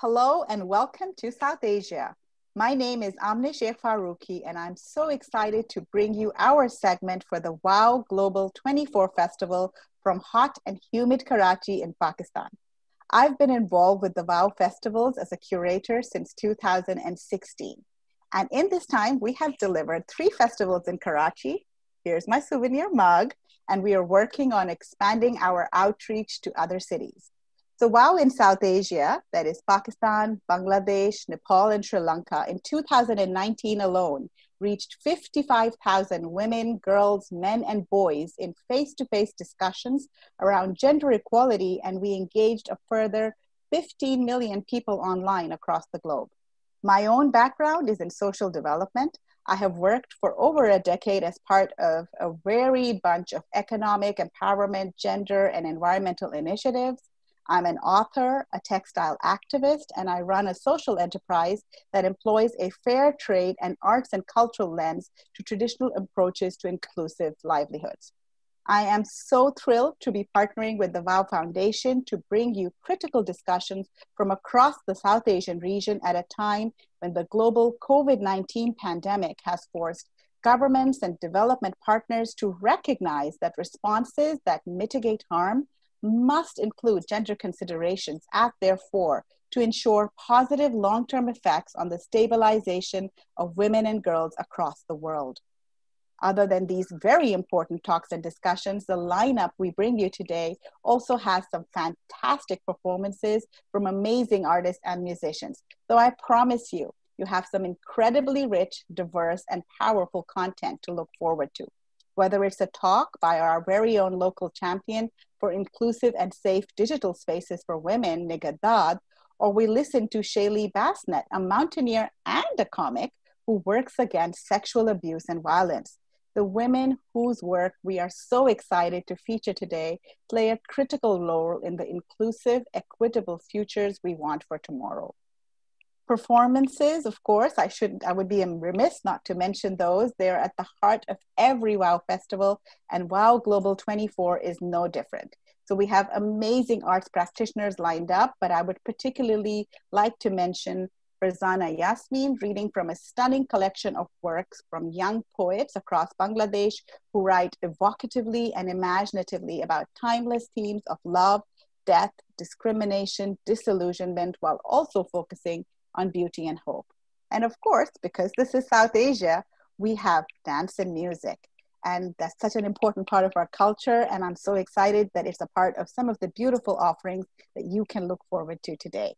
Hello and welcome to South Asia. My name is Amneh Shaikh Farooqui, and I'm so excited to bring you our segment for the WOW Global 24 Festival from hot and humid Karachi in Pakistan. I've been involved with the WOW festivals as a curator since 2016. And in this time, we have delivered three festivals in Karachi. Here's my souvenir mug, and we are working on expanding our outreach to other cities. So while in South Asia, that is Pakistan, Bangladesh, Nepal, and Sri Lanka, in 2019 alone, reached 55,000 women, girls, men, and boys in face to face discussions around gender equality, and we engaged a further 15 million people online across the globe. My own background is in social development. I have worked for over a decade as part of a varied bunch of economic empowerment, gender, and environmental initiatives. I'm an author, a textile activist, and I run a social enterprise that employs a fair trade and arts and cultural lens to traditional approaches to inclusive livelihoods. I am so thrilled to be partnering with the WOW Foundation to bring you critical discussions from across the South Asian region at a time when the global COVID 19 pandemic has forced governments and development partners to recognize that responses that mitigate harm must include gender considerations at their fore to ensure positive long term effects on the stabilization of women and girls across the world. Other than these very important talks and discussions, the lineup we bring you today also has some fantastic performances from amazing artists and musicians. So I promise you, you have some incredibly rich, diverse, and powerful content to look forward to whether it's a talk by our very own local champion for inclusive and safe digital spaces for women, Nighat Dad, or we listen to Shailee Basnet, a mountaineer and a comic who works against sexual abuse and violence. The women whose work we are so excited to feature today play a critical role in the inclusive, equitable futures we want for tomorrow performances of course. I should i would be remiss not to mention those. They're at the heart of every wow festival and wow global 24 is no different. So we have amazing arts practitioners lined up but i would particularly like to mention Farzana Yasmin reading from a stunning collection of works from young poets across Bangladesh who write evocatively and imaginatively about timeless themes of love, death, discrimination, disillusionment, while also focusing on beauty and hope. And of course, because this is South Asia, we have dance and music. And that's such an important part of our culture. And I'm so excited that it's a part of some of the beautiful offerings that you can look forward to today.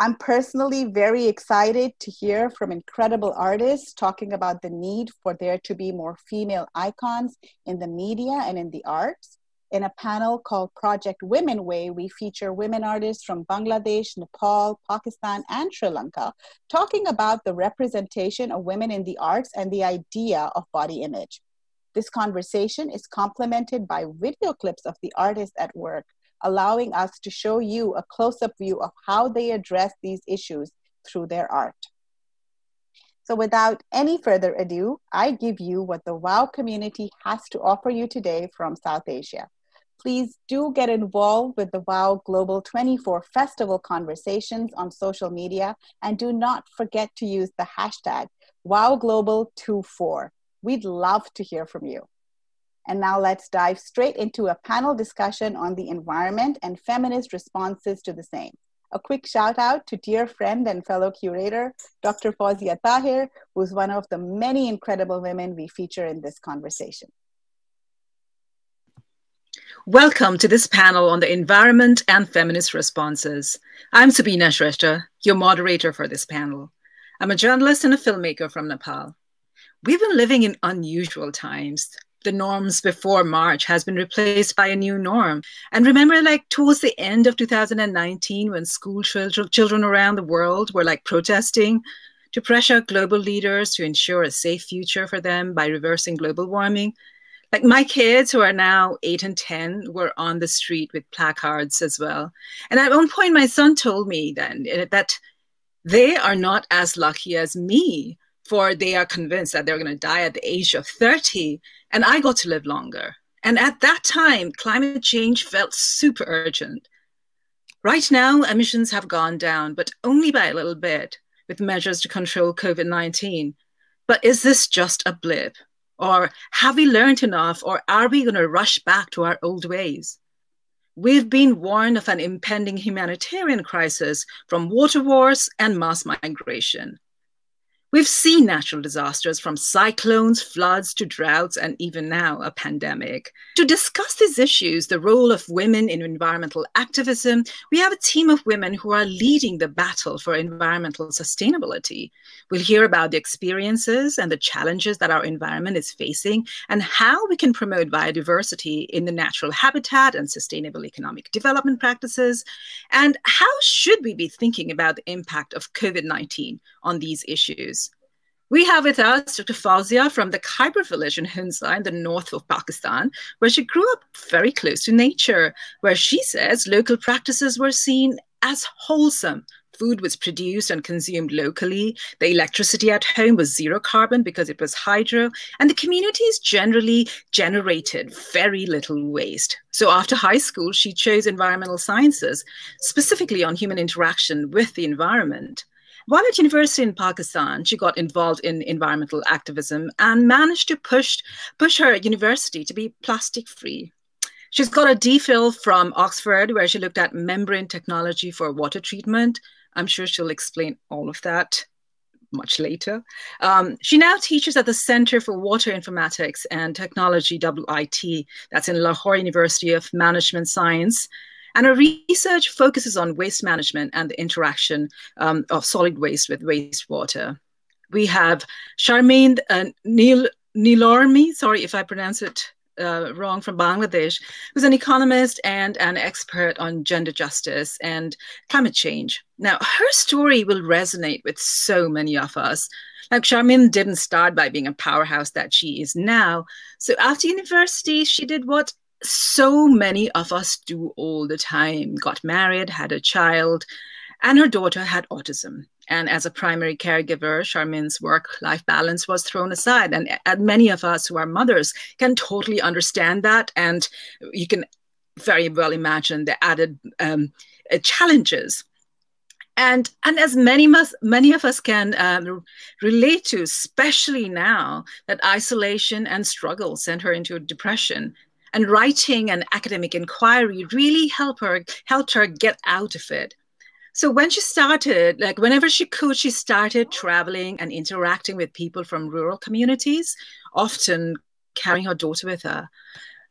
I'm personally very excited to hear from incredible artists talking about the need for there to be more female icons in the media and in the arts. In a panel called Project Women Way, we feature women artists from Bangladesh, Nepal, Pakistan, and Sri Lanka talking about the representation of women in the arts and the idea of body image. This conversation is complemented by video clips of the artists at work, allowing us to show you a close up view of how they address these issues through their art. So without any further ado, I give you what the WOW community has to offer you today from South Asia please do get involved with the WOW Global 24 Festival conversations on social media and do not forget to use the hashtag WOWGlobal24. We'd love to hear from you. And now let's dive straight into a panel discussion on the environment and feminist responses to the same. A quick shout out to dear friend and fellow curator, Dr. Fozia Tahir, who's one of the many incredible women we feature in this conversation. Welcome to this panel on the environment and feminist responses. I'm Subina Shrestha, your moderator for this panel. I'm a journalist and a filmmaker from Nepal. We've been living in unusual times. The norms before March has been replaced by a new norm. And remember, like towards the end of 2019, when school children around the world were like protesting to pressure global leaders to ensure a safe future for them by reversing global warming, like my kids who are now eight and 10 were on the street with placards as well. And at one point, my son told me then eh, that they are not as lucky as me, for they are convinced that they're going to die at the age of 30, and I got to live longer. And at that time, climate change felt super urgent. Right now, emissions have gone down, but only by a little bit with measures to control COVID 19. But is this just a blip? Or have we learned enough, or are we going to rush back to our old ways? We've been warned of an impending humanitarian crisis from water wars and mass migration. We've seen natural disasters from cyclones, floods to droughts, and even now a pandemic. To discuss these issues, the role of women in environmental activism, we have a team of women who are leading the battle for environmental sustainability. We'll hear about the experiences and the challenges that our environment is facing and how we can promote biodiversity in the natural habitat and sustainable economic development practices. And how should we be thinking about the impact of COVID 19 on these issues? We have with us Dr. Fozia from the Khyber village in Hunza in the north of Pakistan, where she grew up very close to nature, where she says local practices were seen as wholesome. Food was produced and consumed locally. The electricity at home was zero carbon because it was hydro, and the communities generally generated very little waste. So after high school, she chose environmental sciences, specifically on human interaction with the environment. While at university in Pakistan, she got involved in environmental activism and managed to push, push her university to be plastic free. She's got a DPhil from Oxford, where she looked at membrane technology for water treatment. I'm sure she'll explain all of that much later. Um, she now teaches at the Center for Water Informatics and Technology, WIT, that's in Lahore University of Management Science. And her research focuses on waste management and the interaction um, of solid waste with wastewater. We have Sharmin uh, Neil, Neelormi, sorry if I pronounce it uh, wrong, from Bangladesh, who's an economist and an expert on gender justice and climate change. Now, her story will resonate with so many of us. Like Sharmin didn't start by being a powerhouse that she is now. So after university, she did what so many of us do all the time got married, had a child, and her daughter had autism. And as a primary caregiver, Sharmin's work life balance was thrown aside. And, and many of us who are mothers can totally understand that. And you can very well imagine the added um, uh, challenges. And, and as many, many of us can um, relate to, especially now that isolation and struggle sent her into depression and writing and academic inquiry really helped her helped her get out of it. So when she started like whenever she could she started traveling and interacting with people from rural communities often carrying her daughter with her.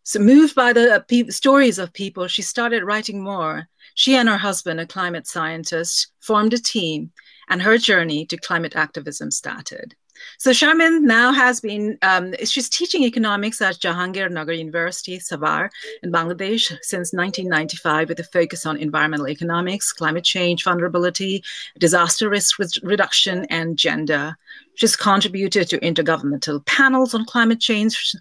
So moved by the uh, stories of people she started writing more. She and her husband a climate scientist formed a team and her journey to climate activism started so Sharmin now has been, um, she's teaching economics at Jahangirnagar University, Savar in Bangladesh since 1995 with a focus on environmental economics, climate change, vulnerability, disaster risk reduction, and gender. She's contributed to intergovernmental panels on climate change,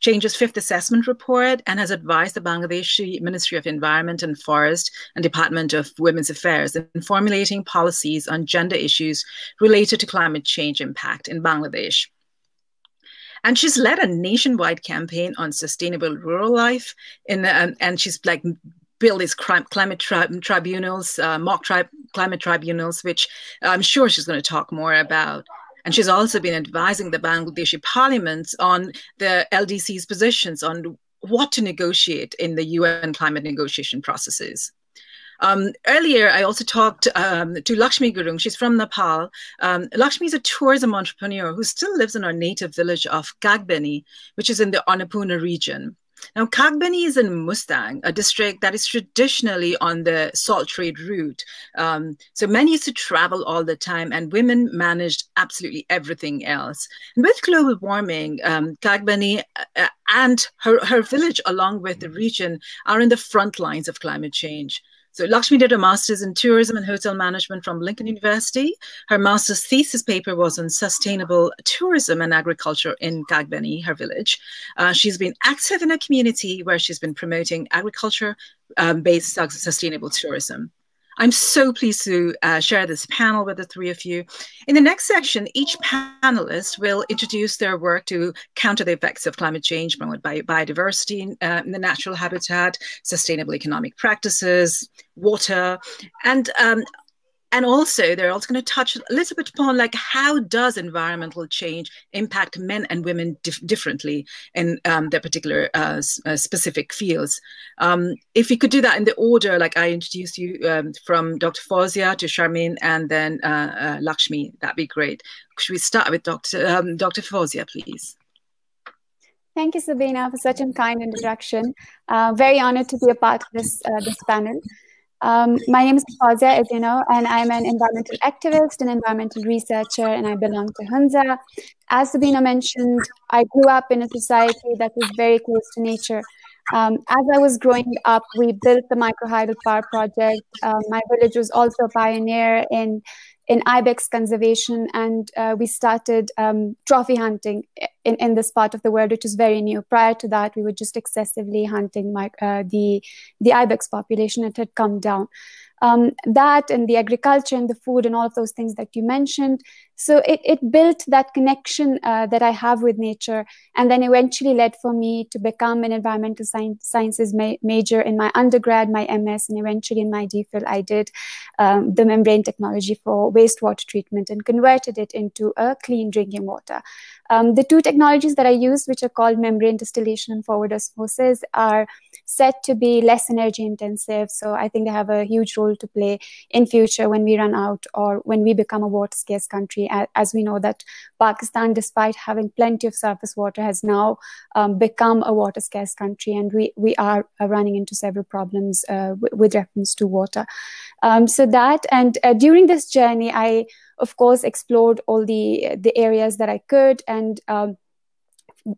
Change's fifth assessment report and has advised the Bangladeshi Ministry of Environment and Forest and Department of Women's Affairs in formulating policies on gender issues related to climate change impact in Bangladesh. And she's led a nationwide campaign on sustainable rural life, in, um, and she's like built these climate tri tribunals, uh, mock tri climate tribunals, which I'm sure she's going to talk more about. And she's also been advising the Bangladeshi parliament on the LDC's positions on what to negotiate in the UN climate negotiation processes. Um, earlier, I also talked um, to Laxmi Gurung. She's from Nepal. Um, Laxmi is a tourism entrepreneur who still lives in our native village of Kagbeni, which is in the Annapurna region. Now, Kagbeni is in Mustang, a district that is traditionally on the salt trade route. Um, so men used to travel all the time, and women managed absolutely everything else. And with global warming, um, Kagbeni uh, and her, her village, along with the region, are in the front lines of climate change. So Laxmi did a master's in tourism and hotel management from Lincoln University. Her master's thesis paper was on sustainable tourism and agriculture in Kagbeni, her village. Uh, she's been active in a community where she's been promoting agriculture-based um, sustainable tourism. I'm so pleased to uh, share this panel with the three of you. In the next section, each panelist will introduce their work to counter the effects of climate change, promote biodiversity uh, in the natural habitat, sustainable economic practices, water, and um, and also they're also going to touch a little bit upon like how does environmental change impact men and women dif differently in um, their particular uh, uh, specific fields um, if we could do that in the order like i introduced you um, from dr Fozia to Sharmin and then uh, uh laxmi that'd be great should we start with dr um, dr Fozia please Thank you, Subina, for such a kind introduction. Uh, very honored to be a part of this, uh, this panel. Um, my name is Fozia, as you know, and I'm an environmental activist and environmental researcher, and I belong to Hunza. As Subina mentioned, I grew up in a society that was very close to nature. Um, as I was growing up, we built the microhydel power project. Uh, my village was also a pioneer in in ibex conservation, and uh, we started um, trophy hunting in, in this part of the world, which is very new. Prior to that, we were just excessively hunting my, uh, the the ibex population. It had come down um, that and the agriculture and the food and all of those things that you mentioned. So it, it built that connection uh, that I have with nature, and then eventually led for me to become an environmental science, sciences ma major in my undergrad, my MS, and eventually in my DPhil, I did um, the membrane technology for wastewater treatment and converted it into a clean drinking water. Um, the two technologies that I use, which are called membrane distillation and forward osmosis, are said to be less energy intensive. So I think they have a huge role to play in future when we run out or when we become a water scarce country. As we know that Pakistan, despite having plenty of surface water, has now um, become a water scarce country, and we we are running into several problems uh, with reference to water. Um, so that and uh, during this journey, I of course explored all the the areas that I could and. Um,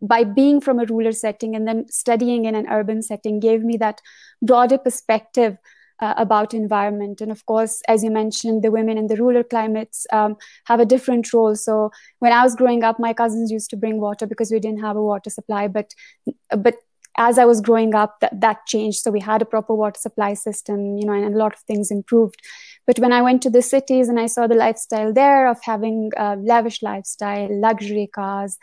by being from a rural setting and then studying in an urban setting gave me that broader perspective uh, about environment. And of course as you mentioned the women in the rural climates um, have a different role. So when i was growing up my cousins used to bring water because we didn't have a water supply. But but as i was growing up that, that changed. So we had a proper water supply system you know and a lot of things improved. But when i went to the cities and i saw the lifestyle there of having a lavish lifestyle luxury cars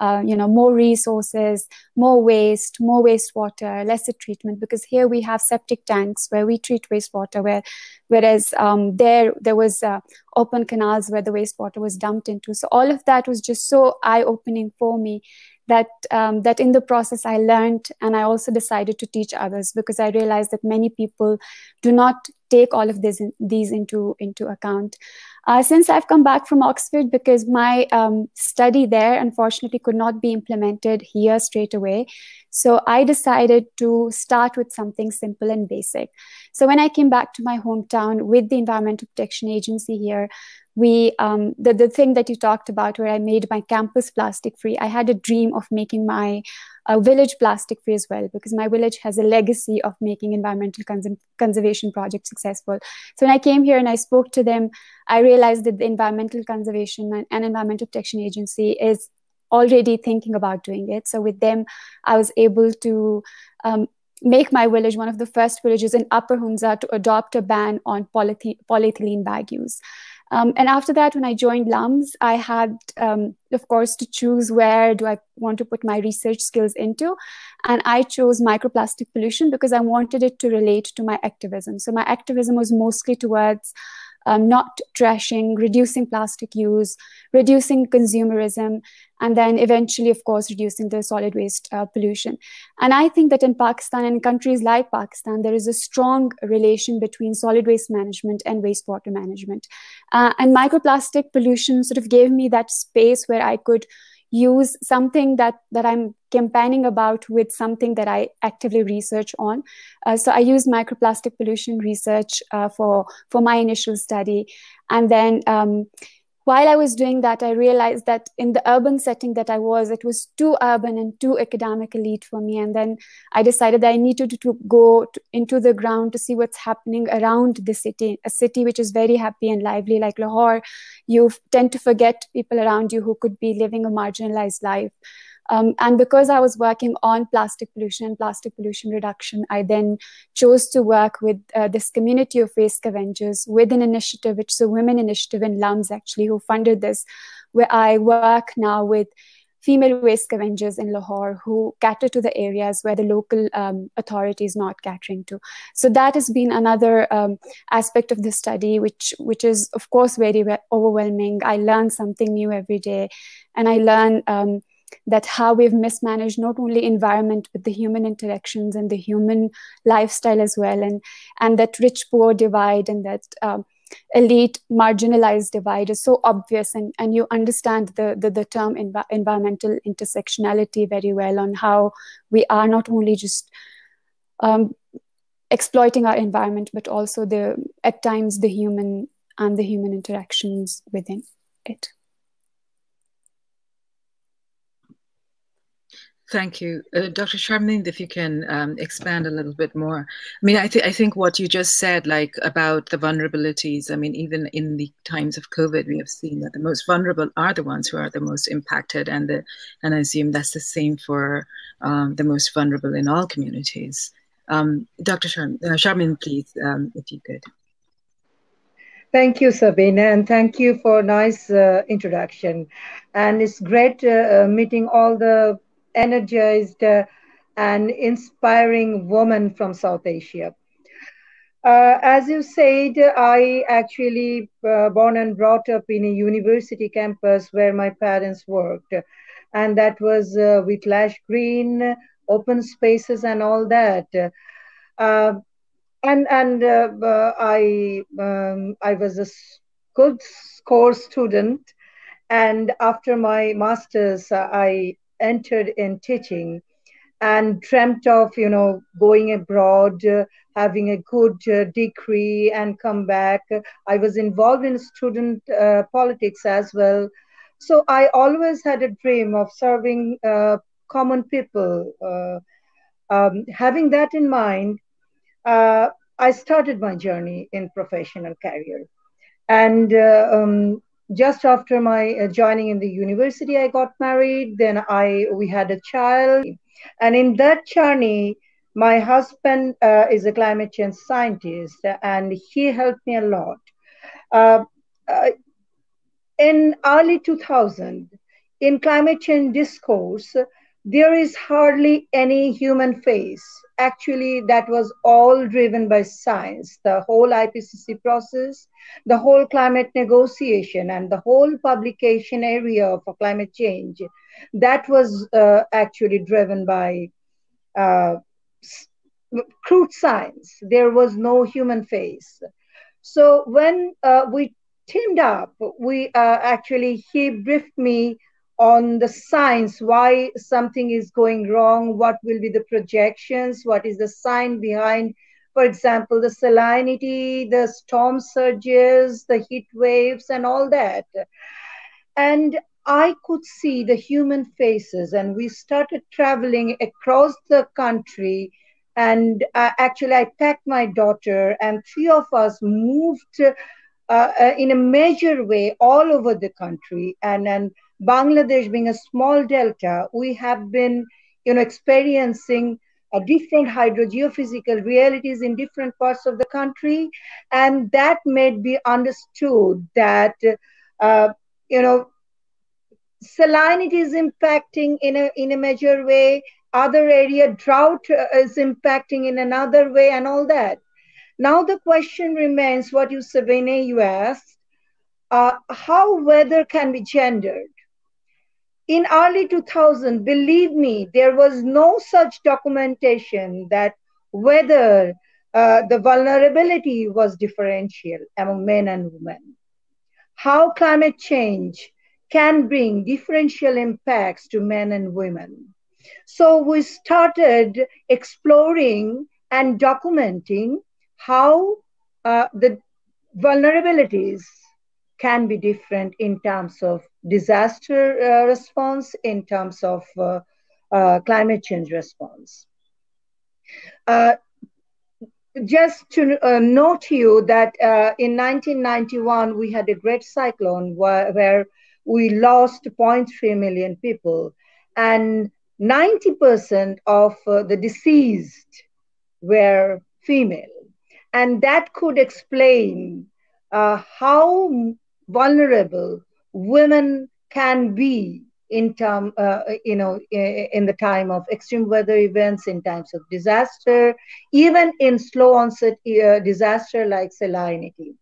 uh, you know, more resources, more waste, more wastewater, lesser treatment. Because here we have septic tanks where we treat wastewater, where whereas um, there there was uh, open canals where the wastewater was dumped into. So all of that was just so eye opening for me that um, that in the process I learned and I also decided to teach others because I realized that many people do not take all of this in, these into into account. Uh, since I've come back from Oxford, because my um, study there unfortunately could not be implemented here straight away, so I decided to start with something simple and basic. So when I came back to my hometown with the Environmental Protection Agency here, we um, the, the thing that you talked about where i made my campus plastic free i had a dream of making my uh, village plastic free as well because my village has a legacy of making environmental cons conservation projects successful. So when i came here and i spoke to them i realized that the environmental conservation and, and environmental protection agency is already thinking about doing it. So with them i was able to um, make my village one of the first villages in upper hunza to adopt a ban on polyth polyethylene bag use um, and after that, when I joined LUMS, I had, um, of course, to choose where do I want to put my research skills into. And I chose microplastic pollution because I wanted it to relate to my activism. So my activism was mostly towards um, not trashing, reducing plastic use, reducing consumerism, and then eventually, of course, reducing the solid waste uh, pollution. And I think that in Pakistan and countries like Pakistan, there is a strong relation between solid waste management and wastewater management. Uh, and microplastic pollution sort of gave me that space where I could use something that that I'm campaigning about with something that I actively research on. Uh, so I use microplastic pollution research uh, for for my initial study, and then. Um, while I was doing that, I realized that in the urban setting that I was, it was too urban and too academic elite for me. And then I decided that I needed to, to go to, into the ground to see what's happening around the city, a city which is very happy and lively, like Lahore. You tend to forget people around you who could be living a marginalized life. Um, and because I was working on plastic pollution and plastic pollution reduction, I then chose to work with uh, this community of waste scavengers with an initiative, which is a women initiative in LUMS actually, who funded this, where I work now with female waste scavengers in Lahore who cater to the areas where the local um, authority is not catering to. So that has been another um, aspect of the study, which which is of course very overwhelming. I learn something new every day, and I learn. Um, that how we've mismanaged not only environment but the human interactions and the human lifestyle as well. And and that rich poor divide and that um, elite marginalized divide is so obvious. And, and you understand the, the, the term env- environmental intersectionality very well on how we are not only just um, exploiting our environment but also the at times the human and the human interactions within it Thank you. Uh, Dr. Sharmin, if you can um, expand a little bit more. I mean, I, th- I think what you just said, like about the vulnerabilities, I mean, even in the times of COVID, we have seen that the most vulnerable are the ones who are the most impacted. And, the, and I assume that's the same for um, the most vulnerable in all communities. Um, Dr. Sharmin, uh, please, um, if you could. Thank you, Subina, and thank you for a nice uh, introduction. And it's great uh, uh meeting all the energized uh, and inspiring woman from South Asia. Uh, as you said, I actually uh, born and brought up in a university campus where my parents worked, and that was uh, Whitlash Green, open spaces, and all that. Uh, and and uh, I um, I was a good score student, and after my masters, I entered in teaching and dreamt of you know going abroad uh, having a good uh, degree and come back. I was involved in student uh, politics as well. So i always had a dream of serving uh, common people uh, um, having that in mind uh, i started my journey in professional career. And um, just after my uh, joining in the university i got married. Then i we had a child. And in that journey my husband uh, is a climate change scientist and he helped me a lot. Uh, uh in early 2000 in climate change discourse there is hardly any human face. Actually that was all driven by science. The whole ipcc process the whole climate negotiation and the whole publication area for climate change that was uh, actually driven by uh, crude science. There was no human face. So when uh, we teamed up we uh, actually he briefed me on the science why something is going wrong what will be the projections what is the sign behind for example the salinity the storm surges the heat waves and all that. And i could see the human faces and we started traveling across the country and uh, actually i packed my daughter and three of us moved uh, uh, in a major way all over the country and and Bangladesh being a small delta, we have been, you know, experiencing a different hydrogeophysical realities in different parts of the country, and that made be understood that, uh, you know, salinity is impacting in a in a major way. Other area drought uh, is impacting in another way, and all that. Now the question remains: What you, Sabine, you asked, uh, how weather can be gendered? In early 2000 believe me there was no such documentation that whether uh, the vulnerability was differential among men and women. How climate change can bring differential impacts to men and women. So we started exploring and documenting how uh, the vulnerabilities can be different in terms of disaster uh, response, in terms of uh, uh, climate change response. Uh, just to uh, note you that in 1991 we had a great cyclone where, where we lost 0.3 million people and 90% of the deceased were female. And that could explain uh, how vulnerable women can be in term, uh, you know, in the time of extreme weather events, in times of disaster, even in slow onset uh, disaster like salinity.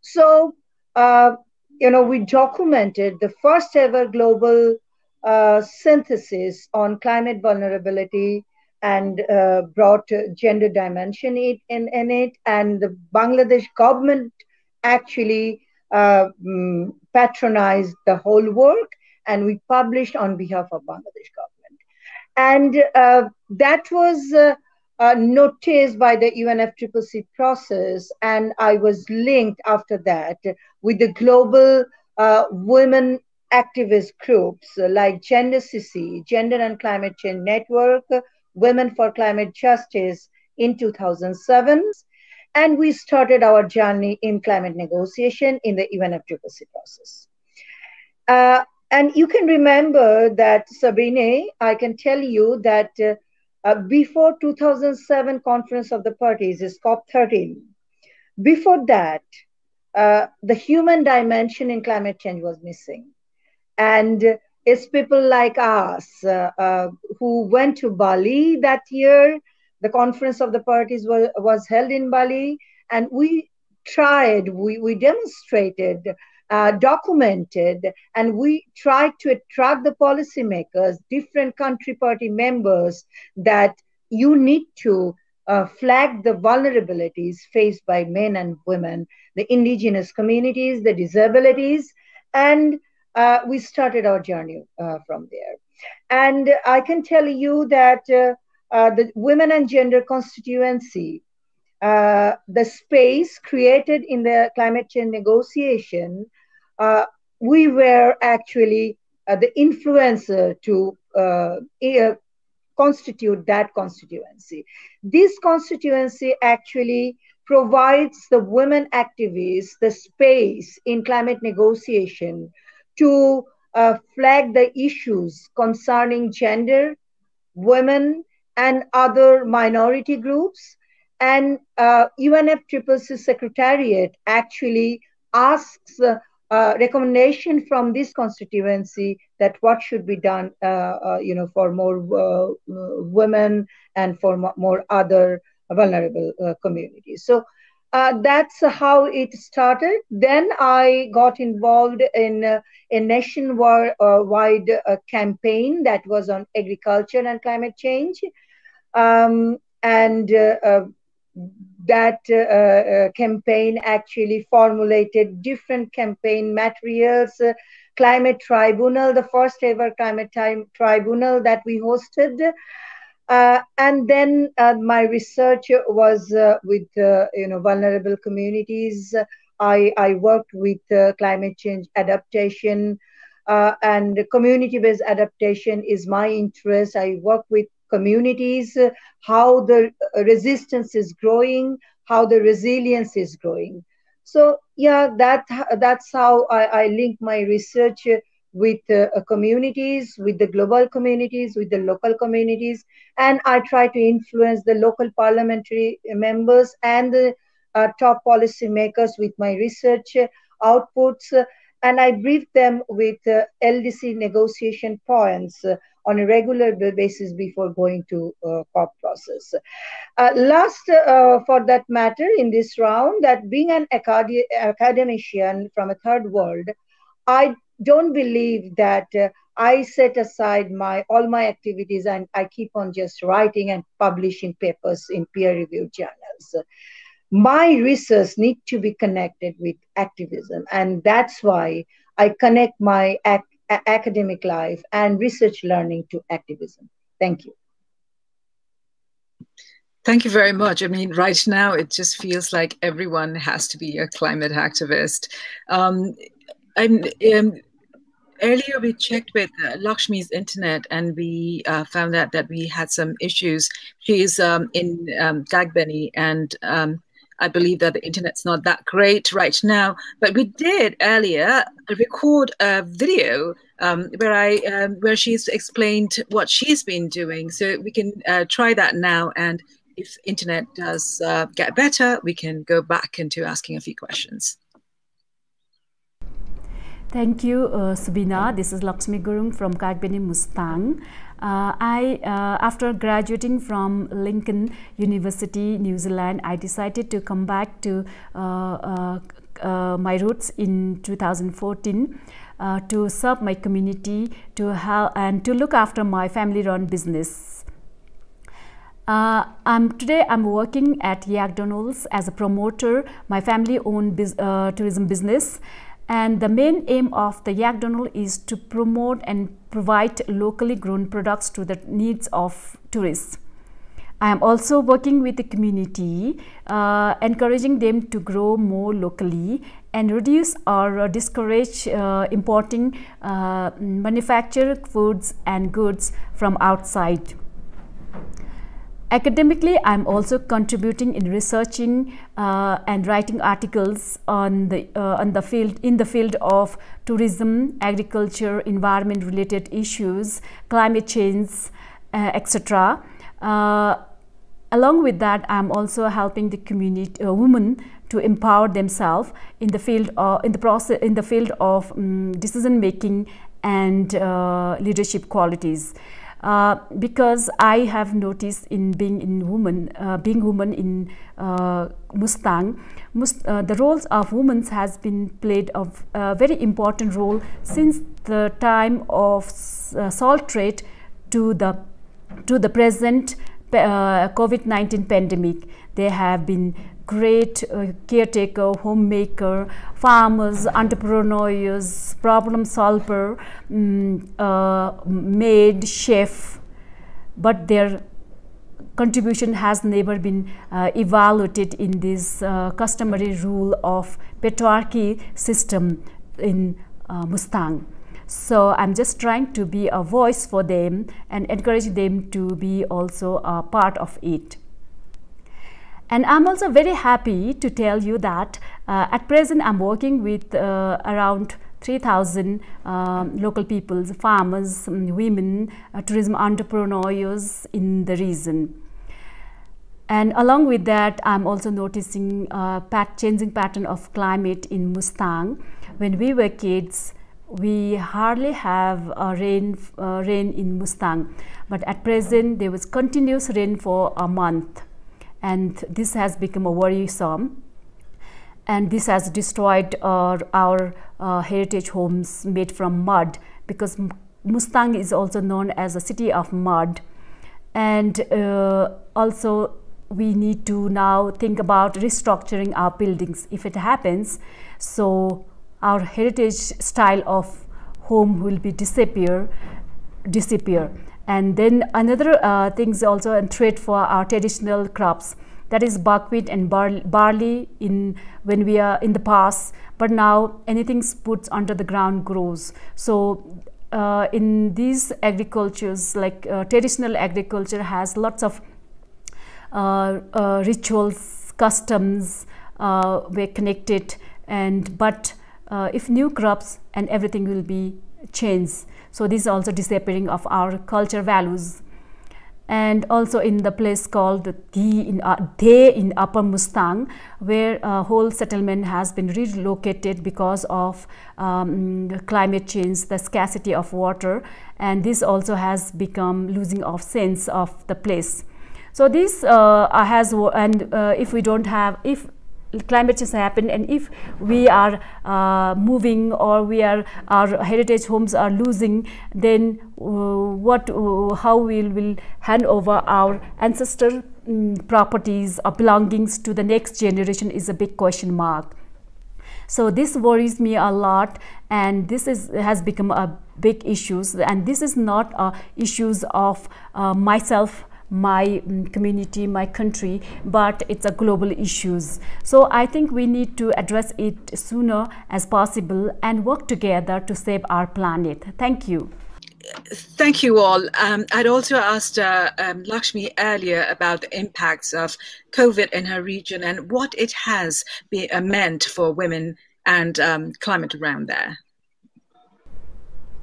So, uh, you know, we documented the first ever global uh, synthesis on climate vulnerability and uh, brought gender dimension in, in it. And the Bangladesh government actually uh, mm, patronized the whole work and we published on behalf of Bangladesh government. And uh, that was uh, uh, noticed by the UNFCCC process, and I was linked after that with the global uh, women activist groups like Gender CC, Gender and Climate Change Network, Women for Climate Justice in 2007. And we started our journey in climate negotiation in the UNFCCC process. Uh, and you can remember that, Sabine, I can tell you that uh, uh, before 2007 Conference of the Parties is COP13, before that, uh, the human dimension in climate change was missing. And it's people like us uh, uh, who went to Bali that year. The Conference of the Parties was, was held in Bali, and we tried, we, we demonstrated uh, documented, and we tried to attract the policymakers, different country party members, that you need to uh, flag the vulnerabilities faced by men and women, the indigenous communities, the disabilities, and uh, we started our journey uh, from there. And I can tell you that uh, uh, the Women and Gender Constituency, the space created in the climate change negotiation uh, we were actually uh, the influencer to uh, constitute that constituency. This constituency actually provides the women activists the space in climate negotiation to uh, flag the issues concerning gender, women, and other minority groups. And uh, UNFCCC Secretariat actually asks uh, uh, recommendation from this constituency that what should be done, uh, you know, for more women and for more other vulnerable communities. So uh, that's how it started. Then I got involved in a nationwide campaign that was on agriculture and climate change. Um, and that uh, uh, campaign actually formulated different campaign materials. Uh, climate tribunal, the first ever climate time tribunal that we hosted. Uh, and then uh, my research was uh, with you know vulnerable communities. I, I worked with climate change adaptation and community-based adaptation is my interest. I work with communities, how the resistance is growing, how the resilience is growing. So yeah, that that's how I, I link my research with uh, communities, with the global communities, with the local communities, and I try to influence the local parliamentary members and the uh, top policymakers with my research outputs, and I brief them with uh, LDC negotiation points on a regular basis before going to uh, COP process. Uh, last, uh, for that matter, in this round, that being an acad- academician from a third world, I don't believe that uh, I set aside my all my activities and I keep on just writing and publishing papers in peer-reviewed journals. My research need to be connected with activism, and that's why I connect my act academic life and research learning to activism. Thank you. Thank you very much. I mean, right now it just feels like everyone has to be a climate activist. Um, I'm, earlier we checked with uh, Laxmi's internet and we uh, found out that we had some issues. She's um, in um, Kagbeni and um, I believe that the internet's not that great right now, but we did earlier record a video um, where I um, where she's explained what she's been doing. So we can uh, try that now, and if internet does uh, get better, we can go back into asking a few questions. Thank you, uh, Subina. This is Laxmi Gurung from Kagbeni Mustang. Uh, I, uh, after graduating from Lincoln University, New Zealand, I decided to come back to uh, uh, uh my roots in 2014 uh, to serve my community to help and to look after my family-run business. I'm, today I'm working at YakDonald's as a promoter, my family-owned tourism business and the main aim of the YakDonald is to promote and provide locally grown products to the needs of tourists. I am also working with the community, uh, encouraging them to grow more locally and reduce or discourage uh, importing uh, manufactured foods and goods from outside. Academically, I'm also contributing in researching uh, and writing articles on the uh, on the field in the field of tourism, agriculture, environment related issues, climate change, uh, etc. Uh, along with that, I'm also helping the community uh, women to empower themselves in the field of, in the process in the field of um, decision making and uh, leadership qualities. Uh, because I have noticed in being in woman, uh, being woman in uh, Mustang, Must, uh, the roles of women has been played a, very important role since the time of uh, salt trade to the to the present COVID-19 pandemic. They have been great uh, caretaker, homemaker, farmers, entrepreneurs, problem solver, um, uh, maid, chef, but their contribution has never been uh, evaluated in this uh, customary rule of patriarchy system in uh, Mustang. So I'm just trying to be a voice for them and encourage them to be also a part of it. And I'm also very happy to tell you that uh, at present I'm working with uh, around 3,000 um, local people, farmers, um, women, uh, tourism entrepreneurs in the region. And along with that, I'm also noticing a pat changing pattern of climate in Mustang. When we were kids, we hardly have rain, uh, rain in Mustang, but at present there was continuous rain for a month and this has become a worrisome. And this has destroyed uh, our uh, heritage homes made from mud because Mustang is also known as a city of mud. And uh, also we need to now think about restructuring our buildings. If it happens so our heritage style of home will be disappear disappear and then another uh, thing is also a threat for our traditional crops. That is buckwheat and barley in when we are in the past. But now anything put under the ground grows. So uh, in these agricultures like uh, traditional agriculture has lots of uh, uh rituals customs uh, were connected. And but uh, if new crops and everything will be changed so this is also disappearing of our culture values. And also in the place called the in uh, Dhye in Upper Mustang, where a whole settlement has been relocated because of um, climate change, the scarcity of water, and this also has become losing of sense of the place. So this uh, has and uh, if we don't have if climate change happen and if we are uh, moving or we are our heritage homes are losing then uh, what uh, how we will will hand over our ancestor um, properties or belongings to the next generation is a big question mark. So this worries me a lot and this is has become a big issues and this is not uh, issues of uh, myself my mm, community, my country, but it's a global issues. So I think we need to address it sooner as possible and work together to save our planet. Thank you. Thank you all. Um, I'd also asked uh, um, Laxmi earlier about the impacts of COVID in her region and what it has be, uh, meant for women and um, climate around there.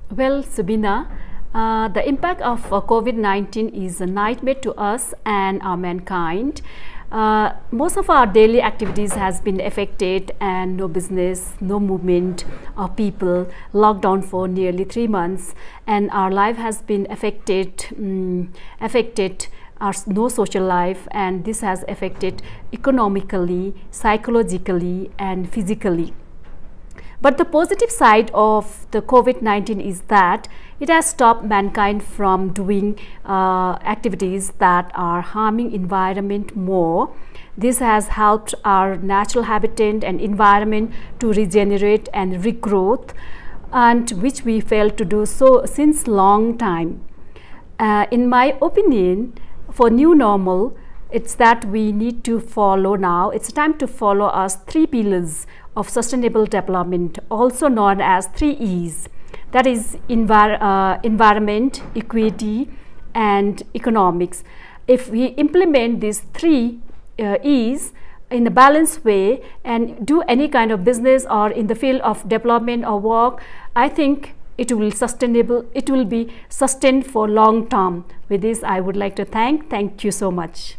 Well, Subina, uh, the impact of uh, COVID 19 is a nightmare to us and our mankind. Uh, most of our daily activities has been affected and no business no movement of people locked down for nearly three months and our life has been affected um, affected our no social life and this has affected economically psychologically and physically but the positive side of the COVID-19 is that it has stopped mankind from doing uh, activities that are harming environment more. This has helped our natural habitat and environment to regenerate and regrowth and which we failed to do so since long time. Uh, in my opinion, for new normal, it's that we need to follow now. It's time to follow us three pillars of sustainable development, also known as three E's. That is envir uh, environment, equity, and economics. If we implement these three uh, E's in a balanced way and do any kind of business or in the field of development or work, I think it will sustainable it will be sustained for long term with this i would like to thank thank you so much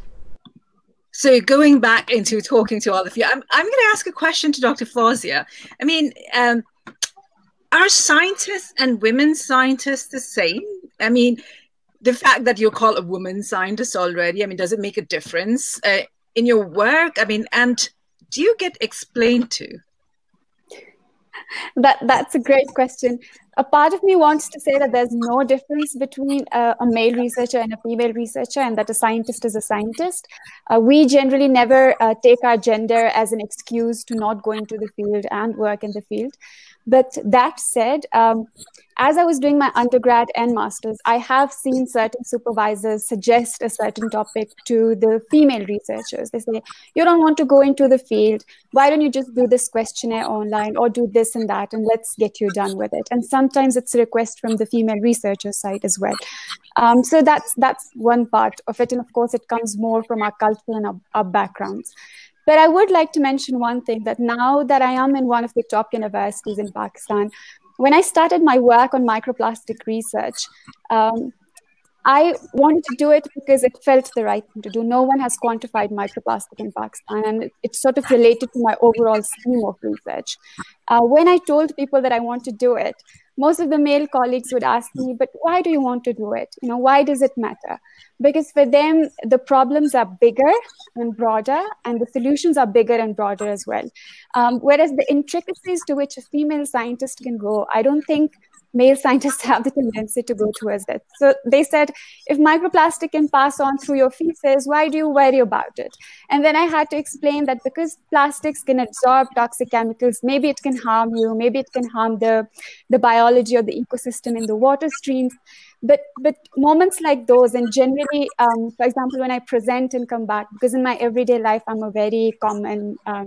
so going back into talking to all of you, I'm, I'm going to ask a question to Dr. Fozia. I mean, um, are scientists and women scientists the same? I mean, the fact that you're called a woman scientist already, I mean, does it make a difference uh, in your work? I mean, and do you get explained to? That that's a great question a part of me wants to say that there's no difference between a, a male researcher and a female researcher, and that a scientist is a scientist. Uh, we generally never uh, take our gender as an excuse to not go into the field and work in the field. But that said, um, as I was doing my undergrad and master's, I have seen certain supervisors suggest a certain topic to the female researchers. They say, You don't want to go into the field. Why don't you just do this questionnaire online or do this and that and let's get you done with it? And sometimes it's a request from the female researcher side as well. Um, so that's that's one part of it. And of course, it comes more from our culture and our, our backgrounds. But I would like to mention one thing that now that I am in one of the top universities in Pakistan, when I started my work on microplastic research, um, I wanted to do it because it felt the right thing to do. No one has quantified microplastic in Pakistan, and it's sort of related to my overall scheme of research. Uh, when I told people that I want to do it, most of the male colleagues would ask me, but why do you want to do it? You know, why does it matter? Because for them, the problems are bigger and broader, and the solutions are bigger and broader as well. Um, whereas the intricacies to which a female scientist can go, I don't think male scientists have the tendency to go towards it. So they said, if microplastic can pass on through your feces, why do you worry about it? And then I had to explain that because plastics can absorb toxic chemicals, maybe it can harm you, maybe it can harm the, the biology of the ecosystem in the water streams. But but moments like those, and generally, um, for example, when I present and come back, because in my everyday life, I'm a very common uh,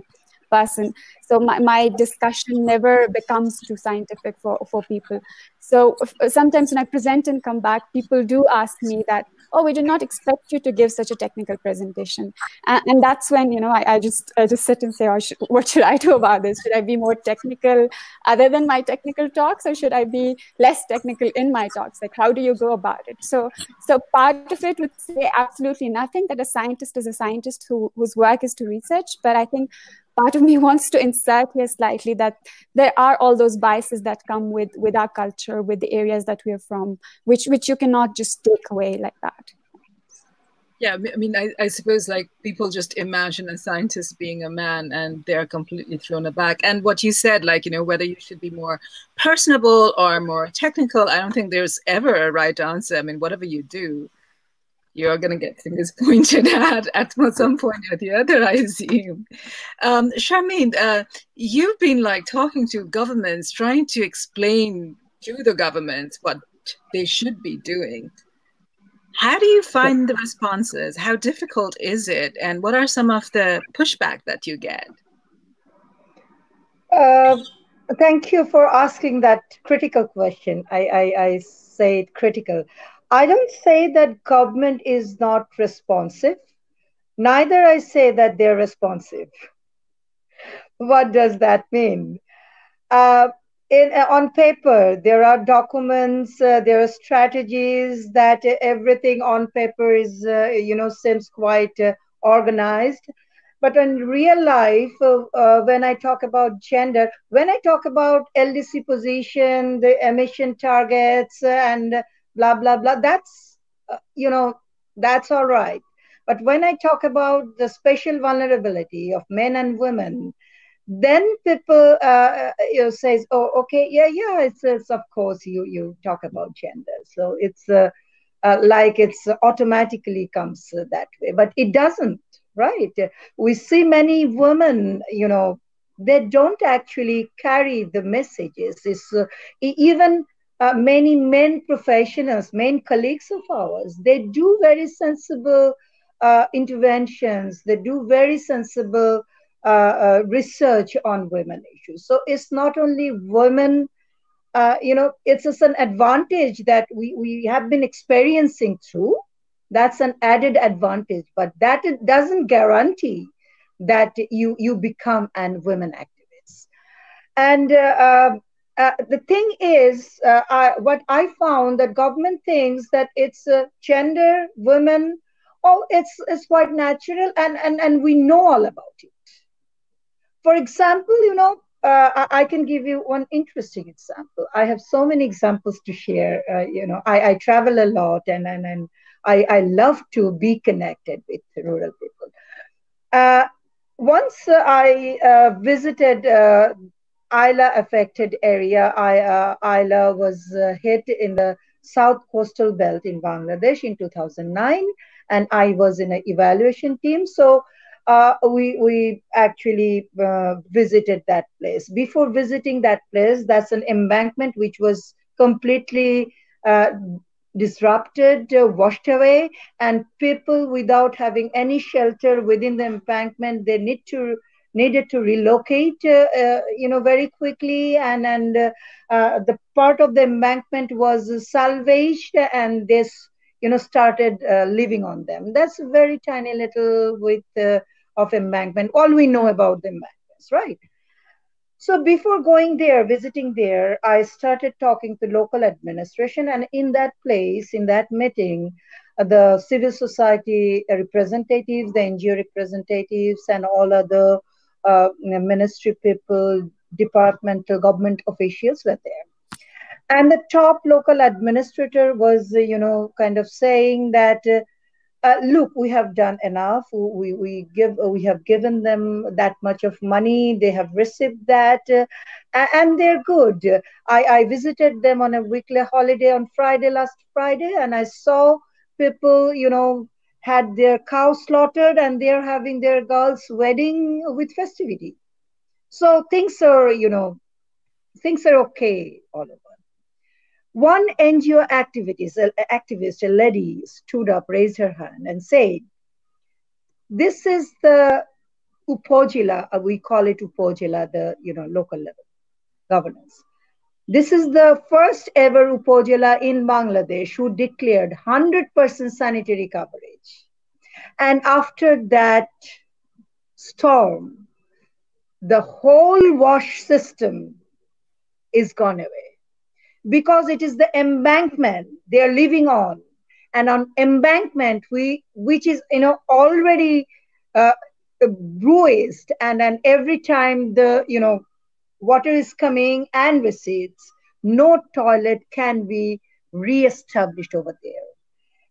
person so my, my discussion never becomes too scientific for, for people. So sometimes when i present and come back people do ask me that oh we did not expect you to give such a technical presentation. And, and that's when you know I, I, just i just sit and say oh what should i do about this? Should i be more technical other than my technical talks or should i be less technical in my talks? Like how do you go about it? So so part of it would say absolutely nothing that a scientist is a scientist who, whose work is to research. But i think part of me wants to insert here slightly that there are all those biases that come with with our culture with the areas that we are from which which you cannot just take away like that. Yeah i mean I, I, suppose like people just imagine a scientist being a man and they're completely thrown aback. And what you said like you know whether you should be more personable or more technical i don't think there's ever a right answer. I mean whatever you do you're going to get fingers pointed at at some point or the other, I assume. Um, Sharmin, uh, you've been like talking to governments, trying to explain to the governments what they should be doing. How do you find the responses? How difficult is it? And what are some of the pushback that you get? Uh, thank you for asking that critical question. I, I, I say it critical. I don't say that government is not responsive. Neither I say that they're responsive. What does that mean? Uh, in, uh, on paper, there are documents, uh, there are strategies that everything on paper is, uh, you know, seems quite uh, organized. But in real life, uh, when I talk about gender, when I talk about LDC position, the emission targets, and blah, blah, blah, that's, you know, that's all right. But when I talk about the special vulnerability of men and women, then people uh, uh, you know says oh okay yeah yeah it's, it's of course you you talk about gender. So it's uh, uh, like it's automatically comes that way. But it doesn't right? We see many women you know they don't actually carry the messages. It's uh, even uh, many men professionals men colleagues of ours they do very sensible interventions they do very sensible uh, uh, research on women issues. So it's not only women, uh, you know, it's just an advantage that we, we have been experiencing through. That's an added advantage, but that doesn't guarantee that you, you become an women activist. And uh, uh, the thing is, uh, I, what I found that government thinks that it's gender, women, oh, it's it's quite natural, and and and we know all about it for example, you know, uh, I, can give you one interesting example. I have so many examples to share. Uh, you know, I, I, travel a lot and, and, and I, I love to be connected with rural people. Uh, once I uh, visited uh, Aila affected area, I, uh, Aila was hit in the south coastal belt in Bangladesh in 2009, and I was in an evaluation team. So uh, we we actually uh, visited that place. Before visiting that place, that's an embankment which was completely uh, disrupted, uh, washed away, and people without having any shelter within the embankment, they need to needed to relocate, uh, uh, you know, very quickly, and and the part of the embankment was salvaged, and this you know started uh, living on them that's a very tiny little with uh, of embankment. All we know about the embankments, right? So before going there, visiting there, I started talking to local administration, and in that place, in that meeting, uh, the civil society representatives, the NGO representatives, and all other uh, ministry people, departmental government officials were there and the top local administrator was you know kind of saying that uh, uh, look, we have done enough. We, we give we have given them that much of money. They have received that, uh, and they're good. I, I visited them on a weekly holiday on Friday last Friday, and I saw people, you know, had their cows slaughtered, and they're having their girls' wedding with festivity. So things are, you know, things are okay all over. One NGO activist, activist, a lady, stood up, raised her hand, and said, "This is the Upojila, uh, we call it Upojila, the you know local level governance. This is the first ever Upojila in Bangladesh who declared 100% sanitary coverage. And after that storm, the whole wash system is gone away because it is the embankment they are living on and on embankment we which is you know already uh, bruised and and every time the you know water is coming and recedes no toilet can be re-established over there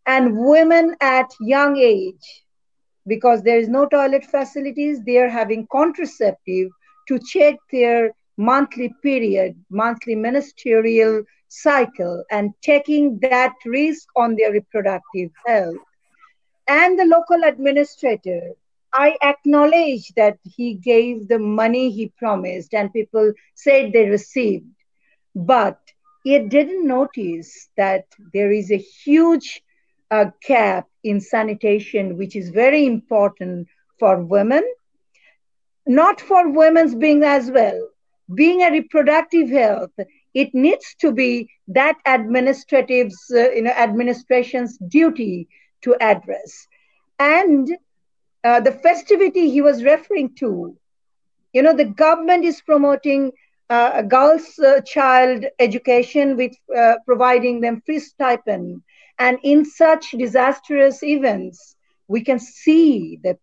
and women at young age because there is no toilet facilities they are having contraceptive to check their monthly period, monthly menstrual cycle, and taking that risk on their reproductive health. And the local administrator, I acknowledge that he gave the money he promised, and people said they received. But it didn't notice that there is a huge uh, gap in sanitation, which is very important for women, not for women's being as well, being a reproductive health, it needs to be that administrative's, uh, you know, administration's duty to address. And uh, the festivity he was referring to, you know, the government is promoting uh, girls' uh, child education with uh, providing them free stipend. And in such disastrous events, we can see that,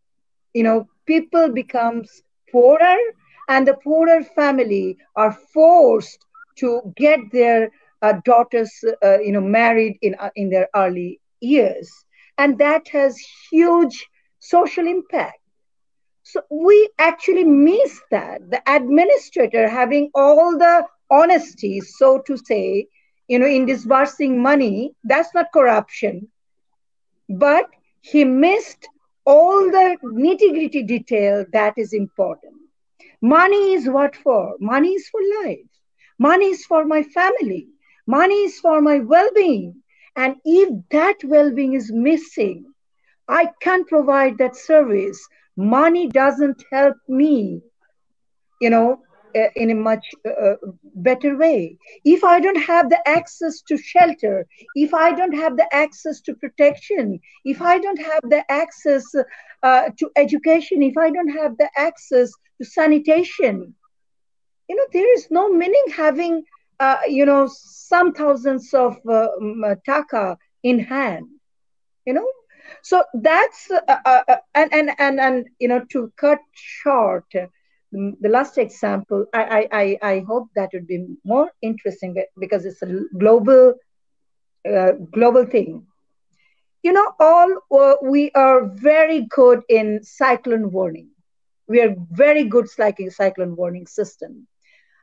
you know, people becomes poorer and the poorer family are forced to get their uh, daughters, uh, you know, married in, in their early years. And that has huge social impact. So we actually miss that. The administrator having all the honesty, so to say, you know, in disbursing money, that's not corruption. But he missed all the nitty gritty detail that is important. Money is what for? Money is for life. Money is for my family. Money is for my well being. And if that well being is missing, I can't provide that service. Money doesn't help me you know uh, in a much uh, better way. If i don't have the access to shelter if i don't have the access to protection if i don't have the access uh, to education if i don't have the access to sanitation you know there is no meaning having uh, you know some thousands of uh, taka in hand you know so that's uh, uh, uh, and, and and and you know to cut short the last example I, I i hope that would be more interesting because it's a global uh, global thing. You know all uh, we are very good in cyclone warning. We are very good like cyclone warning system.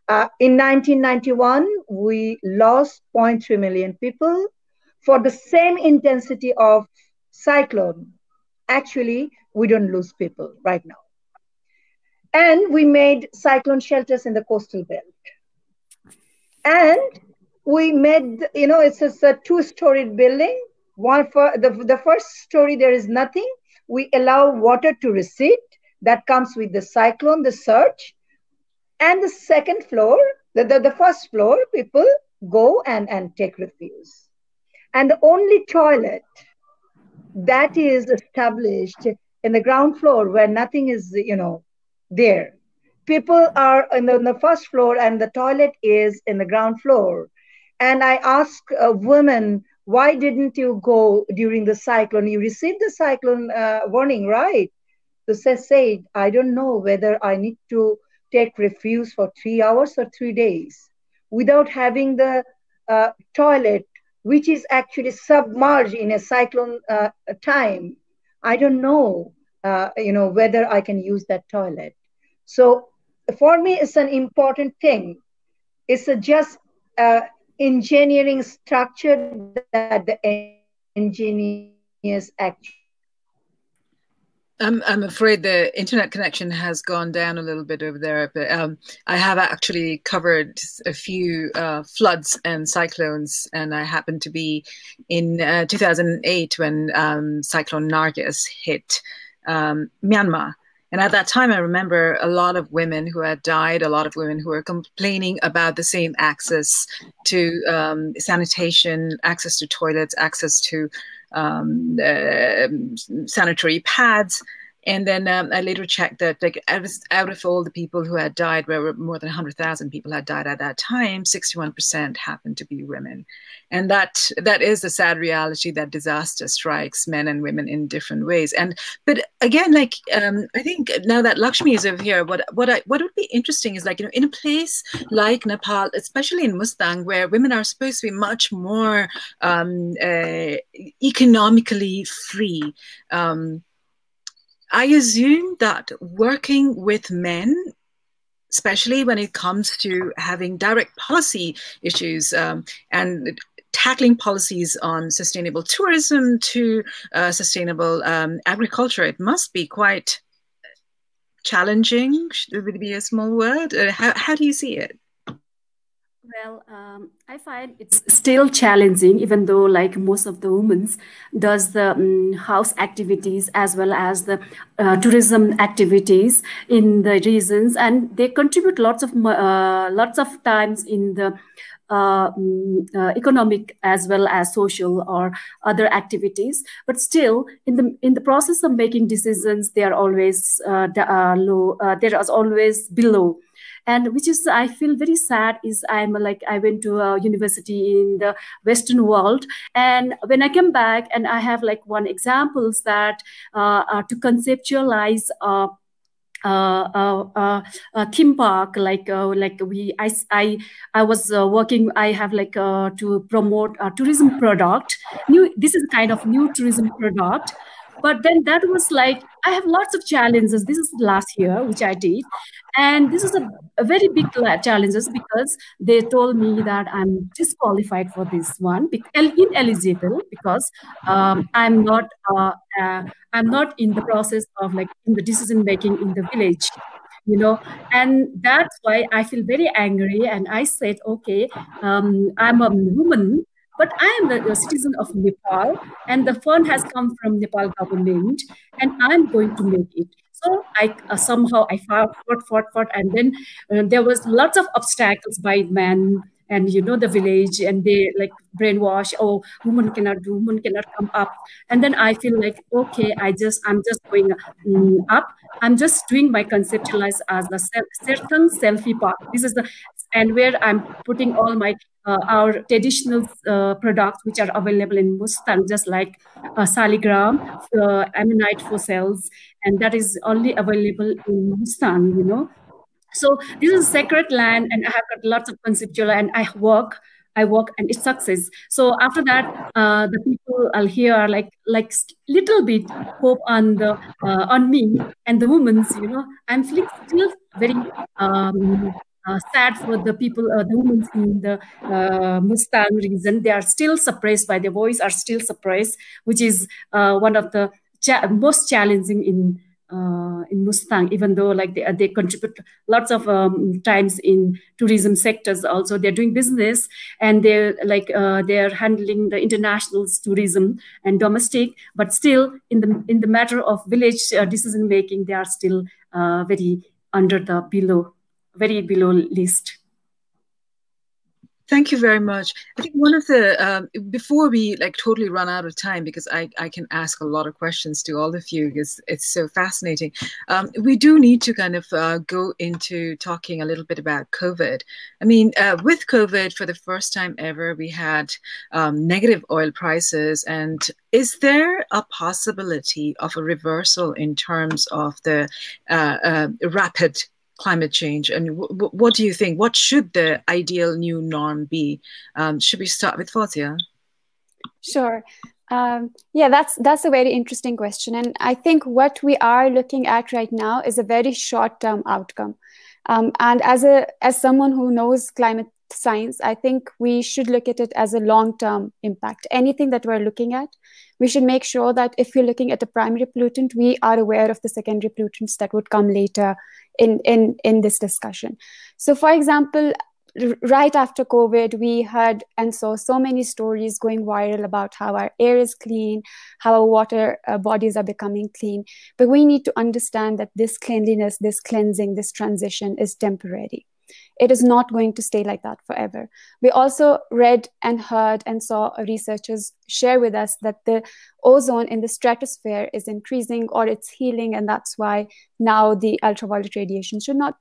Uh, in 1991 we lost 0.3 million people for the same intensity of cyclone, actually, we don't lose people right now. And we made cyclone shelters in the coastal belt. And we made, you know, it's just a two-storied building. One for the, the first story, there is nothing. We allow water to recede. That comes with the cyclone, the surge. And the second floor, the, the, the first floor, people go and, and take refuge. And the only toilet that is established in the ground floor where nothing is, you know, there. People are in the, the first floor and the toilet is in the ground floor. And I ask a woman, why didn't you go during the cyclone? You received the cyclone uh, warning, right? So she said, I don't know whether I need to take refuge for three hours or three days without having the uh, toilet which is actually submerged in a cyclone uh, time, I don't know, uh, you know, whether I can use that toilet. So for me, it's an important thing. It's a just uh, engineering structure that the engineers actually I'm I'm afraid the internet connection has gone down a little bit over there, but um, I have actually covered a few uh, floods and cyclones, and I happened to be in uh, 2008 when um, Cyclone Nargis hit um, Myanmar. And at that time, I remember a lot of women who had died, a lot of women who were complaining about the same access to um, sanitation, access to toilets, access to um, uh, sanitary pads. And then um, I later checked that like out of, all the people who had died, where more than 100,000 people had died at that time, 61% happened to be women. And that that is the sad reality that disaster strikes men and women in different ways. And but again, like um, I think now that Laxmi is over here, what what I what would be interesting is like you know in a place like Nepal, especially in Mustang, where women are supposed to be much more um, uh, economically free. Um, I assume that working with men, especially when it comes to having direct policy issues um, and tackling policies on sustainable tourism to uh, sustainable um, agriculture, it must be quite challenging. Would be a small word? Uh, how, how do you see it? Well, um, I find it's still challenging, even though like most of the women does the um, house activities as well as the uh, tourism activities in the regions, and they contribute lots of uh, lots of times in the uh, mm, uh, economic as well as social or other activities. But still in the in the process of making decisions they are always uh, uh low uh, there is always below and which is i feel very sad is i'm like i went to a university in the western world. And when i come back and i have like one examples that uh, uh, to conceptualize uh, uh, uh, uh, uh, theme park like uh, like we I I, I was uh, working I have like uh, to promote a tourism product. New this is kind of new tourism product. But then that was like i have lots of challenges. This is last year which i did and this is a, a very big challenges because they told me that i'm disqualified for this one ineligible because um, i'm not uh, uh, i'm not in the process of like in the decision making in the village you know and that's why i feel very angry and i said okay um, i'm a woman but I am the, citizen of Nepal, and the fund has come from Nepal government, and I'm going to make it. So I uh, somehow I fought, fought, fought, fought, and then uh, there was lots of obstacles by men and you know the village, and they like brainwash. Oh, woman cannot do, woman cannot come up. And then I feel like okay, I just I'm just going um, up. I'm just doing my conceptualize as a certain selfie part. This is the and where I'm putting all my uh, our traditional uh, products which are available in Mustang, just like uh, saligram, uh, ammonite fossils, and that is only available in Mustang, you know. So this is a sacred land, and I have got lots of conceptual, and I work, I work, and it's success. So after that, uh, the people here are like like little bit hope on the uh, on me and the women's, you know. I'm still very um, sad for the people, uh, the women in the uh, Mustang region. They are still suppressed by their voice, are still suppressed, which is uh, one of the cha most challenging in uh, in Mustang. Even though like they they contribute lots of um, times in tourism sectors. Also, they're doing business and they're like uh, they're handling the international tourism and domestic. But still, in the in the matter of village decision making, they are still very under the below very below list. Thank you very much. I think one of the um, before we like totally run out of time because I, I can ask a lot of questions to all of you because it's so fascinating. Um, we do need to kind of uh, go into talking a little bit about COVID. I mean, uh, with COVID, for the first time ever, we had um, negative oil prices. And is there a possibility of a reversal in terms of the uh, uh rapid climate change and what do you think? What should the ideal new norm be? Um, should we start with Fozia? sure. Um, yeah that's that's a very interesting question and i think what we are looking at right now is a very short term outcome. Um, and as a as someone who knows climate science i think we should look at it as a long term impact. Anything that we're looking at we should make sure that if we're looking at a primary pollutant we are aware of the secondary pollutants that would come later in in in this discussion. So for example right after covid we heard and saw so many stories going viral about how our air is clean how our water uh, bodies are becoming clean. But we need to understand that this cleanliness this cleansing this transition is temporary it is not going to stay like that forever. We also read and heard and saw researchers share with us that the ozone in the stratosphere is increasing or it's healing, and that's why now the ultraviolet radiation should not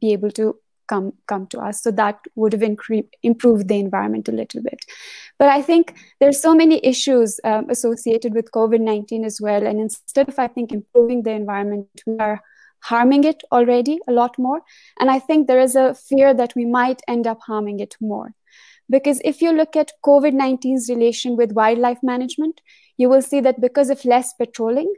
be able to come come to us. So that would have incre- improved the environment a little bit. But I think there's so many issues um, associated with COVID nineteen as well, and instead of I think improving the environment, we are harming it already a lot more. And I think there is a fear that we might end up harming it more. Because if you look at COVID 19's relation with wildlife management, you will see that because of less patrolling,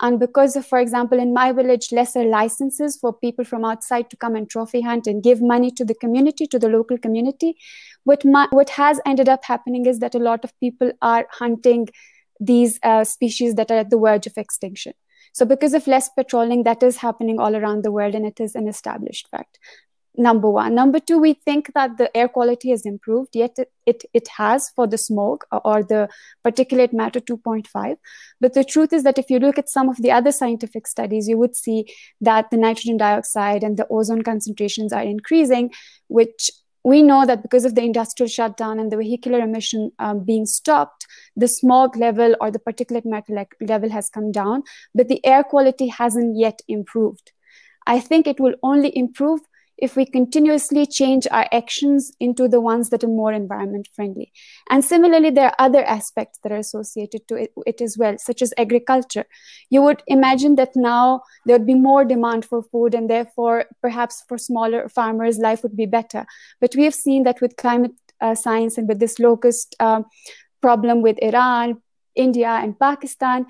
and because of, for example, in my village, lesser licenses for people from outside to come and trophy hunt and give money to the community, to the local community, what, my, what has ended up happening is that a lot of people are hunting these uh, species that are at the verge of extinction. So, because of less patrolling, that is happening all around the world, and it is an established fact. Number one. Number two, we think that the air quality has improved, yet it, it, it has for the smoke uh, or the particulate matter 2.5. But the truth is that if you look at some of the other scientific studies, you would see that the nitrogen dioxide and the ozone concentrations are increasing, which we know that because of the industrial shutdown and the vehicular emission um, being stopped, the smog level or the particulate matter level has come down, but the air quality hasn't yet improved. I think it will only improve if we continuously change our actions into the ones that are more environment friendly. And similarly, there are other aspects that are associated to it, it, as well, such as agriculture. You would imagine that now there would be more demand for food, and therefore, perhaps for smaller farmers, life would be better. But we have seen that with climate uh, science and with this locust uh, problem with Iran, India, and Pakistan,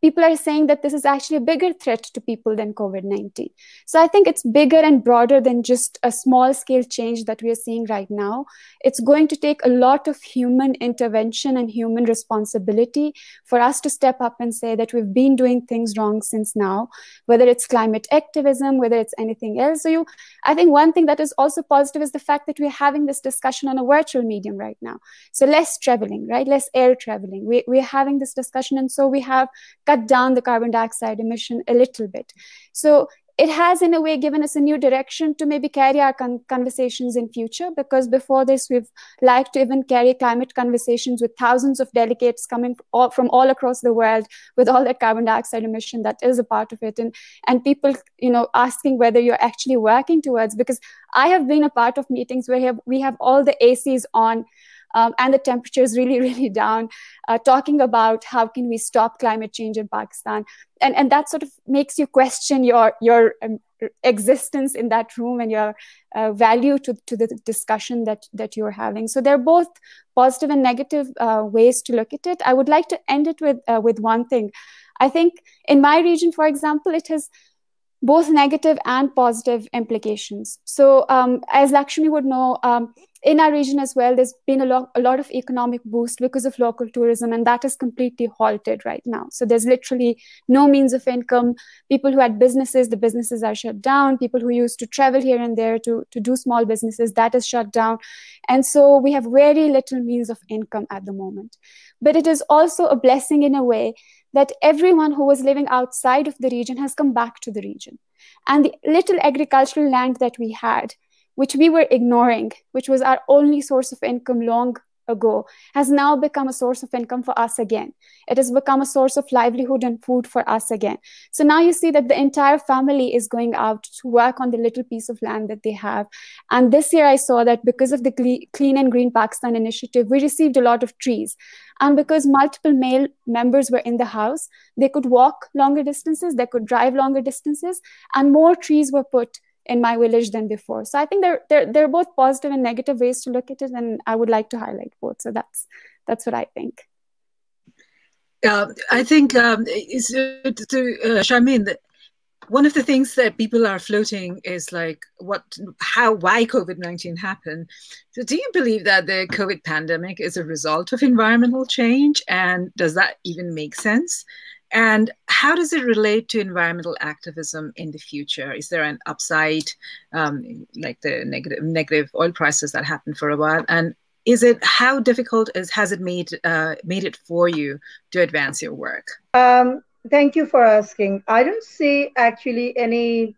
people are saying that this is actually a bigger threat to people than COVID 19. So I think it's bigger and broader than just a small scale change that we are seeing right now. It's going to take a lot of human intervention and human responsibility for us to step up and say that we've been doing things wrong since now, whether it's climate activism, whether it's anything else. So you, I think one thing that is also positive is the fact that we're having this discussion on a virtual medium right now. So less traveling, right? Less air traveling. We, we're having this discussion. And so we have cut down the carbon dioxide emission a little bit. So it has in a way given us a new direction to maybe carry our con- conversations in future because before this we've liked to even carry climate conversations with thousands of delegates coming all, from all across the world with all that carbon dioxide emission that is a part of it and and people you know asking whether you're actually working towards because i have been a part of meetings where we have, we have all the acs on um, and the temperature is really, really down, uh, talking about how can we stop climate change in Pakistan. And, and that sort of makes you question your, your um, existence in that room and your uh, value to, to the discussion that, that you're having. So they're both positive and negative uh, ways to look at it. I would like to end it with, uh, with one thing. I think in my region, for example, it has both negative and positive implications. So, um, as Laxmi would know, um, in our region as well, there's been a lot, a lot of economic boost because of local tourism, and that is completely halted right now. So there's literally no means of income. People who had businesses, the businesses are shut down. People who used to travel here and there to, to do small businesses, that is shut down. And so we have very little means of income at the moment. But it is also a blessing in a way that everyone who was living outside of the region has come back to the region. And the little agricultural land that we had which we were ignoring, which was our only source of income long ago, has now become a source of income for us again. It has become a source of livelihood and food for us again. So now you see that the entire family is going out to work on the little piece of land that they have. And this year I saw that because of the Clean and Green Pakistan initiative, we received a lot of trees. And because multiple male members were in the house, they could walk longer distances, they could drive longer distances, and more trees were put in my village than before. So I think they're they're both positive and negative ways to look at it, and I would like to highlight both. So that's that's what I think. Uh, I think um, is uh, to uh, one of the things that people are floating is like what how why covid-19 happened so do you believe that the covid pandemic is a result of environmental change and does that even make sense and how does it relate to environmental activism in the future? Is there an upside, um, like the negative negative oil prices that happened for a while? And is it how difficult is has it made uh, made it for you to advance your work? Um, thank you for asking. I don't see actually any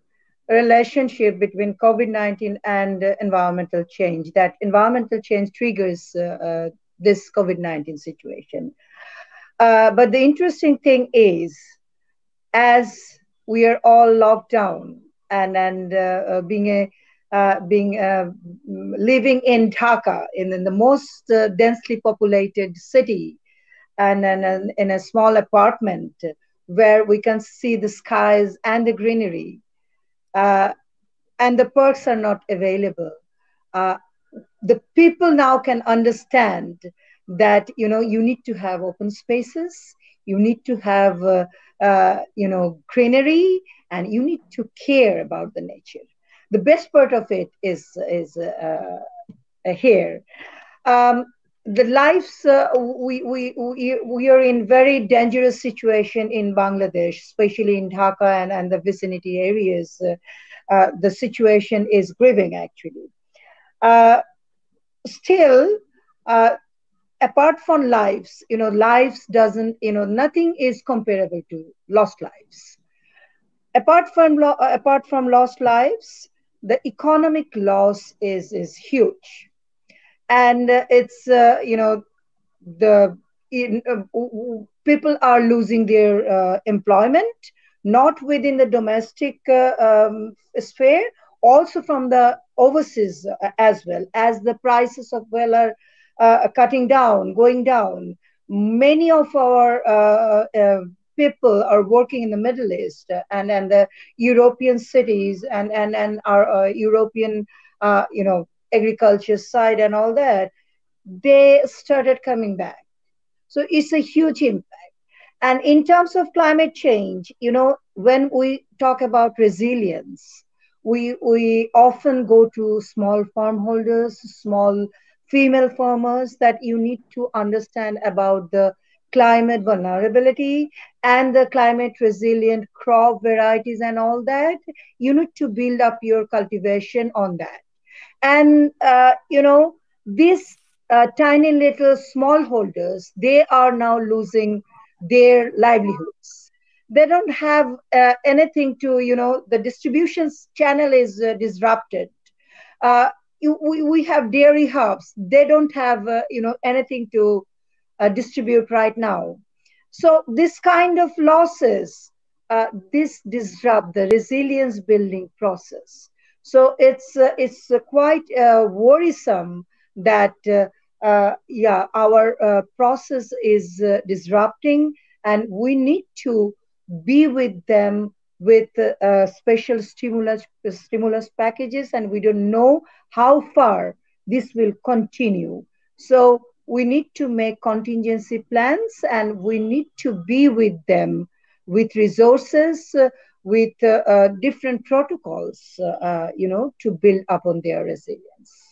relationship between COVID nineteen and environmental change. That environmental change triggers uh, uh this COVID nineteen situation. Uh, but the interesting thing is, as we are all locked down and and uh, uh being a uh, being uh, living in Dhaka, in, in the most uh, densely populated city, and, and, in a small apartment where we can see the skies and the greenery, and the perks are not available. the people now can understand that you know you need to have open spaces you need to have uh, uh, you know greenery and you need to care about the nature. The best part of it is is uh, uh here. Um, the lives uh, we, we we we are in very dangerous situation in bangladesh especially in dhaka and, and the vicinity areas. Uh, the situation is grieving actually. Still apart from lives you know lives doesn't you know nothing is comparable to lost lives. Apart from lo- uh, apart from lost lives the economic loss is is huge. And uh, it's uh, you know the in, uh, people are losing their uh, employment not within the domestic uh, um, sphere also from the overseas as well as the prices of oil are uh, cutting down, going down. Many of our uh, uh, people are working in the Middle East and, and the European cities and, and, and our European, you know, agriculture side and all that, they started coming back. So it's a huge impact. And in terms of climate change, you know, when we talk about resilience, we, we often go to small farm holders, small female farmers that you need to understand about the climate vulnerability and the climate resilient crop varieties and all that. You need to build up your cultivation on that. And, uh, you know, these uh, tiny little smallholders, they are now losing their livelihoods. They don't have uh, anything to, you know, the distribution channel is uh, disrupted. Uh, we, we have dairy hubs. They don't have, uh, you know, anything to uh, distribute right now. So this kind of losses, this disrupt the resilience building process. So it's it's quite worrisome that uh, yeah, our uh, process is uh, disrupting, and we need to be with them with uh, special stimulus stimulus packages, and we don't know how far this will continue. So we need to make contingency plans, and we need to be with them with resources. Uh, with uh, different protocols, you know, to build upon their resilience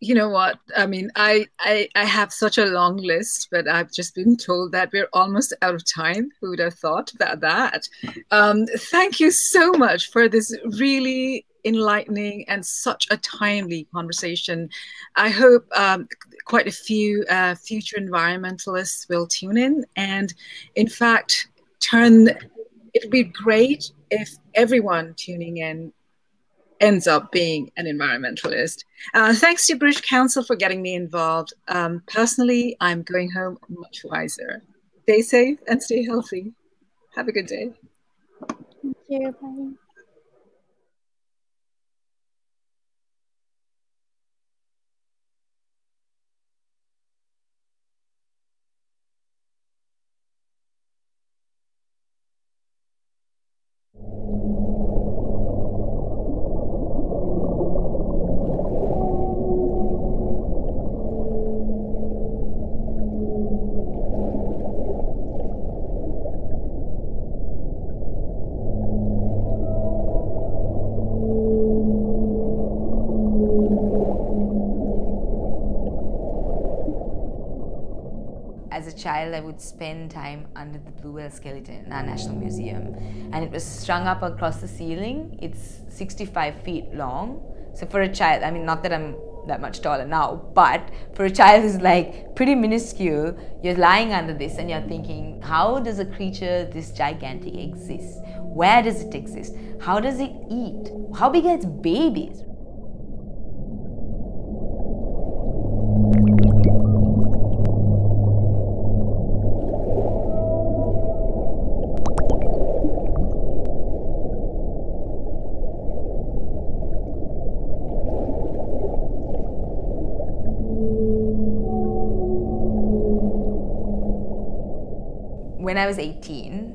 you know what? I mean I, I i have such a long list but i've just been told that we're almost out of time. Who would have thought about that? Um, thank you so much for this really enlightening and such a timely conversation. I hope um, quite a few uh, future environmentalists will tune in. And in fact turn it would be great if everyone tuning in ends up being an environmentalist. Uh, thanks to British Council for getting me involved. Um, personally, I'm going home much wiser. Stay safe and stay healthy. Have a good day. Thank you. Bye. Child, I would spend time under the blue whale skeleton in our National Museum. And it was strung up across the ceiling. It's 65 feet long. So for a child, I mean, not that I'm that much taller now, but for a child who's like pretty minuscule, you're lying under this and you're thinking, how does a creature this gigantic exist? Where does it exist? How does it eat? How big are its babies? When I was 18,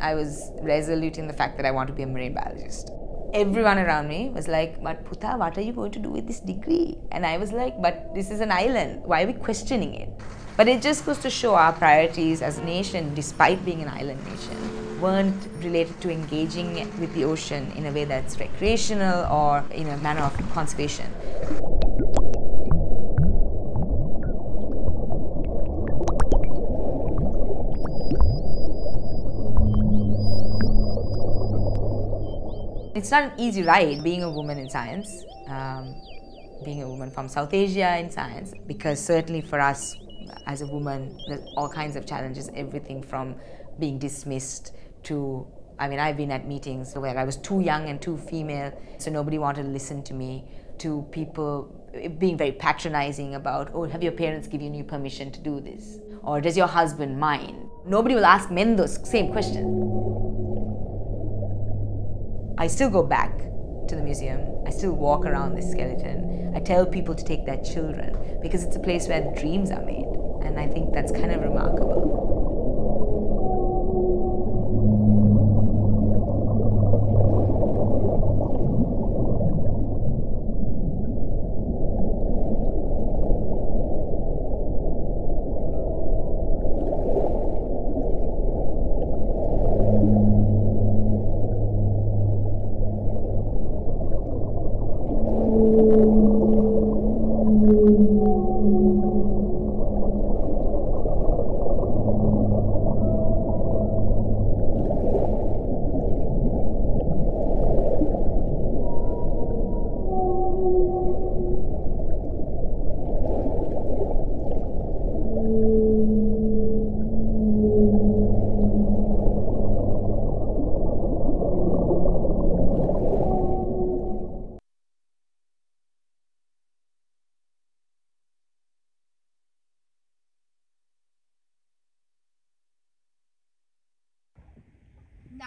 I was resolute in the fact that I want to be a marine biologist. Everyone around me was like, but Puta, what are you going to do with this degree? And I was like, but this is an island. Why are we questioning it? But it just goes to show our priorities as a nation, despite being an island nation, weren't related to engaging with the ocean in a way that's recreational or in a manner of conservation. It's not an easy ride being a woman in science, um, being a woman from South Asia in science, because certainly for us as a woman, there's all kinds of challenges, everything from being dismissed to I mean, I've been at meetings where I was too young and too female, so nobody wanted to listen to me, to people being very patronizing about, oh, have your parents given you permission to do this? Or does your husband mind? Nobody will ask men those same questions. I still go back to the museum. I still walk around this skeleton. I tell people to take their children because it's a place where dreams are made. And I think that's kind of remarkable.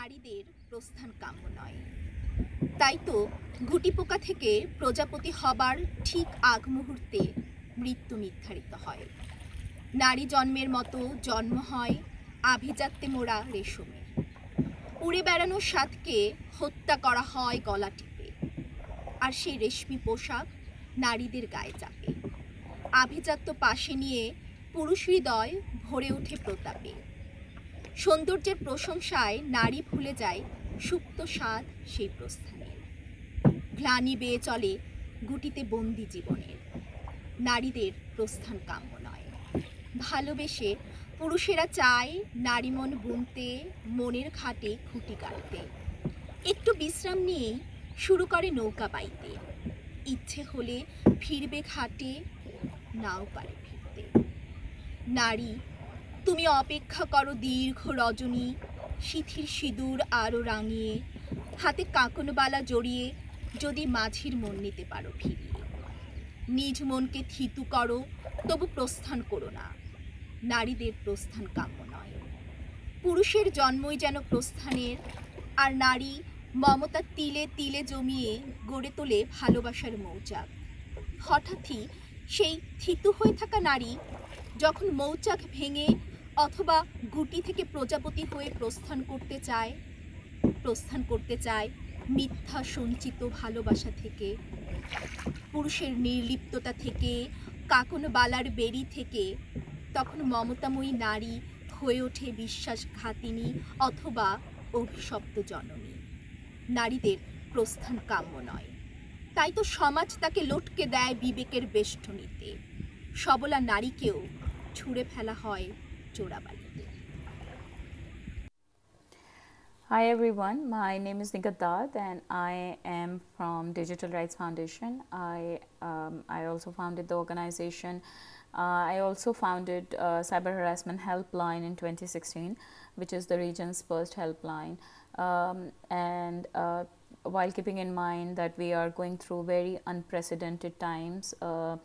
নারীদের প্রস্থান কাম্য নয়। তাই তো গুটি পোকা থেকে প্রজাপতি হবার ঠিক আগ মুহূর্তে মৃত্যু নির্ধারিত হয়। নারী জন্মের মতো জন্ম হয় আভিজাত্যে মোড়া রেশমের উড়ে বেড়ানোর স্বাদকে হত্যা করা হয় গলা টিপে। আর সেই রেশমি পোশাক নারীদের গায়ে চাপে। আভিজাত্য পাশে নিয়ে পুরুষ হৃদয় ভরে ওঠে প্রতাপে। সৌন্দর্যের প্রশংসায় নারী ভুলে যায় সুপ্ত স্বাদ সেই প্রস্থানের গ্লানি বেয়ে চলে গুটিতে বন্দি জীবনের। নারীদের প্রস্থান কাম্য নয়। ভালোবেসে পুরুষেরা চায় নারী মন বুনতে, মনের ঘাটে খুঁটি কাটতে। একটু বিশ্রাম নিয়েই শুরু করে নৌকা বাইতে। ইচ্ছে হলে ফিরবে ঘাটে নাও পারে ফিরতে। নারী তুমি অপেক্ষা করো দীর্ঘ রজনী শিথির সিঁদুর আরও রাঙিয়ে, হাতে কাঁকনবালা জড়িয়ে যদি মাঝির মন নিতে পারো ফিরিয়ে। নিজ মনকে থিতু করো, তবু প্রস্থান করো না। নারীদের প্রস্থান কাম্য নয়। পুরুষের জন্মই যেন প্রস্থানের, আর নারী মমতা তিলে তিলে জমিয়ে গড়ে তোলে ভালোবাসার মৌচাক। হঠাৎই সেই থিতু হয়ে থাকা নারী যখন মৌচাক ভেঙে অথবা গুটি থেকে প্রজাপতি হয়ে প্রস্থান করতে চায়, প্রস্থান করতে চায় মিথ্যা সঞ্চিত ভালোবাসা থেকে, পুরুষের নির্লিপ্ততা থেকে, কাকন বালার বেরি থেকে, তখন মমতাময়ী নারী হয়ে ওঠে বিশ্বাসঘাতিনী অথবা অভিশপ্ত জননী। নারীদের প্রস্থান কাম্য নয়। তাই তো সমাজ তাকে লটকে দেয় বিবেকের বেষ্টনীতে। সবলা নারীকেও ছুঁড়ে ফেলা হয় Hi everyone, my name is Nighat and I am from Digital Rights Foundation. I, um, I also founded the organization. Uh, I also founded uh, Cyber Harassment Helpline in 2016, which is the region's first helpline. Um, and uh, while keeping in mind that we are going through very unprecedented times, uh,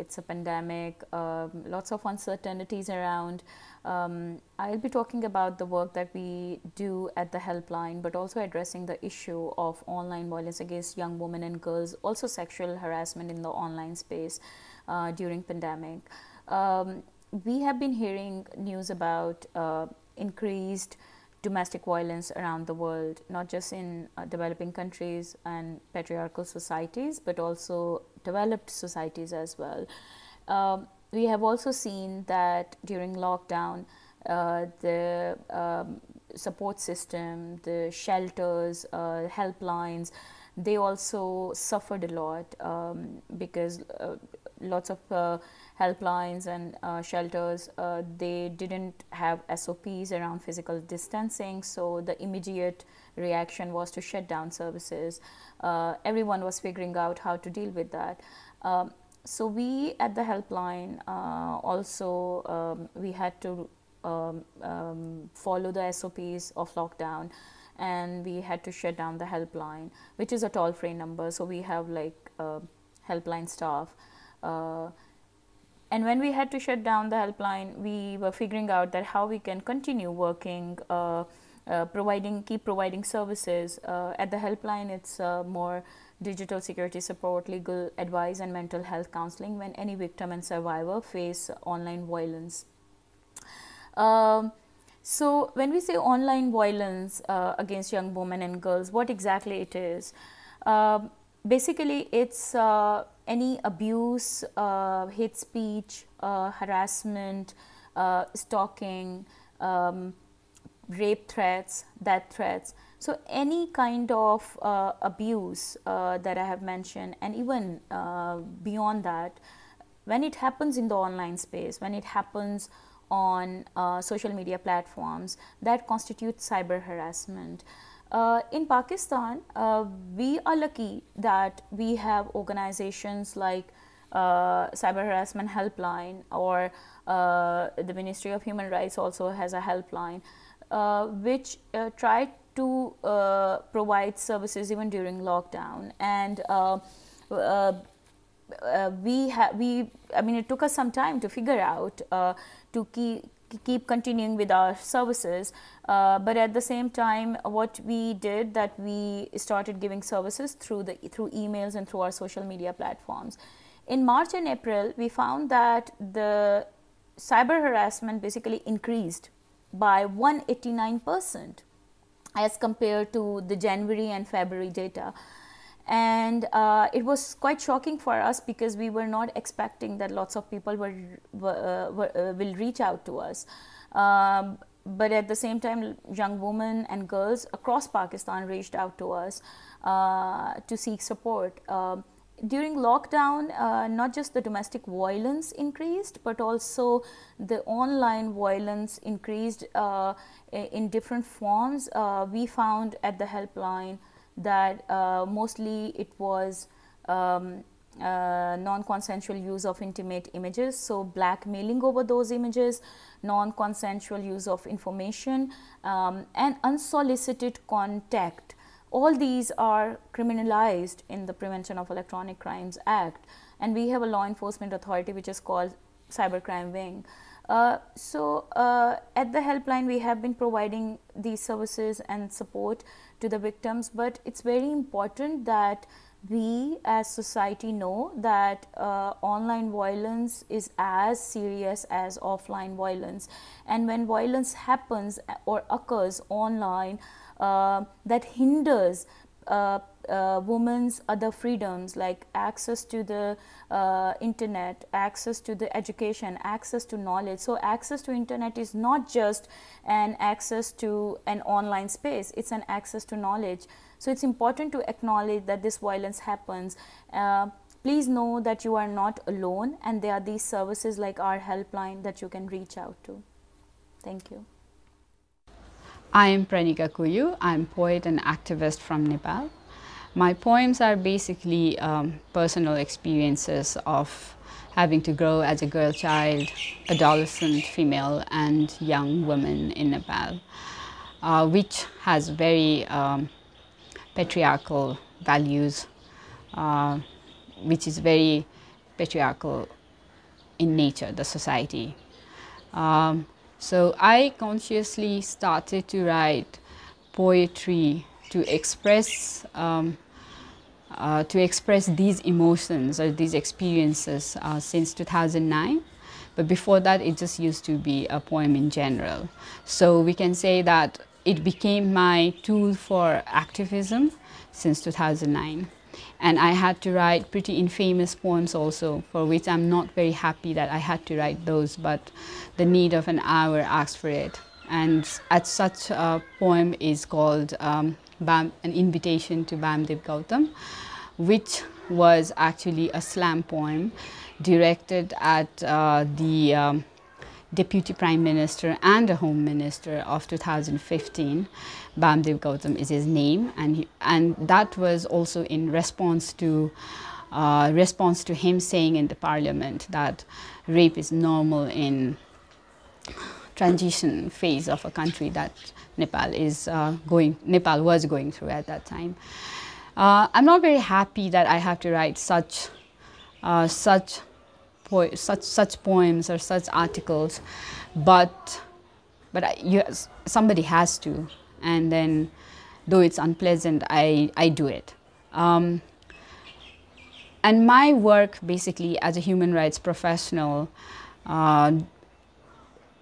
it's a pandemic, um, lots of uncertainties around. Um, I'll be talking about the work that we do at the helpline, but also addressing the issue of online violence against young women and girls, also sexual harassment in the online space uh, during pandemic. Um, we have been hearing news about uh, increased domestic violence around the world, not just in uh, developing countries and patriarchal societies, but also developed societies as well. Um, we have also seen that during lockdown, uh, the um, support system, the shelters, uh, helplines, they also suffered a lot um, because uh, lots of uh, helplines and uh, shelters uh, they didn't have SOPs around physical distancing, so the immediate reaction was to shut down services. everyone was figuring out how to deal with that. Um, so we at the helpline uh, also um, we had to um, um, follow the SOPs of lockdown and we had to shut down the helpline which is a toll free number so we have like uh, helpline staff uh, and when we had to shut down the helpline we were figuring out that how we can continue working uh, uh, providing keep providing services. Uh, at the helpline it's uh, more digital security support legal advice and mental health counseling when any victim and survivor face online violence. Um, so when we say online violence uh, against young women and girls what exactly it is? Um, basically it's uh, any abuse uh, hate speech harassment stalking um, rape threats, death threats. So any kind of uh, abuse uh, that I have mentioned, and even uh, beyond that, when it happens in the online space, when it happens on uh, social media platforms, that constitutes cyber harassment. Uh, in Pakistan, uh, we are lucky that we have organizations like Cyber Harassment Helpline or the Ministry of Human Rights also has a helpline uh, which uh, tried to uh, provide services even during lockdown. And we have we I mean it took us some time to figure out to keep keep continuing with our services uh, but at the same time what we did that we started giving services through the through emails and through our social media platforms in march and april we found that the cyber harassment basically increased by 189% as compared to the January and February data. And uh, it was quite shocking for us because we were not expecting that lots of people were, were, uh, were uh, will reach out to us. Um, but at the same time, young women and girls across Pakistan reached out to us uh, to seek support. Um, during lockdown, uh, not just the domestic violence increased, but also the online violence increased uh, in different forms. Uh, we found at the helpline that uh, mostly it was um, uh, non-consensual use of intimate images, so blackmailing over those images, non-consensual use of information, um, and unsolicited contact. All these are criminalized in the Prevention of Electronic Crimes Act, and we have a law enforcement authority which is called Cybercrime Wing. Uh, so, uh, at the helpline, we have been providing these services and support to the victims, but it's very important that we as society know that uh, online violence is as serious as offline violence. And when violence happens or occurs online uh, that hinders uh, women's other freedoms like access to the uh, internet, access to the education, access to knowledge. So, access to internet is not just an access to an online space, it's an access to knowledge. So, it's important to acknowledge that this violence happens. Uh, please know that you are not alone and there are these services like our helpline that you can reach out to. Thank you. I am Pranika Koyu. I'm poet and activist from Nepal. My poems are basically um, personal experiences of having to grow as a girl child, adolescent, female and young woman in Nepal, uh, which has very um, patriarchal values, uh, which is very patriarchal in nature, the society. Um, so I consciously started to write poetry to express um, uh, to express these emotions or these experiences uh, since 2009. But before that, it just used to be a poem in general. So we can say that it became my tool for activism since 2009 and I had to write pretty infamous poems also, for which I'm not very happy that I had to write those, but the need of an hour asked for it. And at such a poem is called um, Bam, An Invitation to Bamdev Gautam, which was actually a slam poem directed at uh, the um, Deputy Prime Minister and a Home Minister of 2015. Bamdev Gautam is his name, and he, and that was also in response to uh, response to him saying in the Parliament that rape is normal in transition phase of a country that Nepal is uh, going Nepal was going through at that time. Uh, I'm not very happy that I have to write such uh, such such such poems or such articles, but but you, somebody has to, and then though it's unpleasant, I, I do it. Um, and my work basically as a human rights professional uh,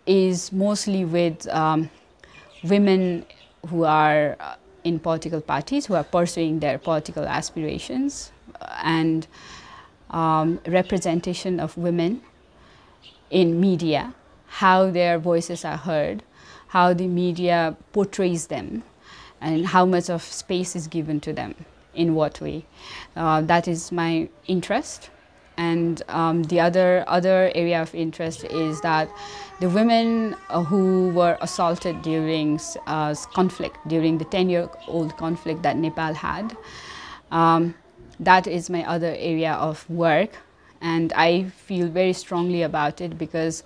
is mostly with um, women who are uh, in political parties, who are pursuing their political aspirations, uh, and um, representation of women in media, how their voices are heard, how the media portrays them, and how much of space is given to them in what way. Uh, that is my interest. And um, the other, other area of interest is that the women uh, who were assaulted during uh, conflict, during the 10 year old conflict that Nepal had, um, that is my other area of work. And I feel very strongly about it because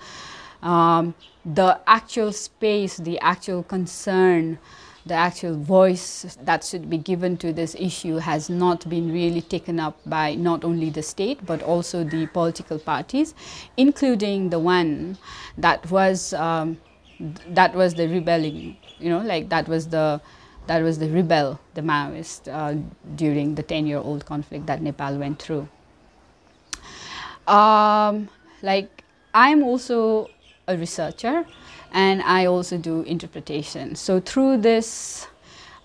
um, the actual space, the actual concern, the actual voice that should be given to this issue has not been really taken up by not only the state but also the political parties, including the one that was um, that was the rebelling, you know, like that was the that was the rebel, the Maoist, uh, during the 10-year-old conflict that Nepal went through. Um, like I'm also a researcher and I also do interpretation. So through this,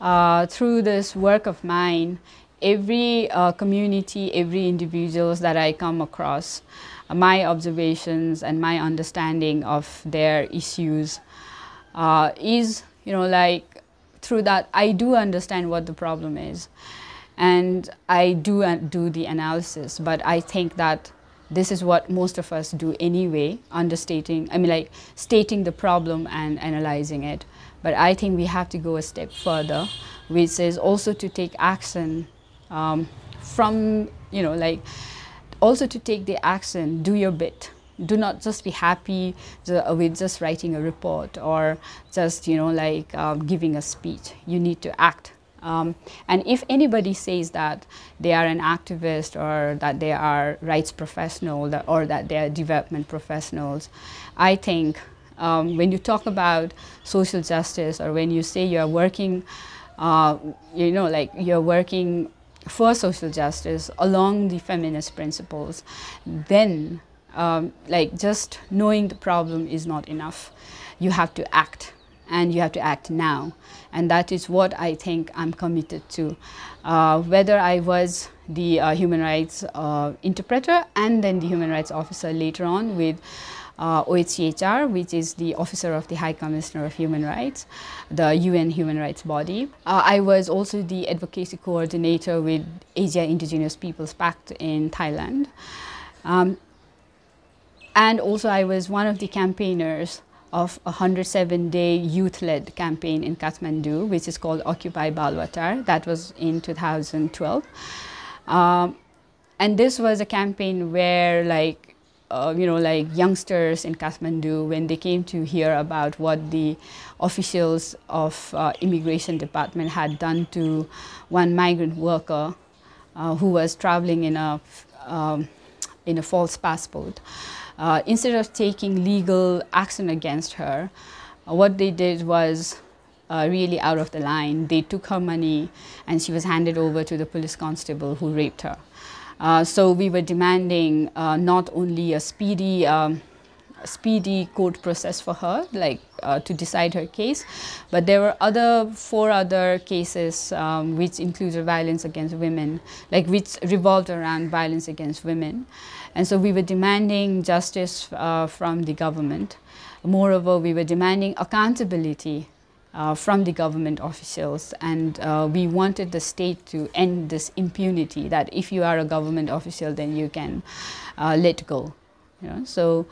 uh, through this work of mine, every uh, community, every individuals that I come across, uh, my observations and my understanding of their issues uh, is, you know, like through that I do understand what the problem is, and I do uh, do the analysis. But I think that this is what most of us do anyway, understating, I mean, like stating the problem and analyzing it. But I think we have to go a step further, which is also to take action um, from, you know, like also to take the action, do your bit. Do not just be happy with just writing a report or just, you know, like uh, giving a speech. You need to act um, and if anybody says that they are an activist or that they are rights professional or that they are development professionals, I think um, when you talk about social justice or when you say you are working, uh, you know, like you're working for social justice along the feminist principles, then um, like just knowing the problem is not enough. You have to act and you have to act now. And that is what I think I'm committed to. Uh, whether I was the uh, human rights uh, interpreter and then the human rights officer later on with uh, OHCHR, which is the Officer of the High Commissioner of Human Rights, the UN human rights body. Uh, I was also the advocacy coordinator with Asia Indigenous Peoples Pact in Thailand. Um, and also I was one of the campaigners of a 107-day youth-led campaign in Kathmandu, which is called Occupy Baluwatar. That was in 2012. Um, and this was a campaign where like, uh, you know, like youngsters in Kathmandu, when they came to hear about what the officials of uh, immigration department had done to one migrant worker uh, who was traveling in a, um, in a false passport, uh, instead of taking legal action against her, what they did was uh, really out of the line. They took her money and she was handed over to the police constable who raped her. Uh, so we were demanding uh, not only a speedy um, speedy court process for her, like uh, to decide her case. But there were other four other cases um, which included violence against women, like which revolved around violence against women. And so we were demanding justice uh, from the government. Moreover, we were demanding accountability uh, from the government officials and uh, we wanted the state to end this impunity that if you are a government official then you can uh, let go. You know? So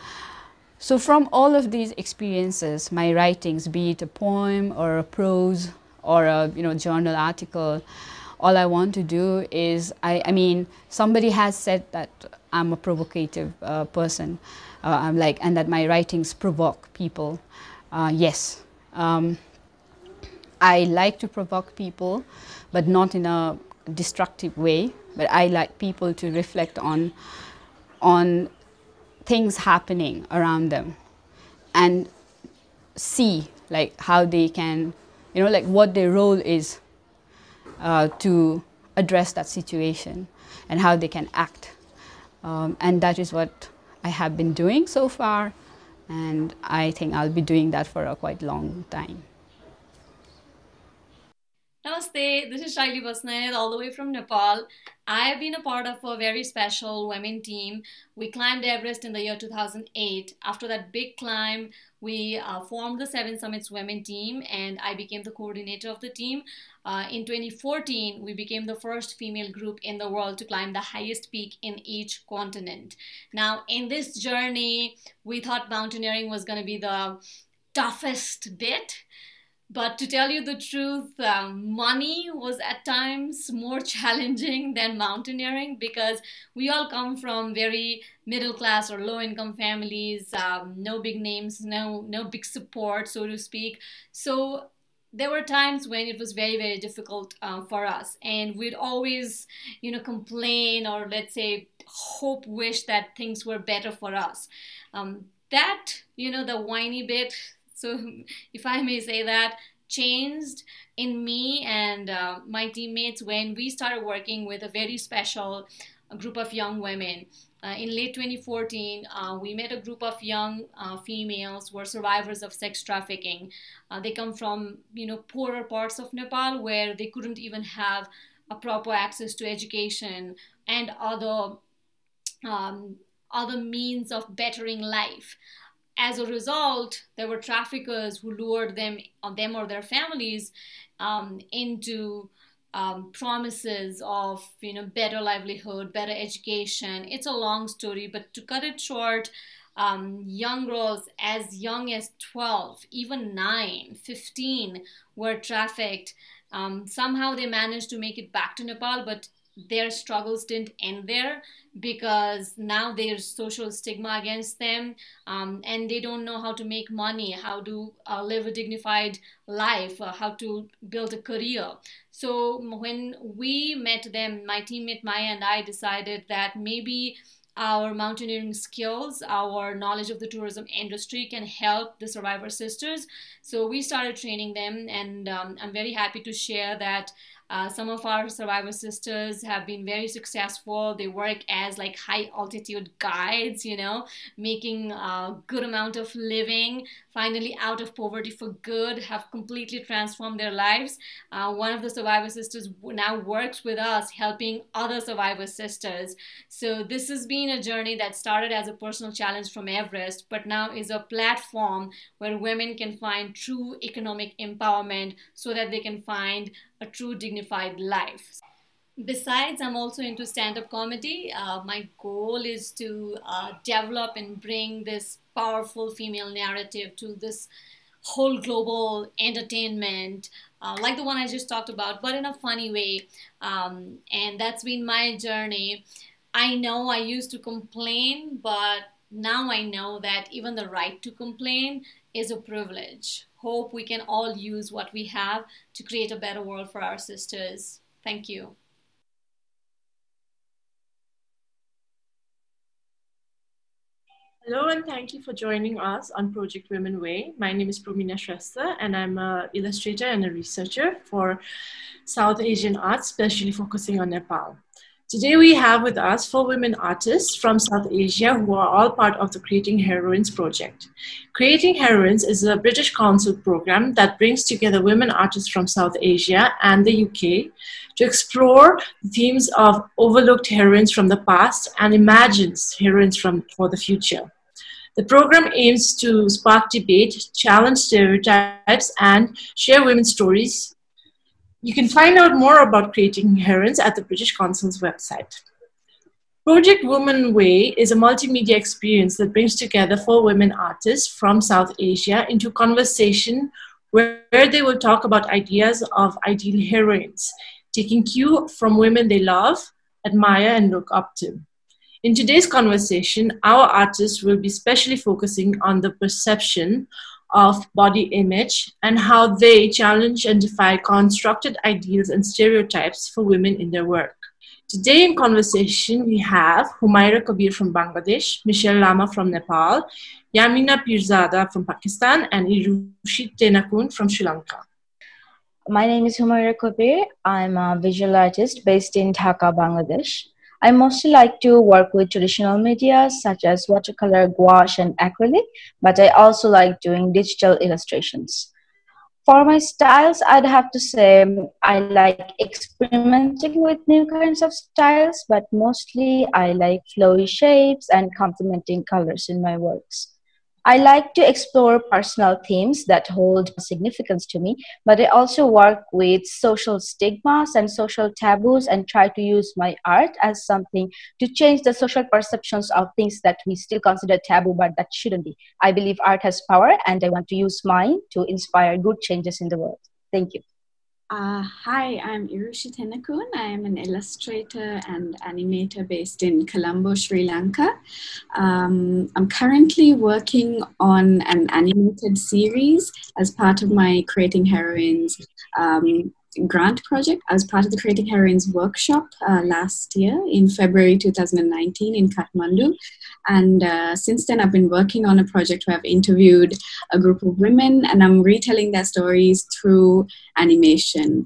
so from all of these experiences, my writings, be it a poem or a prose or a you know journal article, all I want to do is, I, I mean, somebody has said that I'm a provocative uh, person, uh, I'm like, and that my writings provoke people. Uh, yes, um, I like to provoke people, but not in a destructive way. But I like people to reflect on, on things happening around them and see like how they can you know, like what their role is uh, to address that situation and how they can act. Um, and that is what I have been doing so far, and I think I'll be doing that for a quite long time. Namaste, this is Shailee Basnet all the way from Nepal. I have been a part of a very special women team. We climbed Everest in the year 2008. After that big climb, we uh, formed the Seven Summits Women team and I became the coordinator of the team. Uh, in 2014, we became the first female group in the world to climb the highest peak in each continent. Now, in this journey, we thought mountaineering was going to be the toughest bit but to tell you the truth, um, money was at times more challenging than mountaineering because we all come from very middle class or low income families, um, no big names, no no big support, so to speak. So there were times when it was very very difficult uh, for us and we'd always you know complain or let's say hope wish that things were better for us um, that you know the whiny bit so, if I may say that, changed in me and uh, my teammates when we started working with a very special group of young women. Uh, in late 2014, uh, we met a group of young uh, females who are survivors of sex trafficking. Uh, they come from, you know, poorer parts of Nepal where they couldn't even have a proper access to education and other um, other means of bettering life as a result, there were traffickers who lured them, uh, them or their families, um, into um, promises of you know better livelihood, better education. It's a long story, but to cut it short, um, young girls as young as 12, even 9, 15 were trafficked. Um, somehow they managed to make it back to Nepal, but their struggles didn't end there because now there's social stigma against them um, and they don't know how to make money how to uh, live a dignified life uh, how to build a career so when we met them my teammate maya and i decided that maybe our mountaineering skills, our knowledge of the tourism industry can help the survivor sisters. So we started training them, and um, I'm very happy to share that uh, some of our survivor sisters have been very successful. They work as like high altitude guides, you know, making a good amount of living, finally out of poverty for good, have completely transformed their lives. Uh, one of the survivor sisters now works with us, helping other survivor sisters. So this has been a journey that started as a personal challenge from Everest, but now is a platform where women can find true economic empowerment so that they can find a true dignified life. Besides, I'm also into stand up comedy. Uh, my goal is to uh, develop and bring this powerful female narrative to this whole global entertainment, uh, like the one I just talked about, but in a funny way. Um, and that's been my journey. I know I used to complain, but now I know that even the right to complain is a privilege hope we can all use what we have to create a better world for our sisters. Thank you. Hello and thank you for joining us on Project Women Way. My name is Promina Shrestha and I'm an illustrator and a researcher for South Asian art, especially focusing on Nepal. Today we have with us four women artists from South Asia who are all part of the Creating Heroines project. Creating Heroines is a British Council program that brings together women artists from South Asia and the UK to explore themes of overlooked heroines from the past and imagines heroines from, for the future. The program aims to spark debate, challenge stereotypes, and share women's stories you can find out more about creating heroines at the British Council's website. Project Woman Way is a multimedia experience that brings together four women artists from South Asia into conversation where they will talk about ideas of ideal heroines, taking cue from women they love, admire, and look up to. In today's conversation, our artists will be specially focusing on the perception of body image and how they challenge and defy constructed ideals and stereotypes for women in their work. Today in conversation, we have Humayra Kabir from Bangladesh, Michelle Lama from Nepal, Yamina Peerzada from Pakistan, and Irushi Tennekoon from Sri Lanka. My name is Humayra Kabir. I'm a visual artist based in Dhaka, Bangladesh. I mostly like to work with traditional media such as watercolor, gouache, and acrylic, but I also like doing digital illustrations. For my styles, I'd have to say um, I like experimenting with new kinds of styles, but mostly I like flowy shapes and complementing colors in my works. I like to explore personal themes that hold significance to me, but I also work with social stigmas and social taboos and try to use my art as something to change the social perceptions of things that we still consider taboo but that shouldn't be. I believe art has power and I want to use mine to inspire good changes in the world. Thank you. Uh, hi, I'm Irushi Tennekoon. I am an illustrator and animator based in Colombo, Sri Lanka. Um, I'm currently working on an animated series as part of my Creating Heroines um, grant project as part of the Creating Heroines workshop uh, last year in February 2019 in Kathmandu. And uh, since then, I've been working on a project where I've interviewed a group of women and I'm retelling their stories through animation.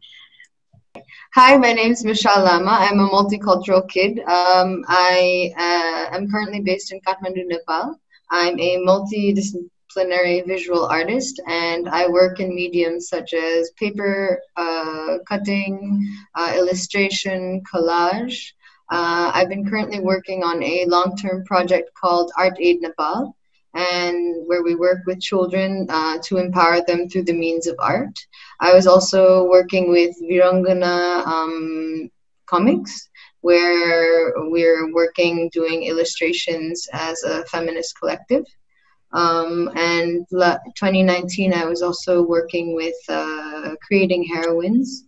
Hi, my name is Michelle Lama. I'm a multicultural kid. Um, I uh, am currently based in Kathmandu, Nepal. I'm a multidisciplinary multidisciplinary visual artist, and I work in mediums such as paper uh, cutting, uh, illustration, collage. Uh, I've been currently working on a long term project called Art Aid Nepal, and where we work with children uh, to empower them through the means of art. I was also working with Virangana um, Comics, where we're working doing illustrations as a feminist collective. Um, and 2019, I was also working with uh, creating heroines.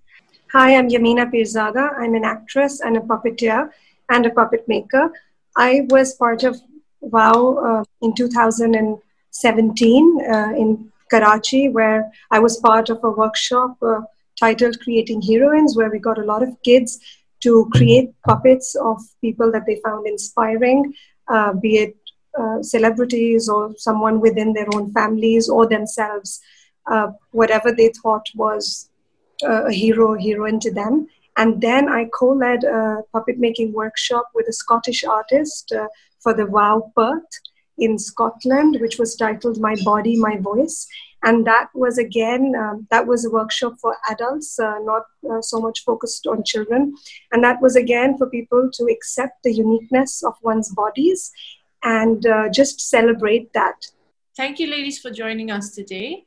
Hi, I'm Yamina Peerzada. I'm an actress and a puppeteer and a puppet maker. I was part of WOW uh, in 2017 uh, in Karachi, where I was part of a workshop uh, titled Creating Heroines, where we got a lot of kids to create puppets of people that they found inspiring, uh, be it uh, celebrities or someone within their own families or themselves, uh, whatever they thought was uh, a hero, heroine to them. And then I co led a puppet making workshop with a Scottish artist uh, for the WOW Perth in Scotland, which was titled My Body, My Voice. And that was again, um, that was a workshop for adults, uh, not uh, so much focused on children. And that was again for people to accept the uniqueness of one's bodies and uh, just celebrate that. Thank you, ladies, for joining us today.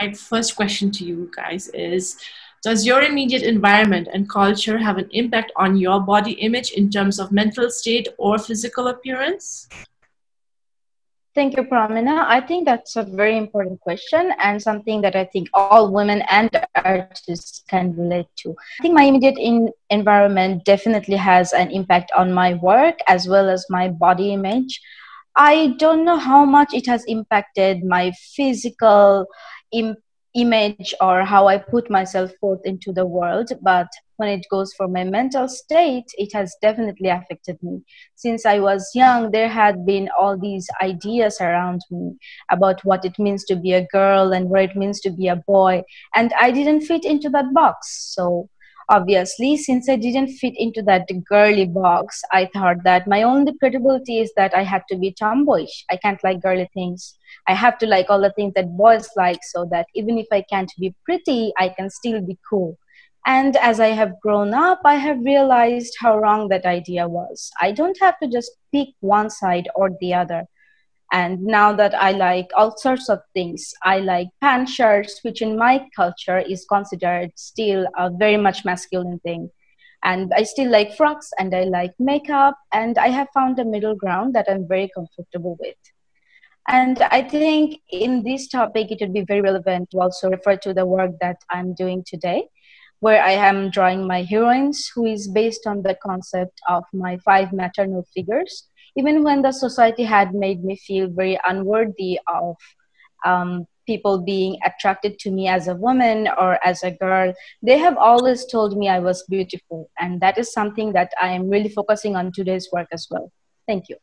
My first question to you guys is Does your immediate environment and culture have an impact on your body image in terms of mental state or physical appearance? Thank you, Pramina. I think that's a very important question and something that I think all women and artists can relate to. I think my immediate in environment definitely has an impact on my work as well as my body image. I don't know how much it has impacted my physical Im- image or how I put myself forth into the world, but when it goes for my mental state, it has definitely affected me. Since I was young, there had been all these ideas around me about what it means to be a girl and what it means to be a boy, and I didn't fit into that box. So obviously since i didn't fit into that girly box i thought that my only credibility is that i had to be tomboyish i can't like girly things i have to like all the things that boys like so that even if i can't be pretty i can still be cool and as I have grown up, I have realized how wrong that idea was. I don't have to just pick one side or the other. And now that I like all sorts of things, I like pant shirts, which in my culture is considered still a very much masculine thing. And I still like frocks and I like makeup, and I have found a middle ground that I'm very comfortable with. And I think in this topic, it would be very relevant to also refer to the work that I'm doing today where I am drawing my heroines, who is based on the concept of my five maternal figures. Even when the society had made me feel very unworthy of um, people being attracted to me as a woman or as a girl, they have always told me I was beautiful. And that is something that I am really focusing on today's work as well. Thank you.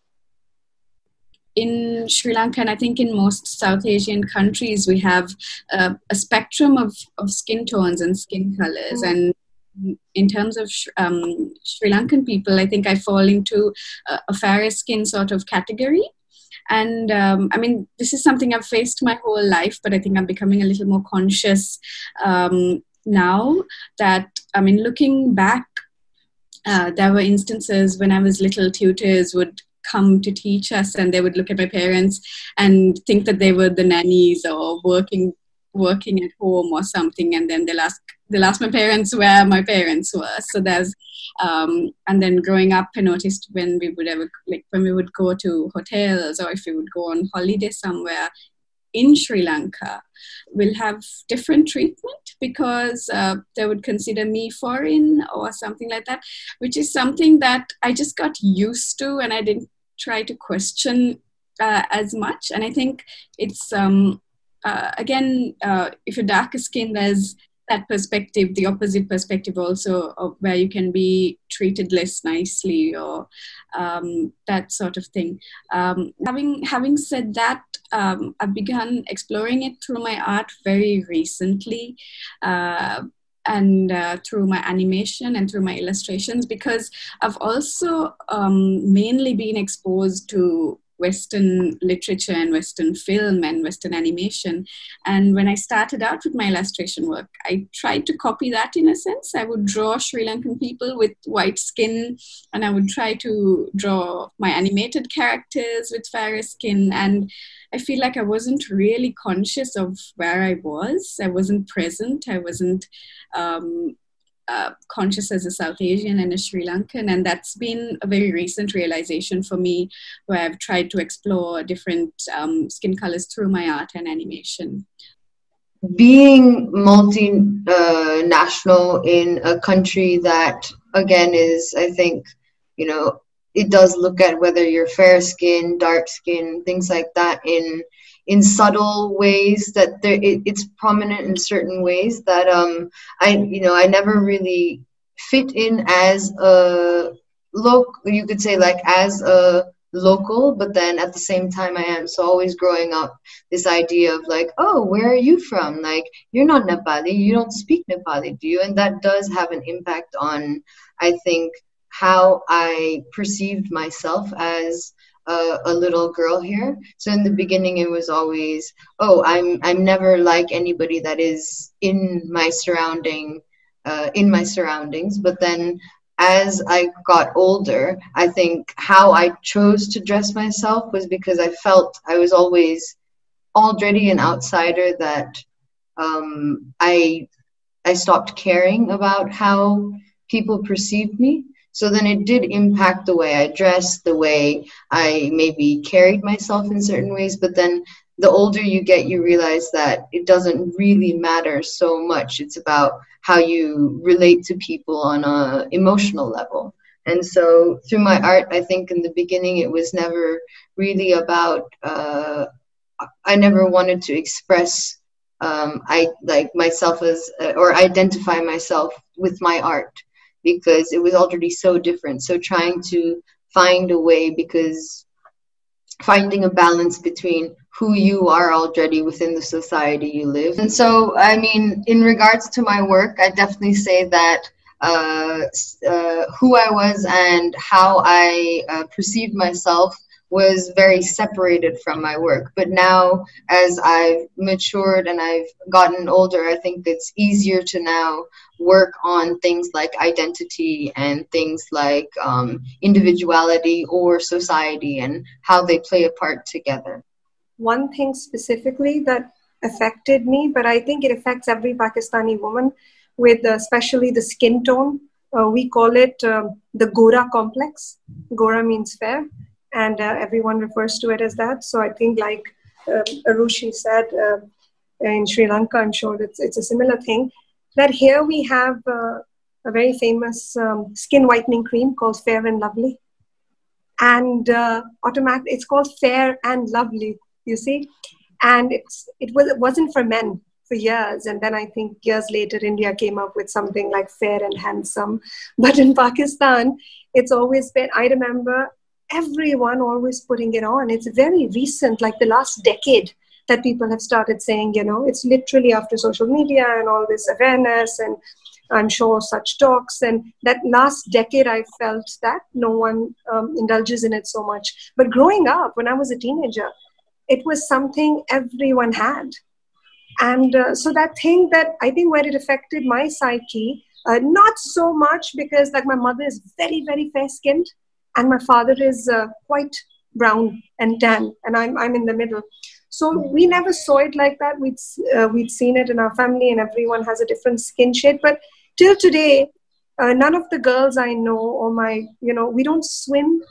In Sri Lanka, and I think in most South Asian countries, we have uh, a spectrum of, of skin tones and skin colors. Mm. And in terms of um, Sri Lankan people, I think I fall into a, a fairer skin sort of category. And um, I mean, this is something I've faced my whole life, but I think I'm becoming a little more conscious um, now that, I mean, looking back, uh, there were instances when I was little, tutors would come to teach us and they would look at my parents and think that they were the nannies or working working at home or something. And then they'll ask they'll ask my parents where my parents were. So there's um, and then growing up i noticed when we would ever like when we would go to hotels or if we would go on holiday somewhere in Sri Lanka will have different treatment because uh, they would consider me foreign or something like that, which is something that I just got used to and I didn't try to question uh, as much. And I think it's, um, uh, again, uh, if you're darker skin, there's that perspective, the opposite perspective also, of where you can be treated less nicely or um, that sort of thing. Um, having having said that, um, I've begun exploring it through my art very recently. Uh, and uh, through my animation and through my illustrations because I've also um, mainly been exposed to Western literature and Western film and Western animation. And when I started out with my illustration work, I tried to copy that in a sense. I would draw Sri Lankan people with white skin, and I would try to draw my animated characters with fairer skin. And I feel like I wasn't really conscious of where I was. I wasn't present. I wasn't um, uh, conscious as a South Asian and a Sri Lankan. And that's been a very recent realization for me where I've tried to explore different um, skin colors through my art and animation. Being multinational uh, in a country that, again, is, I think, you know, it does look at whether you're fair skin, dark skin, things like that in in subtle ways that there it, it's prominent in certain ways that um I you know I never really fit in as a local you could say like as a local but then at the same time I am. So always growing up this idea of like oh where are you from? Like you're not Nepali. You don't speak Nepali do you? And that does have an impact on I think how I perceived myself as a, a, little girl here. So in the beginning, it was always, oh, I'm I'm never like anybody that is in my surrounding, uh, in my surroundings. But then, as I got older, I think how I chose to dress myself was because I felt I was always already an outsider. That um, I I stopped caring about how people perceived me so then it did impact the way I dressed, the way I maybe carried myself in certain ways. But then the older you get, you realize that it doesn't really matter so much. It's about how you relate to people on a emotional level. And so through my art, I think in the beginning it was never really about. Uh, I never wanted to express um, I like myself as uh, or identify myself with my art because it was already so different. So trying to find a way because finding a balance between who you are already within the society you live. And so, I mean, in regards to my work, I definitely say that uh, uh, who I was and how I uh, perceived myself was very separated from my work. But now, as I've matured and I've gotten older, I think it's easier to now work on things like identity and things like um, individuality or society and how they play a part together. One thing specifically that affected me, but I think it affects every Pakistani woman, with uh, especially the skin tone. Uh, we call it um, the Gora complex. Gora means fair and uh, everyone refers to it as that. So I think, like um, Irushi said uh, in Sri Lanka, I'm sure it's it's a similar thing. That here we have uh, a very famous um, skin whitening cream called Fair and Lovely, and uh, automatic. It's called Fair and Lovely. You see, and it's it was it wasn't for men for years and then i think years later india came up with something like fair and handsome but in pakistan it's always been i remember everyone always putting it on. It's very recent, like the last decade, that people have started saying, you know, it's literally after social media and all this awareness and I'm sure such talks. And that last decade, I felt that no one um, indulges in it so much. But growing up, when I was a teenager, it was something everyone had. And uh, so that thing that I think where it affected my psyche, uh, not so much because like my mother is very, very fair skinned and my father is uh, quite brown and tan and I'm, I'm in the middle. So we never saw it like that. We'd, uh, we'd seen it in our family and everyone has a different skin shade. But till today, uh, none of the girls I know or my, you know, we don't swim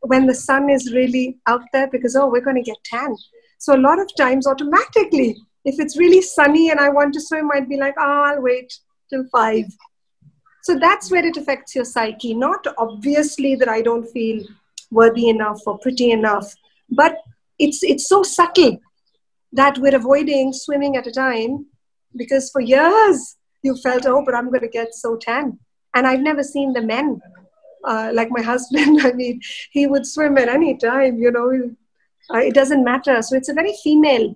when the sun is really out there because, oh, we're going to get tan. So a lot of times, automatically, if it's really sunny and I want to swim, I'd be like, oh, I'll wait till five. So that's where it affects your psyche. Not obviously that I don't feel worthy enough or pretty enough, but it's it's so subtle that we're avoiding swimming at a time because for years you felt, oh, but I'm going to get so tan. And I've never seen the men uh, like my husband. I mean, he would swim at any time, you know, uh, it doesn't matter. So it's a very female,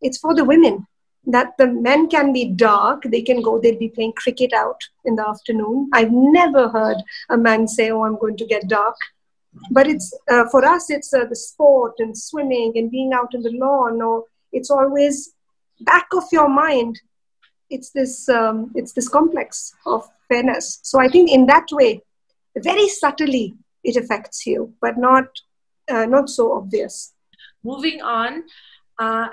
it's for the women that the men can be dark, they can go, they'll be playing cricket out in the afternoon. I've never heard a man say, oh, I'm going to get dark. But it's uh, for us, it's uh, the sport and swimming and being out in the lawn, or it's always back of your mind it's this um, it's this complex of fairness. So I think in that way, very subtly it affects you, but not uh, not so obvious. Moving on, uh,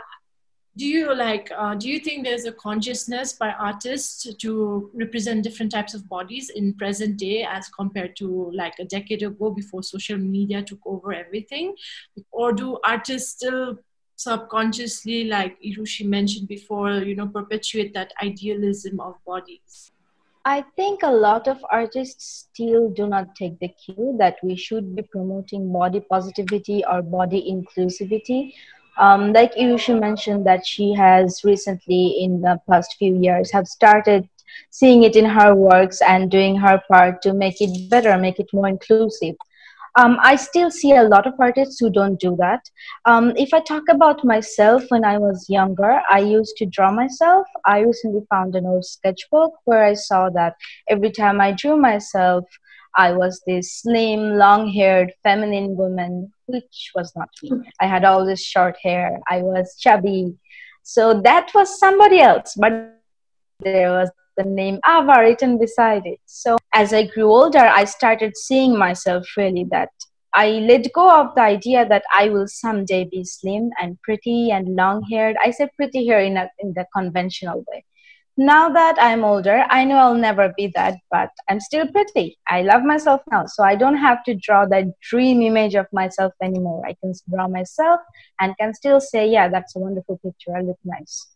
do you like uh, do you think there's a consciousness by artists to represent different types of bodies in present day as compared to like a decade ago before social media took over everything, or do artists still subconsciously, like Irushi mentioned before, you know, perpetuate that idealism of bodies? I think a lot of artists still do not take the cue that we should be promoting body positivity or body inclusivity. Um, like Irushi mentioned that she has recently in the past few years have started seeing it in her works and doing her part to make it better, make it more inclusive um, I still see a lot of artists who don't do that. Um, if I talk about myself when I was younger, I used to draw myself. I recently found an old sketchbook where I saw that every time I drew myself, I was this slim, long haired, feminine woman, which was not me. I had all this short hair. I was chubby. So that was somebody else. But there was the name Ava written beside it. So as I grew older, I started seeing myself really that I let go of the idea that I will someday be slim and pretty and long haired. I said pretty here in, a, in the conventional way. Now that I'm older, I know I'll never be that, but I'm still pretty. I love myself now, so I don't have to draw that dream image of myself anymore. I can draw myself and can still say, yeah, that's a wonderful picture. I look nice.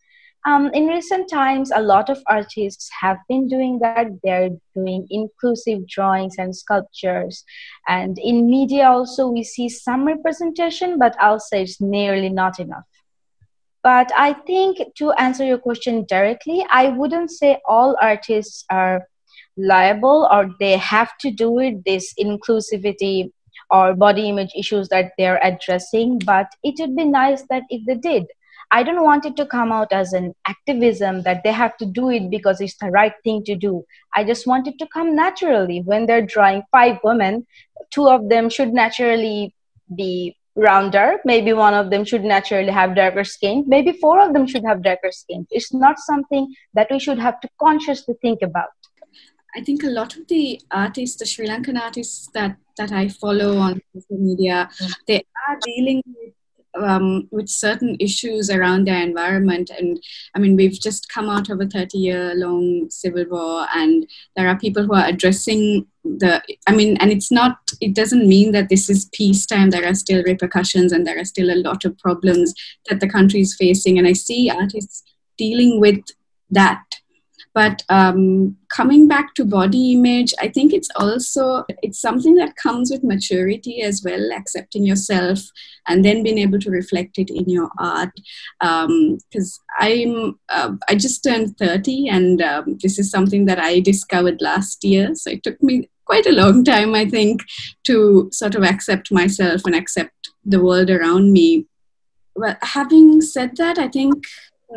Um, in recent times, a lot of artists have been doing that. They're doing inclusive drawings and sculptures. And in media, also, we see some representation, but I'll say it's nearly not enough. But I think to answer your question directly, I wouldn't say all artists are liable or they have to do it, this inclusivity or body image issues that they're addressing. But it would be nice that if they did I don't want it to come out as an activism that they have to do it because it's the right thing to do. I just want it to come naturally. When they're drawing five women, two of them should naturally be rounder. Maybe one of them should naturally have darker skin. Maybe four of them should have darker skin. It's not something that we should have to consciously think about. I think a lot of the artists, the Sri Lankan artists that, that I follow on social media, mm. they are dealing with um, with certain issues around their environment. And I mean, we've just come out of a 30 year long civil war, and there are people who are addressing the, I mean, and it's not, it doesn't mean that this is peacetime. There are still repercussions and there are still a lot of problems that the country is facing. And I see artists dealing with that but um, coming back to body image i think it's also it's something that comes with maturity as well accepting yourself and then being able to reflect it in your art. Because um, i'm uh, i just turned 30 and um, this is something that i discovered last year. So it took me quite a long time i think to sort of accept myself and accept the world around me. Well having said that i think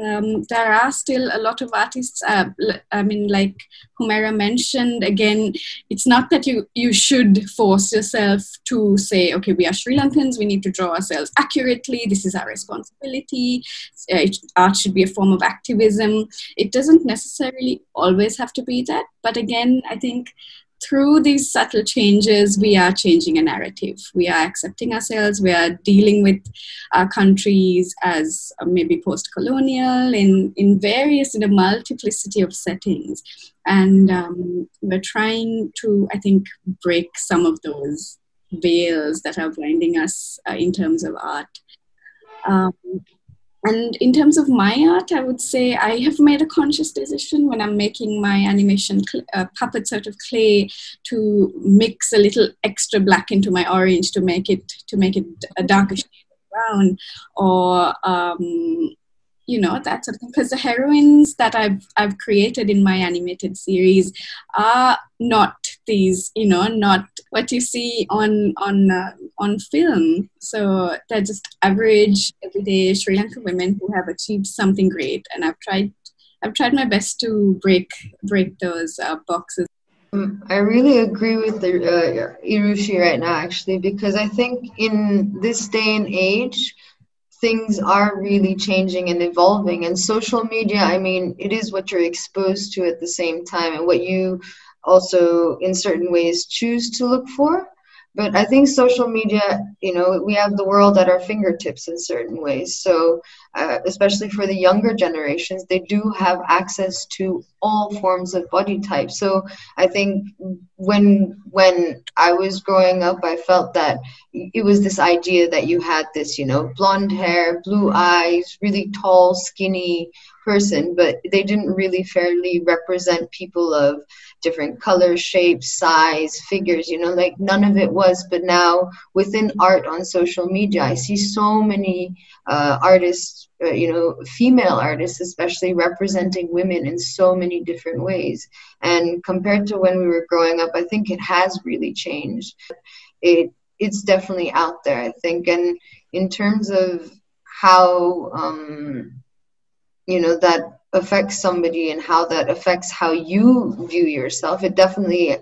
um, there are still a lot of artists. Uh, I mean, like Humayra mentioned, again, it's not that you you should force yourself to say, okay, we are Sri Lankans, we need to draw ourselves accurately. This is our responsibility. Uh, art should be a form of activism. It doesn't necessarily always have to be that. But again, I think through these subtle changes, we are changing a narrative. We are accepting ourselves. We are dealing with our countries as uh, maybe post colonial in, in various, in a multiplicity of settings. And um, we're trying to, I think, break some of those veils that are blinding us uh, in terms of art. Um, and in terms of my art, I would say I have made a conscious decision when I'm making my animation uh, puppets out of clay to mix a little extra black into my orange to make it to make it a darker shade of brown, or um, you know that sort of thing. Because the heroines that i've i've created in my animated series are not these you know not what you see on on uh, on film. So they're just average everyday sri lankan women who have achieved something great. And i've tried i've tried my best to break break those uh, boxes. Um, I really agree with the uh, Irushi right now, actually, because I think in this day and age, things are really changing and evolving. And social media, I mean, it is what you're exposed to at the same time. And what you also, in certain ways, choose to look for. But I think social media, you know, we have the world at our fingertips in certain ways. So, uh, especially for the younger generations, they do have access to all forms of body type. So, I think when when I was growing up, I felt that it was this idea that you had this, you know, blonde hair, blue eyes, really tall, skinny person, but they didn't really fairly represent people of different colors, shapes, size, figures, you know, like none of it was. But now within art on social media, I see so many uh, artists, uh, you know, female artists especially representing women in so many different ways. And compared to when we were growing up, I think it has really changed. It it's definitely out there, I think. And in terms of how um, you know that affects somebody and how that affects how you view yourself. It definitely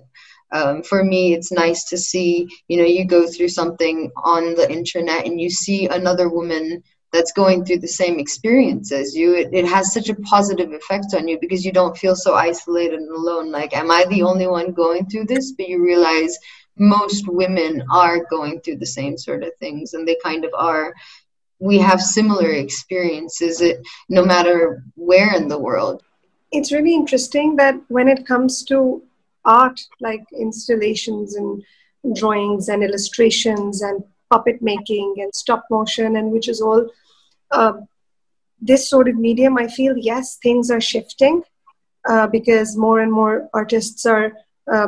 um, for me it's nice to see you know you go through something on the internet and you see another woman that's going through the same experience as you it, it has such a positive effect on you because you don't feel so isolated and alone. Like am i the only one going through this? But you realize most women are going through the same sort of things and they kind of are we have similar experiences it no matter where in the world. It's really interesting that when it comes to art like installations and drawings and illustrations and puppet making and stop motion and which is all uh, this sort of medium i feel yes things are shifting uh, because more and more artists are uh,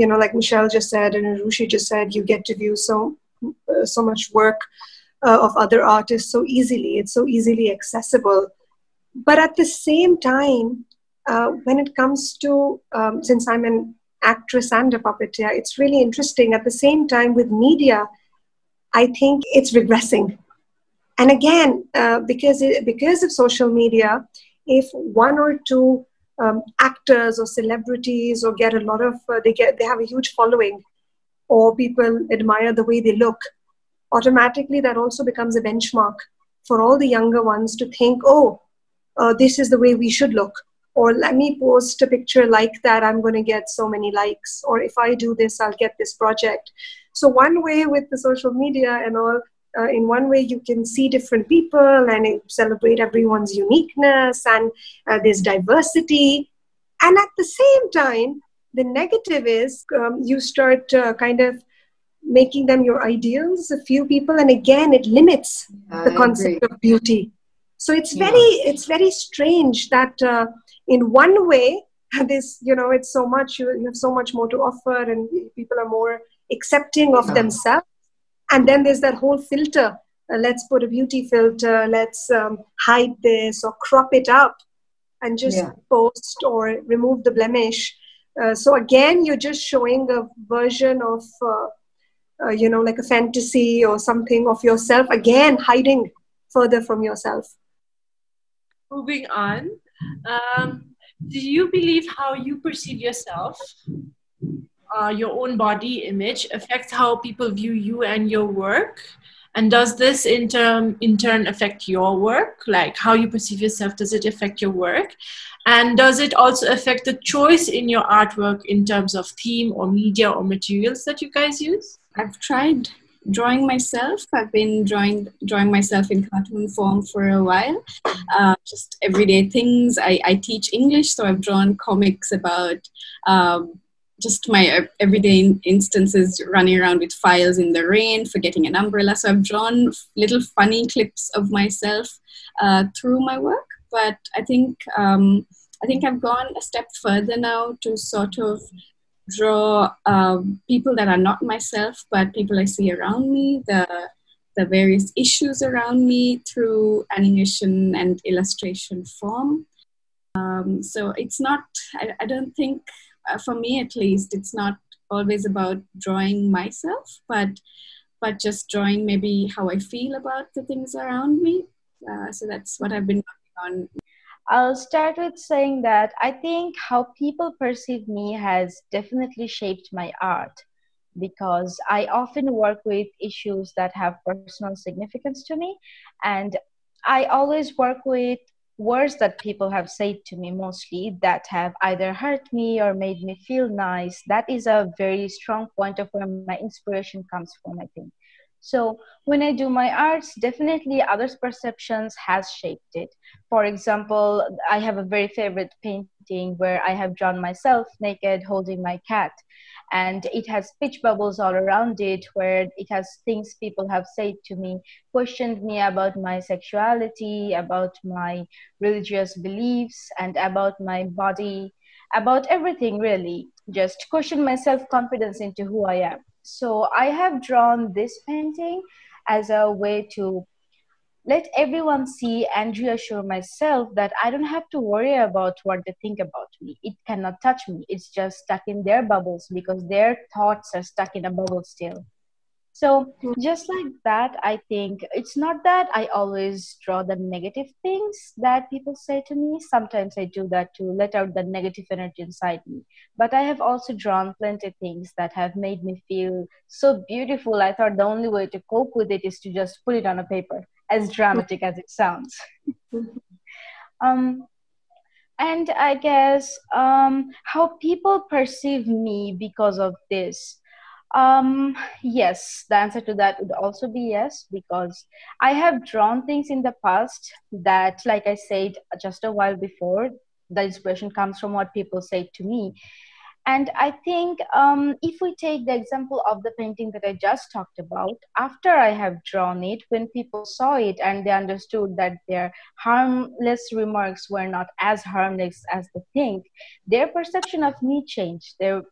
you know like michelle just said and Irushi just said you get to view so uh, so much work uh, of other artists so easily. It's so easily accessible. But at the same time, uh, when it comes to, um, since I'm an actress and a puppeteer, it's really interesting. At the same time, with media, I think it's regressing. And again, uh, because, it, because of social media, if one or two um, actors or celebrities or get a lot of, uh, they, get, they have a huge following, or people admire the way they look, automatically that also becomes a benchmark for all the younger ones to think, oh, uh, this is the way we should look. Or let me post a picture like that, I'm going to get so many likes. Or if I do this, I'll get this project. So, one way with the social media and all, uh, in one way, you can see different people and celebrate everyone's uniqueness and uh, diversity. And at the same time, the negative is um, you start uh, kind of making them your ideals a few people and again it limits the concept of beauty. So it's very it's very strange that uh, in one way this you know it's so much you, have so much more to offer and people are more accepting of themselves. And then there's that whole filter. Uh, let's put a beauty filter let's um, hide this or crop it up and just Yeah. post or remove the blemish. Uh, so again you're just showing a version of uh, you know like a fantasy or something of yourself again hiding further from yourself Moving on, um, do you believe how you perceive yourself, uh, your own body image, affects how people view you and your work? And does this in turn, in turn affect your work? Like how you perceive yourself, does it affect your work? And does it also affect the choice in your artwork in terms of theme or media or materials that you guys use? I've tried drawing myself. I've been drawing drawing myself in cartoon form for a while. Uh, just everyday things. I, I teach English, so I've drawn comics about um, just my everyday instances running around with files in the rain, forgetting an umbrella. So I've drawn little funny clips of myself uh, through my work. But I think um, I think I've gone a step further now to sort of draw um, people that are not myself, but people I see around me, the the various issues around me through animation and illustration form. Um, so it's not. I, I don't think, uh, for me at least, it's not always about drawing myself, but but just drawing maybe how I feel about the things around me. Uh, so that's what I've been working on I'll start with saying that I think how people perceive me has definitely shaped my art because I often work with issues that have personal significance to me. And I always work with words that people have said to me mostly that have either hurt me or made me feel nice. That is a very strong point of where my inspiration comes from, I think. So when I do my arts, definitely others' perceptions has shaped it. For example, I have a very favorite painting where I have drawn myself naked holding my cat. And it has speech bubbles all around it, where it has things people have said to me, questioned me about my sexuality, about my religious beliefs, and about my body, about everything really. Just question my self confidence into who I am. So I have drawn this painting as a way to let everyone see and reassure myself that I don't have to worry about what they think about me. It cannot touch me. It's just stuck in their bubbles because their thoughts are stuck in a bubble still. So, just like that, I think it's not that I always draw the negative things that people say to me. Sometimes I do that to let out the negative energy inside me. But I have also drawn plenty of things that have made me feel so beautiful. I thought the only way to cope with it is to just put it on a paper, as dramatic as it sounds. um, and I guess um, how people perceive me because of this. Um, yes, the answer to that would also be yes, because I have drawn things in the past that, like I said just a while before, the inspiration comes from what people say to me. And I think um, if we take the example of the painting that I just talked about, after I have drawn it, when people saw it and they understood that their harmless remarks were not as harmless as they think, their perception of me changed. Their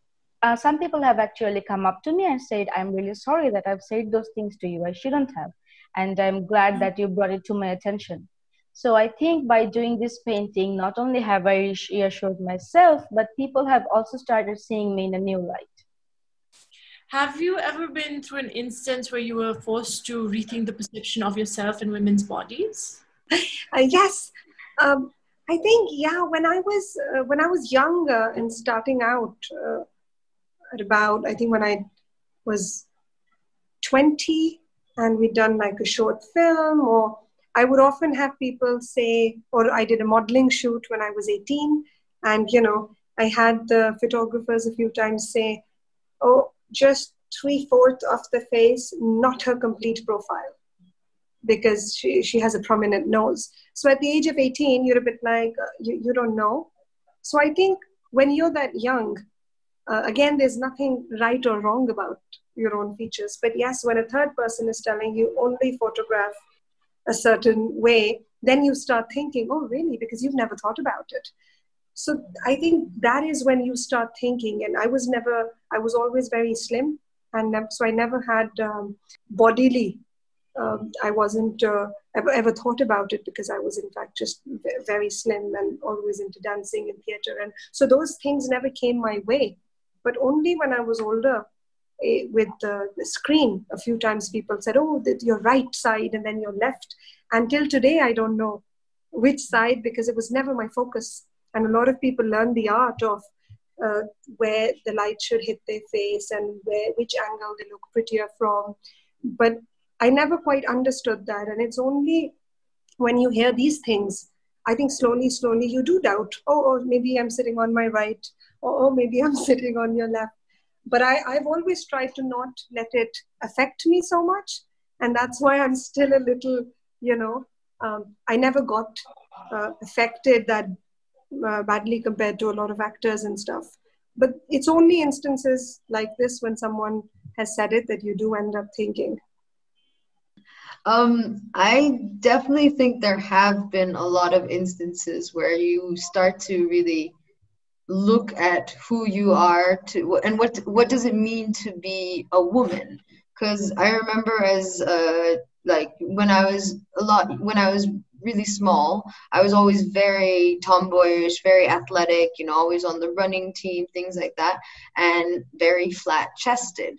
uh, some people have actually come up to me and said, I'm really sorry that I've said those things to you. I shouldn't have. And I'm glad that you brought it to my attention. So I think by doing this painting, not only have I reassured myself, but people have also started seeing me in a new light. Have you ever been through an instance where you were forced to rethink the perception of yourself in women's bodies? Uh, yes, um, I think yeah. When I was uh, when I was younger and starting out, uh, at about I think when I was twenty, and we'd done like a short film, or I would often have people say, or I did a modeling shoot when I was eighteen, and you know I had the photographers a few times say, "Oh, just three fourths of the face, not her complete profile." because she, she has a prominent nose. So at the age of 18, you're a bit like, uh, you, you don't know. So I think when you're that young, uh, again, there's nothing right or wrong about your own features. But yes, when a third person is telling you only photograph a certain way, then you start thinking, oh, really? Because you've never thought about it. So I think that is when you start thinking. And I was never, I was always very slim. And so I never had um, bodily, um, I wasn't uh, ever, ever thought about it because I was, in fact, just very slim and always into dancing and theater. And so those things never came my way. But only when I was older, eh, with the, screen, a few times people said, Oh, your right side and then your left. Until today, I don't know which side because it was never my focus. And a lot of people learn the art of uh, where the light should hit their face and where which angle they look prettier from. But I never quite understood that. And it's only when you hear these things, I think slowly, slowly you do doubt. Oh, oh maybe I'm sitting on my right oh, maybe I'm sitting on your lap. But I, I've always tried to not let it affect me so much. And that's why I'm still a little, you know, um, I never got uh, affected that uh, badly compared to a lot of actors and stuff. But it's only instances like this when someone has said it that you do end up thinking. Um, I definitely think there have been a lot of instances where you start to really look at who you are to and what what does it mean to be a woman? Because i remember as uh like when i was a lot when i was really small i was always very tomboyish very athletic you know always on the running team things like that and very flat chested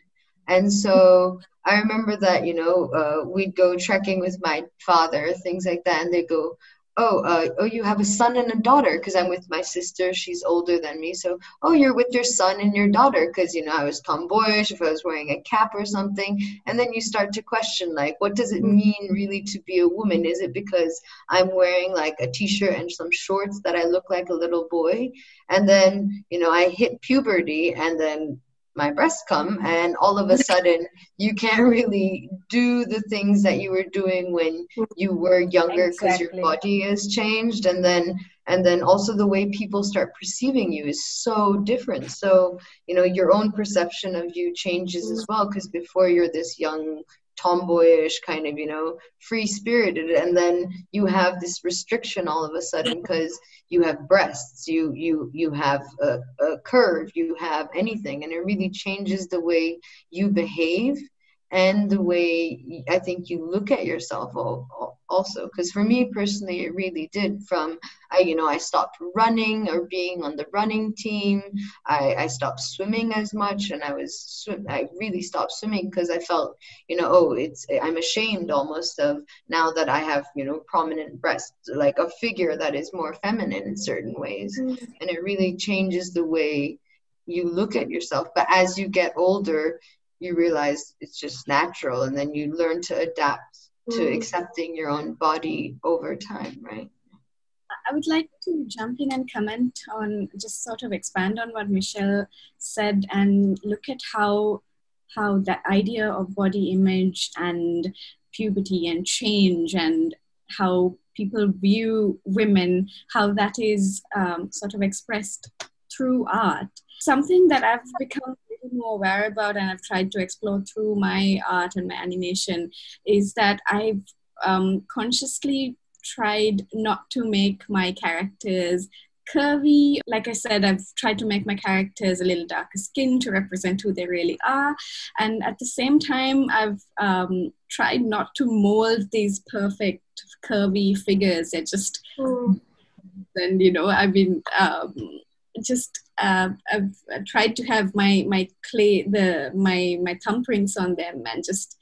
and so i remember that you know uh, we'd go trekking with my father things like that and they'd go oh, uh, oh, you have a son and a daughter because I'm with my sister. She's older than me. So, oh, you're with your son and your daughter because, you know, I was tomboyish if I was wearing a cap or something. And then you start to question, like, what does it mm-hmm. mean really to be a woman? Is it because I'm wearing like a t shirt and some shorts that I look like a little boy? And then, you know, I hit puberty and then my breasts come and all of a sudden you can't really do the things that you were doing when you were younger because exactly. your body has changed. And then and then also the way people start perceiving you is so different. So you know your own perception of you changes as mm. well because before you're this young tomboyish kind of you know free spirited. And then you have this restriction all of a sudden because you have breasts you you you have a, a curve you have anything. And it really changes the way you behave and the way I think you look at yourself also. Because for me personally, it really did. From I, you know, I stopped running or being on the running team. I, I stopped swimming as much, and I was swim. I really stopped swimming because I felt, you know, oh, it's I'm ashamed almost of now that I have, you know, prominent breasts, like a figure that is more feminine in certain ways, mm-hmm. and it really changes the way you look at yourself. But as you get older, you realize it's just natural and then you learn to adapt to mm. accepting your own body over time right I would like to jump in and comment on just sort of expand on what Michelle said and look at how how that idea of body image and puberty and change and how people view women, how that is um, sort of expressed through art. Something that I've become more aware about and I've tried to explore through my art and my animation is that I've um, consciously tried not to make my characters curvy. Like I said, I've tried to make my characters a little darker skin to represent who they really are. And at the same time, I've um, tried not to mold these perfect curvy figures. They're just, mm. and you know, I've been um, just uh, I've, tried to have my my clay the my my thumbprints on them and just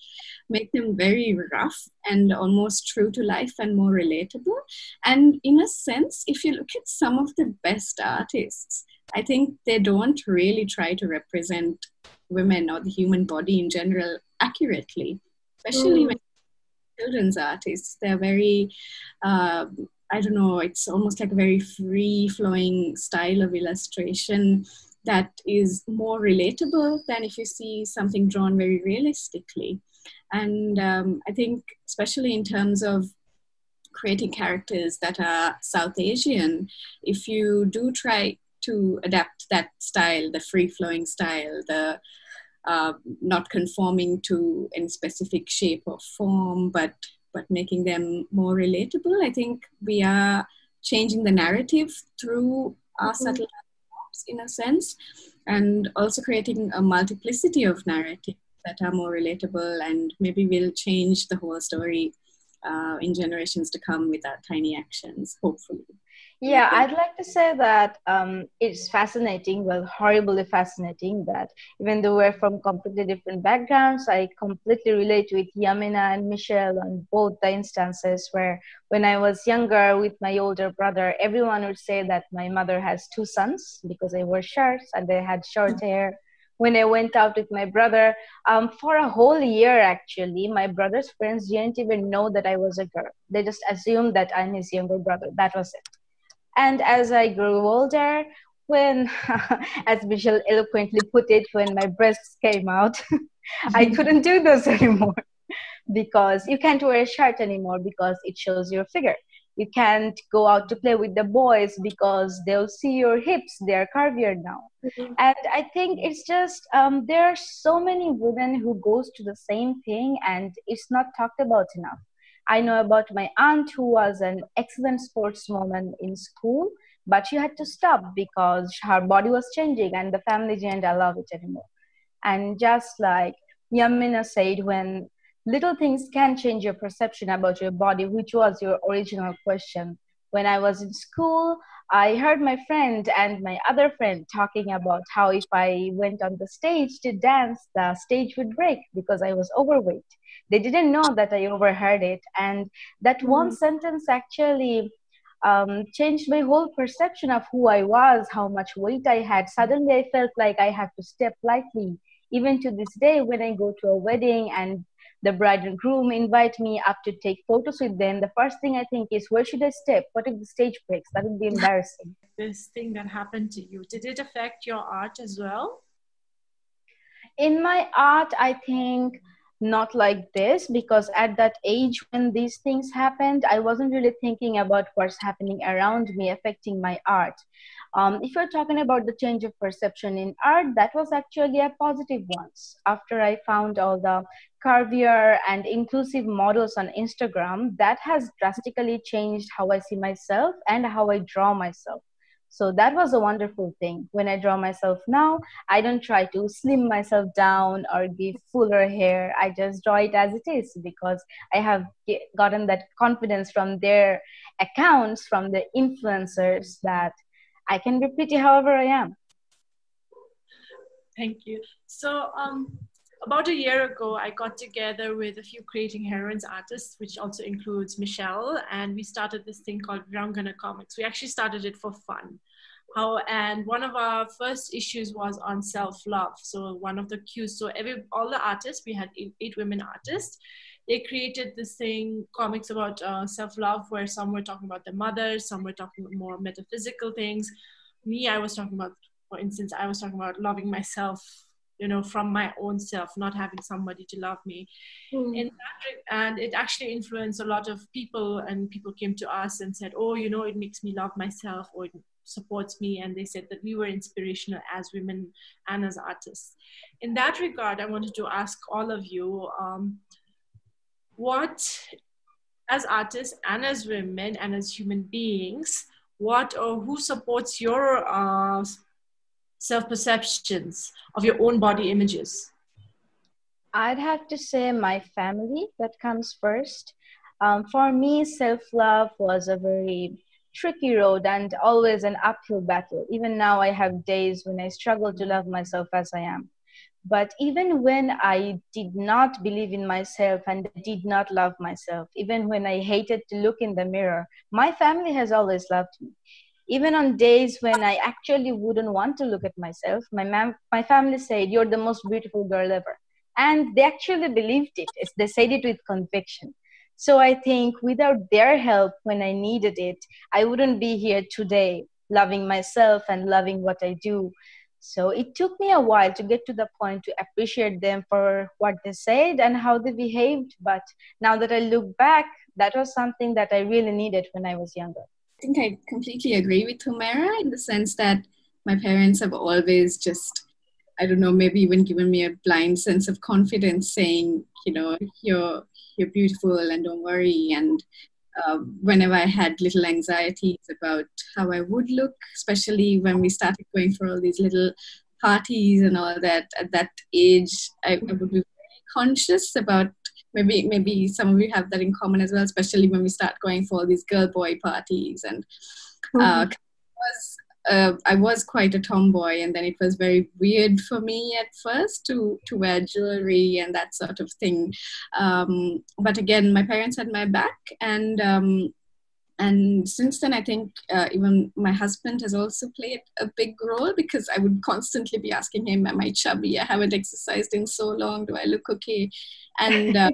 make them very rough and almost true to life and more relatable. And in a sense, if you look at some of the best artists, I think they don't really try to represent women or the human body in general accurately, especially mm. when children's artists. They're very uh, I don't know, it's almost like a very free flowing style of illustration that is more relatable than if you see something drawn very realistically. And um, I think, especially in terms of creating characters that are South Asian, if you do try to adapt that style, the free flowing style, the uh, not conforming to any specific shape or form, but but making them more relatable. I think we are changing the narrative through our mm-hmm. subtle in a sense, and also creating a multiplicity of narratives that are more relatable and maybe will change the whole story uh, in generations to come with our tiny actions, hopefully. Yeah, I'd like to say that um, it's fascinating, well, horribly fascinating that even though we're from completely different backgrounds, I completely relate with Yamina and Michelle on both the instances where when I was younger with my older brother, everyone would say that my mother has two sons because they wore shirts and they had short hair when I went out with my brother. Um, for a whole year, actually, my brother's friends didn't even know that I was a girl. They just assumed that I'm his younger brother. That was it. And as I grew older, when, as Michelle eloquently put it, when my breasts came out, I couldn't do those anymore because you can't wear a shirt anymore because it shows your figure. You can't go out to play with the boys because they'll see your hips. They're curvier now. Mm-hmm. And I think it's just um, there are so many women who goes to the same thing and it's not talked about enough. I know about my aunt who was an excellent sportswoman in school, but she had to stop because her body was changing and the family didn't allow it anymore. And just like Yamina said, when little things can change your perception about your body, which was your original question. When I was in school, I heard my friend and my other friend talking about how if I went on the stage to dance, the stage would break because I was overweight. They didn't know that I overheard it. And that mm-hmm. one sentence actually um, changed my whole perception of who I was, how much weight I had. Suddenly, I felt like I had to step lightly. Even to this day, when I go to a wedding and the bride and groom invite me up to take photos with them, the first thing I think is, where should I step? What if the stage breaks? That would be embarrassing. This thing that happened to you, did it affect your art as well? In my art, I think not like this because at that age when these things happened, I wasn't really thinking about what's happening around me affecting my art. Um, if you're talking about the change of perception in art, that was actually a positive one. After I found all the curvier and inclusive models on Instagram, that has drastically changed how I see myself and how I draw myself. So that was a wonderful thing. When I draw myself now, I don't try to slim myself down or give fuller hair. I just draw it as it is because I have gotten that confidence from their accounts, from the influencers that I can be pretty however I am. Thank you. So, um, about a year ago, I got together with a few creating heroines artists, which also includes Michelle, and we started this thing called Virangana Comics. We actually started it for fun. How and one of our first issues was on self-love. So one of the cues. So every all the artists, we had eight, eight women artists. They created this thing, comics about uh, self-love, where some were talking about their mothers, some were talking more metaphysical things. Me, I was talking about, for instance, I was talking about loving myself you know from my own self not having somebody to love me mm. in that, and it actually influenced a lot of people and people came to us and said oh you know it makes me love myself or it supports me and they said that we were inspirational as women and as artists in that regard i wanted to ask all of you um, what as artists and as women and as human beings what or who supports your uh, self perceptions of your own body images? I'd have to say my family that comes first. Um, for me, self love was a very tricky road and always an uphill battle. Even now, I have days when I struggle to love myself as I am. But even when I did not believe in myself and did not love myself, even when I hated to look in the mirror, my family has always loved me even on days when I actually wouldn't want to look at myself, my, my family said, You're the most beautiful girl ever. And they actually believed it. They said it with conviction. So I think without their help when I needed it, I wouldn't be here today, loving myself and loving what I do. So it took me a while to get to the point to appreciate them for what they said and how they behaved. But now that I look back, that was something that I really needed when I was younger think I completely agree with Humayra in the sense that my parents have always just I don't know, maybe even given me a blind sense of confidence, saying, you know, you're you're beautiful and don't worry. And uh, whenever I had little anxieties about how I would look, especially when we started going for all these little parties and all that, at that age, I, I would be very conscious about maybe maybe some of you have that in common as well, especially when we start going for all these girl boy parties and. Uh, mm-hmm. was uh, I was quite a tomboy, and then it was very weird for me at first to to wear jewelry and that sort of thing. Um, but again, my parents had my back, and um, and since then, I think uh, even my husband has also played a big role because I would constantly be asking him, "Am I chubby? I haven't exercised in so long. Do I look okay?" And uh,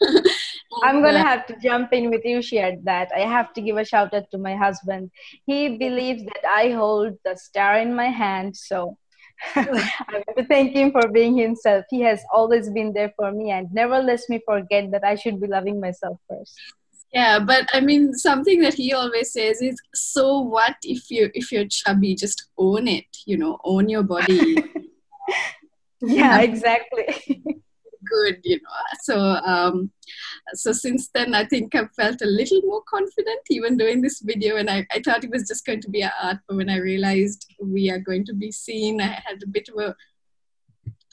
I'm gonna have to jump in with you, shared that. I have to give a shout out to my husband. He believes that I hold the star in my hand, so I want to thank him for being himself. He has always been there for me and never lets me forget that I should be loving myself first. Yeah, but I mean something that he always says is so what if you if you're chubby, just own it, you know, own your body. yeah, exactly. Good you know. So um so since then i think i've felt a little more confident even doing this video and i, I thought it was just going to be an art but when i realized we are going to be seen i had a bit of a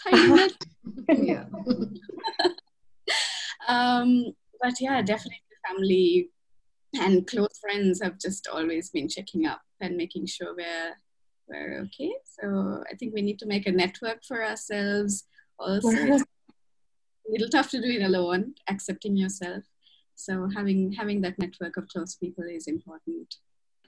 tiny yeah. Um but yeah definitely family and close friends have just always been checking up and making sure we're we're okay so i think we need to make a network for ourselves also a little tough to do it alone, accepting yourself. So having having that network of close people is important.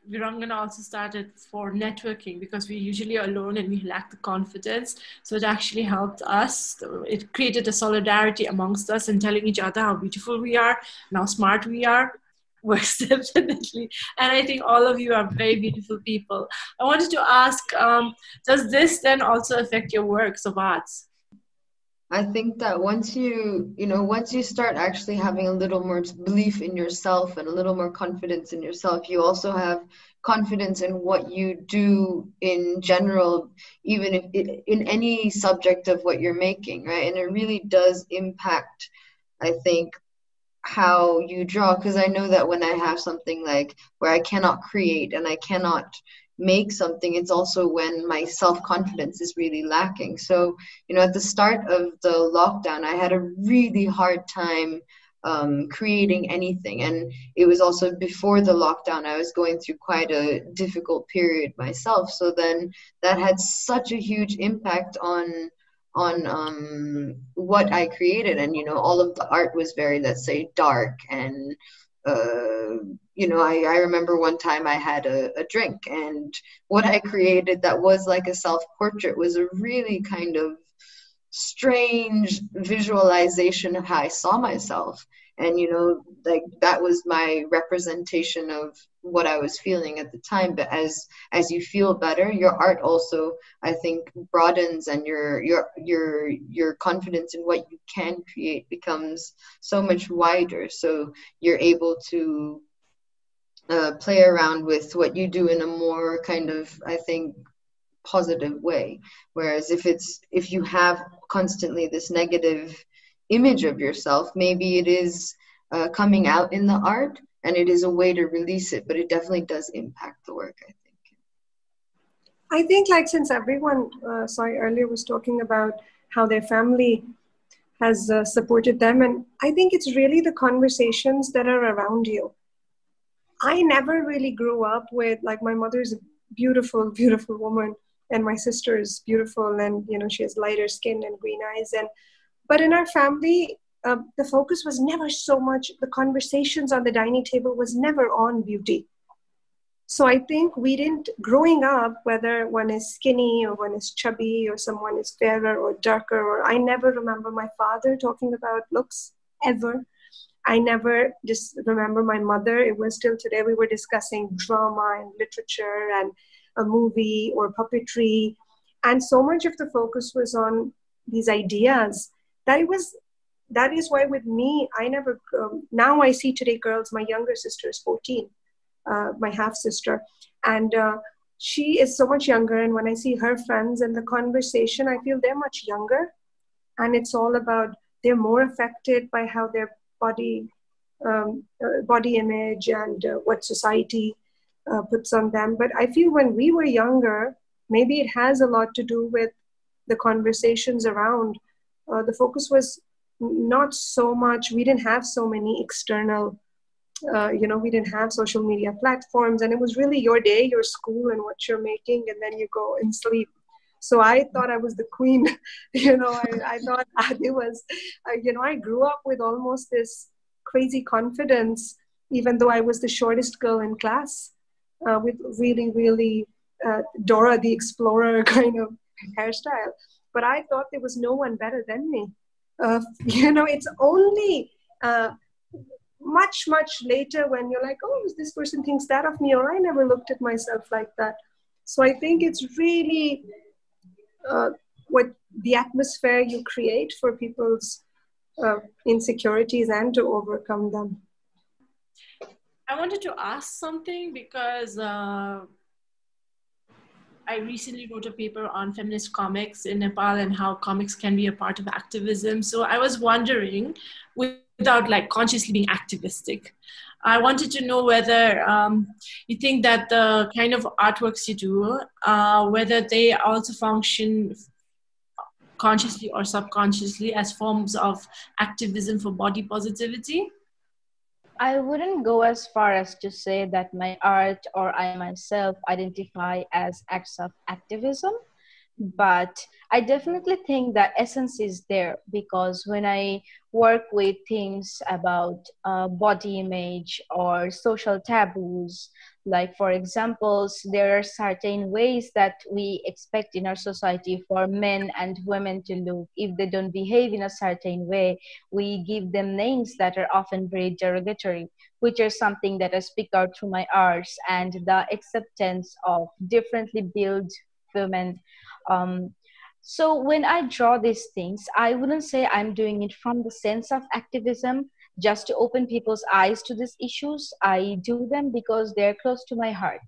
Virangana also started for networking because we usually are alone and we lack the confidence. So it actually helped us. It created a solidarity amongst us and telling each other how beautiful we are and how smart we are works definitely. And I think all of you are very beautiful people. I wanted to ask, um, does this then also affect your works of arts? I think that once you, you know, once you start actually having a little more belief in yourself and a little more confidence in yourself, you also have confidence in what you do in general, even if it, in any subject of what you're making, right? And it really does impact, I think, how you draw. Because I know that when I have something like where I cannot create and I cannot make something it's also when my self-confidence is really lacking. So you know at the start of the lockdown i had a really hard time um, creating anything. And it was also before the lockdown i was going through quite a difficult period myself. So then that had such a huge impact on on um, what i created. And you know all of the art was very let's say dark and uh, you know, I, I remember one time I had a, a drink, and what I created that was like a self portrait was a really kind of strange visualization of how I saw myself and you know like that was my representation of what i was feeling at the time. But as as you feel better your art also i think broadens and your your your your confidence in what you can create becomes so much wider. So you're able to uh, play around with what you do in a more kind of i think positive way. Whereas if it's if you have constantly this negative image of yourself. Maybe it is uh, coming out in the art and it is a way to release it, but it definitely does impact the work, I think. I think, like, since everyone, uh, sorry, earlier was talking about how their family has uh, supported them, and I think it's really the conversations that are around you. I never really grew up with, like, my mother is a beautiful, beautiful woman, and my sister is beautiful, and, you know, she has lighter skin and green eyes. And but in our family, uh, the focus was never so much, the conversations on the dining table was never on beauty. So I think we didn't, growing up, whether one is skinny or one is chubby or someone is fairer or darker, or I never remember my father talking about looks ever. I never just remember my mother. It was still today we were discussing drama and literature and a movie or puppetry. And so much of the focus was on these ideas that was that is why with me i never um, now i see today girls my younger sister is 14 uh, my half sister and uh, she is so much younger, and when I see her friends and the conversation, I feel they're much younger, and it's all about they're more affected by how their body um, uh, body image and uh, what society uh, puts on them. But I feel when we were younger, maybe it has a lot to do with the conversations around. Uh, the focus was not so much, we didn't have so many external, uh, you know, we didn't have social media platforms, and it was really your day, your school, and what you're making, and then you go and sleep. So I thought I was the queen, you know. I, I thought it was, uh, you know, I grew up with almost this crazy confidence, even though I was the shortest girl in class, uh, with really, really uh, Dora the Explorer kind of hairstyle. But I thought there was no one better than me. Uh, you know, it's only uh, much, much later when you're like, oh, this person thinks that of me, or I never looked at myself like that. So I think it's really uh, what the atmosphere you create for people's uh, insecurities and to overcome them. I wanted to ask something because uh, I recently wrote a paper on feminist comics in Nepal and how comics can be a part of activism. So I was wondering, without like consciously being activistic, I wanted to know whether um, you think that the kind of artworks you do, uh, whether they also function consciously or subconsciously as forms of activism for body positivity? I wouldn't go as far as to say that my art or I myself identify as acts of activism, but I definitely think that essence is there because when I work with things about uh, body image or social taboos, like for examples there are certain ways that we expect in our society for men and women to look. If they don't behave in a certain way we give them names that are often very derogatory which is something that i speak out through my arts and the acceptance of differently built women. Um, so when i draw these things i wouldn't say i'm doing it from the sense of activism just to open people's eyes to these issues. I do them because they're close to my heart.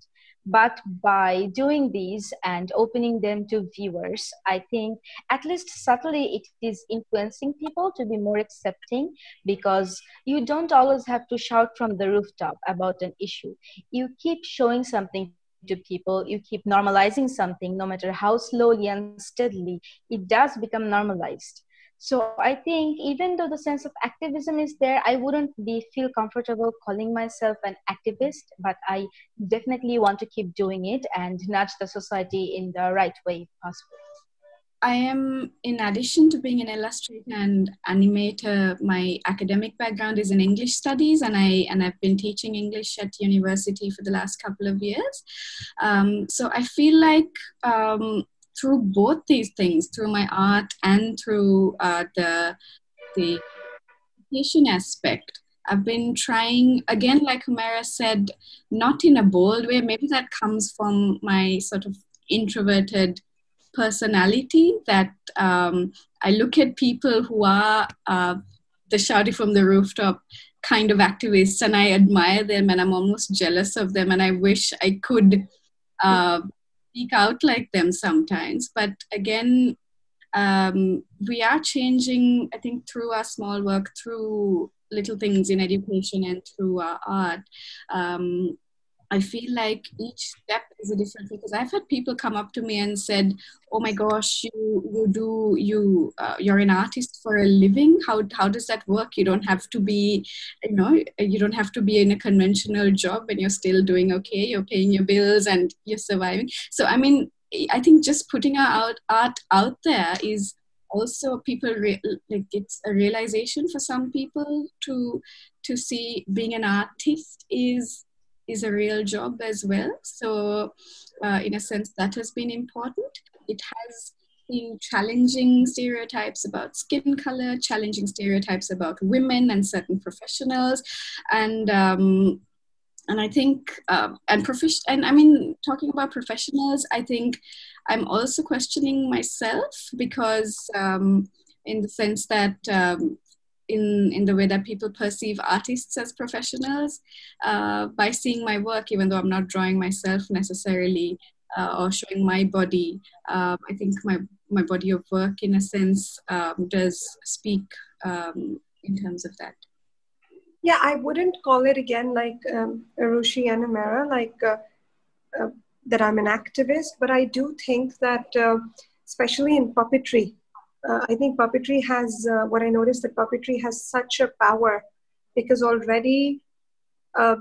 But by doing these and opening them to viewers, I think at least subtly it is influencing people to be more accepting because you don't always have to shout from the rooftop about an issue. You keep showing something to people, you keep normalizing something, no matter how slowly and steadily, it does become normalized so i think even though the sense of activism is there i wouldn't be feel comfortable calling myself an activist but i definitely want to keep doing it and nudge the society in the right way possible I am, in addition to being an illustrator and animator, my academic background is in English studies, and I and I've been teaching English at university for the last couple of years. Um, so I feel like um, through both these things, through my art and through uh, the the education aspect, I've been trying again, like Humayra said, not in a bold way. Maybe that comes from my sort of introverted personality that um, I look at people who are uh, the shouty from the rooftop kind of activists and I admire them and I'm almost jealous of them and I wish I could uh, speak out like them sometimes. But again, um, we are changing, I think, through our small work, through little things in education and through our art. Um, I feel like each step is a different because I've had people come up to me and said, "Oh my gosh, you you do you uh, you're an artist for a living. How how does that work? You don't have to be, you know, you don't have to be in a conventional job and you're still doing okay. You're paying your bills and you're surviving. So I mean, I think just putting our out, art out there is also people re- like it's a realization for some people to to see being an artist is is a real job as well. So, uh, in a sense, that has been important. It has been challenging stereotypes about skin color, challenging stereotypes about women and certain professionals, and um, and I think uh, and profession and I mean talking about professionals, I think I'm also questioning myself because. Um, in the sense that um, in, in the way that people perceive artists as professionals uh, by seeing my work, even though I'm not drawing myself necessarily. uh, or showing my body. Um, I think my my body of work, in a sense, um, does speak um, in terms of that. Yeah, I wouldn't call it again like um, Irushi and Amara, like uh, uh, that I'm an activist, but I do think that, uh, especially in puppetry, uh, I think puppetry has uh, what I noticed that puppetry has such a power because already uh,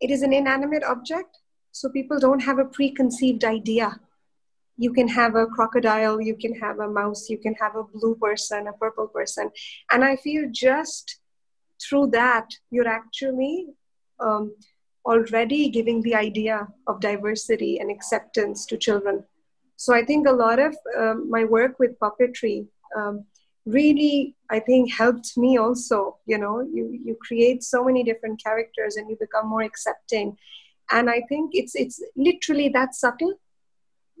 it is an inanimate object, so people don't have a preconceived idea. You can have a crocodile, you can have a mouse, you can have a blue person, a purple person. And I feel just through that, you're actually um, already giving the idea of diversity and acceptance to children. So I think a lot of um, my work with puppetry um, really, I think, helped me also. You know, you you create so many different characters and you become more accepting. And I think it's it's literally that subtle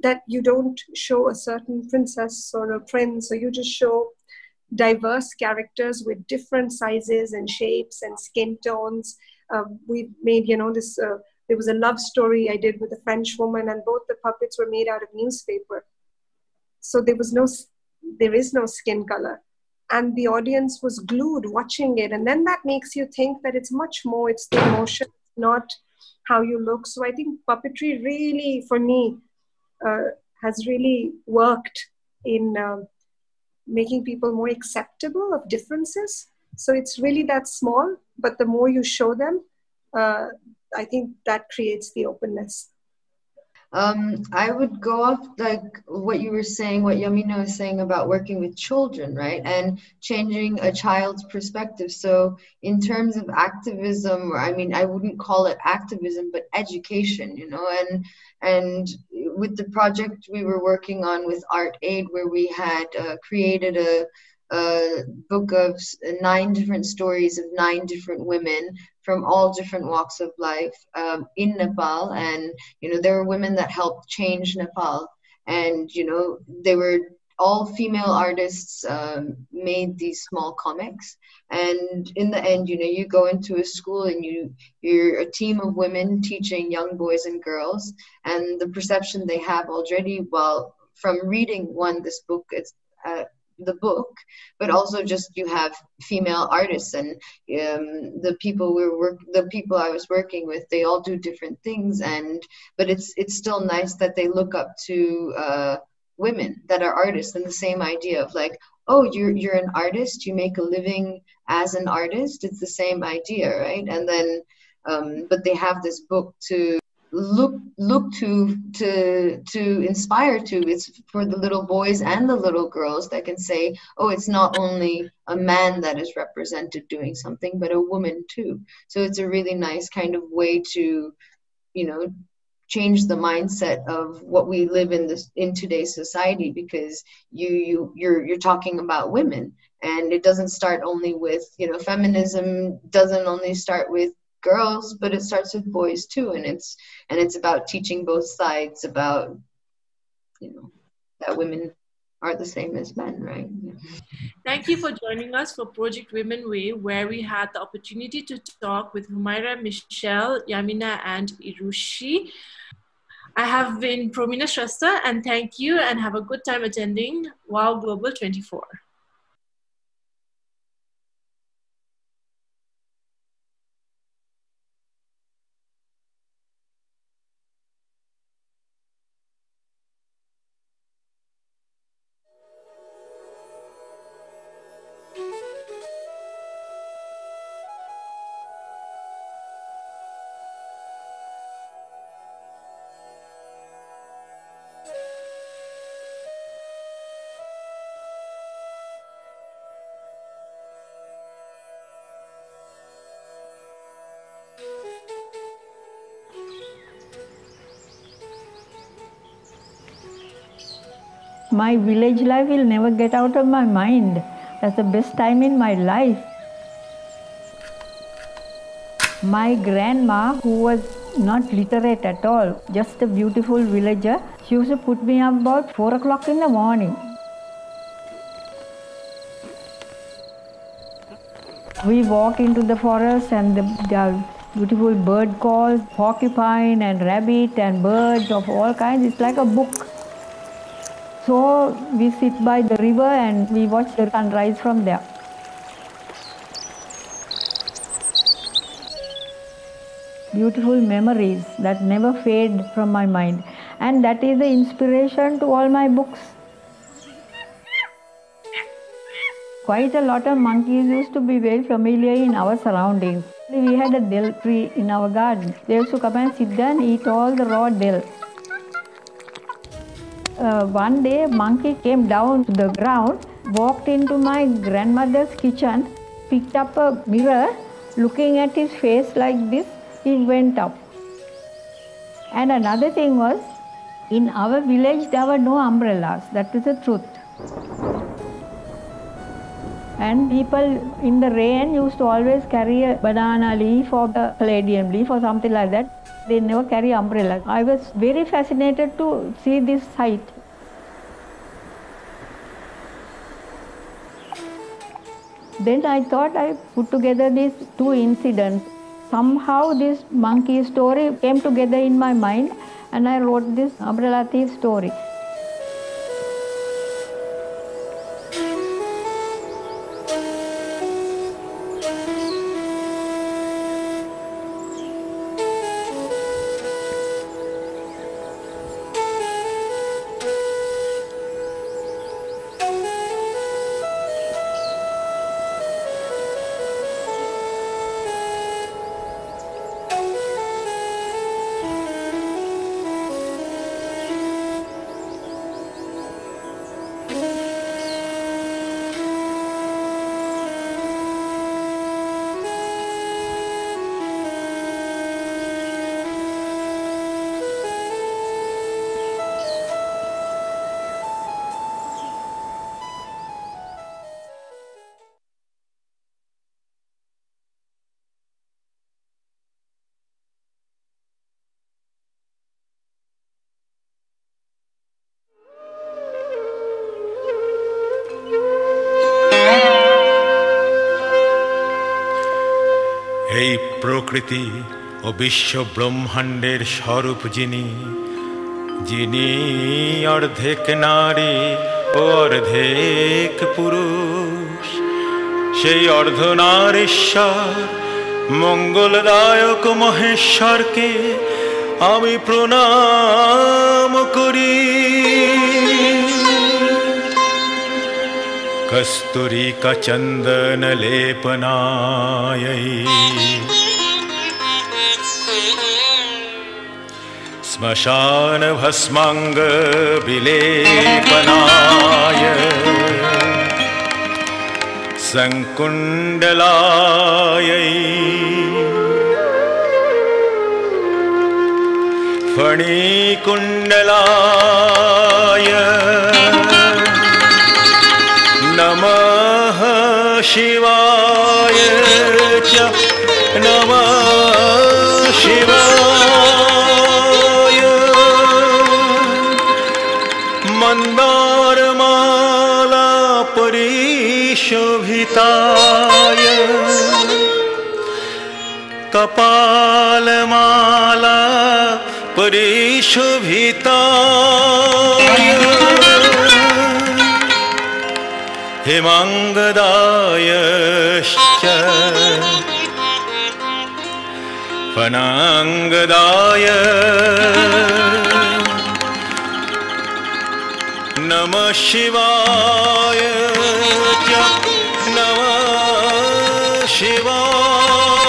that you don't show a certain princess or a prince, or you just show diverse characters with different sizes and shapes and skin tones. Uh, we made, you know, this uh, there was a love story I did with a French woman, and both the puppets were made out of newspaper. So there was no, there is no skin color. And the audience was glued watching it. And then that makes you think that it's much more, it's the emotion, not how you look. So I think puppetry really, for me, uh, has really worked in uh, making people more acceptable of differences. So it's really that small, but the more you show them, uh, I think that creates the openness. Um, I would go off like what you were saying, what Yamina was saying about working with children, right? And changing a child's perspective. So, in terms of activism, or I mean, I wouldn't call it activism, but education, you know, and and with the project we were working on with Art Aid, where we had uh, created a a book of nine different stories of nine different women from all different walks of life um, in Nepal. And, you know, there were women that helped change Nepal. And, you know, they were all female artists um, made these small comics and in the end you know you go into a school and you you're a team of women teaching young boys and girls and the perception they have already well from reading one this book it's uh, the book, but also just you have female artists and um, the people we work, the people I was working with, they all do different things, and but it's it's still nice that they look up to uh, women that are artists and the same idea of like, oh, you're you're an artist, you make a living as an artist. It's the same idea, right? And then, um, but they have this book to look look to to to inspire to. It's for the little boys and the little girls that can say oh it's not only a man that is represented doing something but a woman too. So it's a really nice kind of way to you know change the mindset of what we live in this in today's society because you you you're you're talking about women. And it doesn't start only with you know feminism doesn't only start with girls but it starts with boys too and it's and it's about teaching both sides about you know that women are the same as men right thank you for joining us for project women way where we had the opportunity to talk with humayra michelle yamina and irushi I have been Promina Shrestha and thank you and have a good time attending WOW Global 24. My village life will never get out of my mind. That's the best time in my life. My grandma, who was not literate at all, just a beautiful villager, she used to put me up about 4 o'clock in the morning. We walk into the forest and the, the beautiful bird calls, porcupine and rabbit and birds of all kinds. It's like a book. So we sit by the river and we watch the sunrise from there. Beautiful memories that never fade from my mind. And that is the inspiration to all my books. Quite a lot of monkeys used to be very familiar in our surroundings. We had a dill tree in our garden. They used to come and sit there and eat all the raw dill. Uh, one day, a monkey came down to the ground, walked into my grandmother's kitchen, picked up a mirror, looking at his face like this, he went up. And another thing was, in our village, there were no umbrellas. That is the truth. And people in the rain used to always carry a banana leaf or a palladium leaf or something like that. They never carry umbrellas. I was very fascinated to see this sight. Then I thought I put together these two incidents. Somehow this monkey story came together in my mind and I wrote this umbrella thief story. প্রকৃতি ও বিশ্ব ব্রহ্মাণ্ডের স্বরূপ যিনি যিনি অর্ধেক নারী ও অর্ধেক পুরুষ সেই অর্ধনারীশ্বর মঙ্গলদায়ক মহেশ্বরকে আমি প্রণাম করি कस्तूरिका श्मशानभस्माङ्गविलेपनाय सङ्कुण्डलायै फणिकुण्डलाय नमः शिवाय परिशोभिताय हिमाङ्गदायश्च। फनाङ्गदाय। नमः शिवाय। च नमः शिवाय।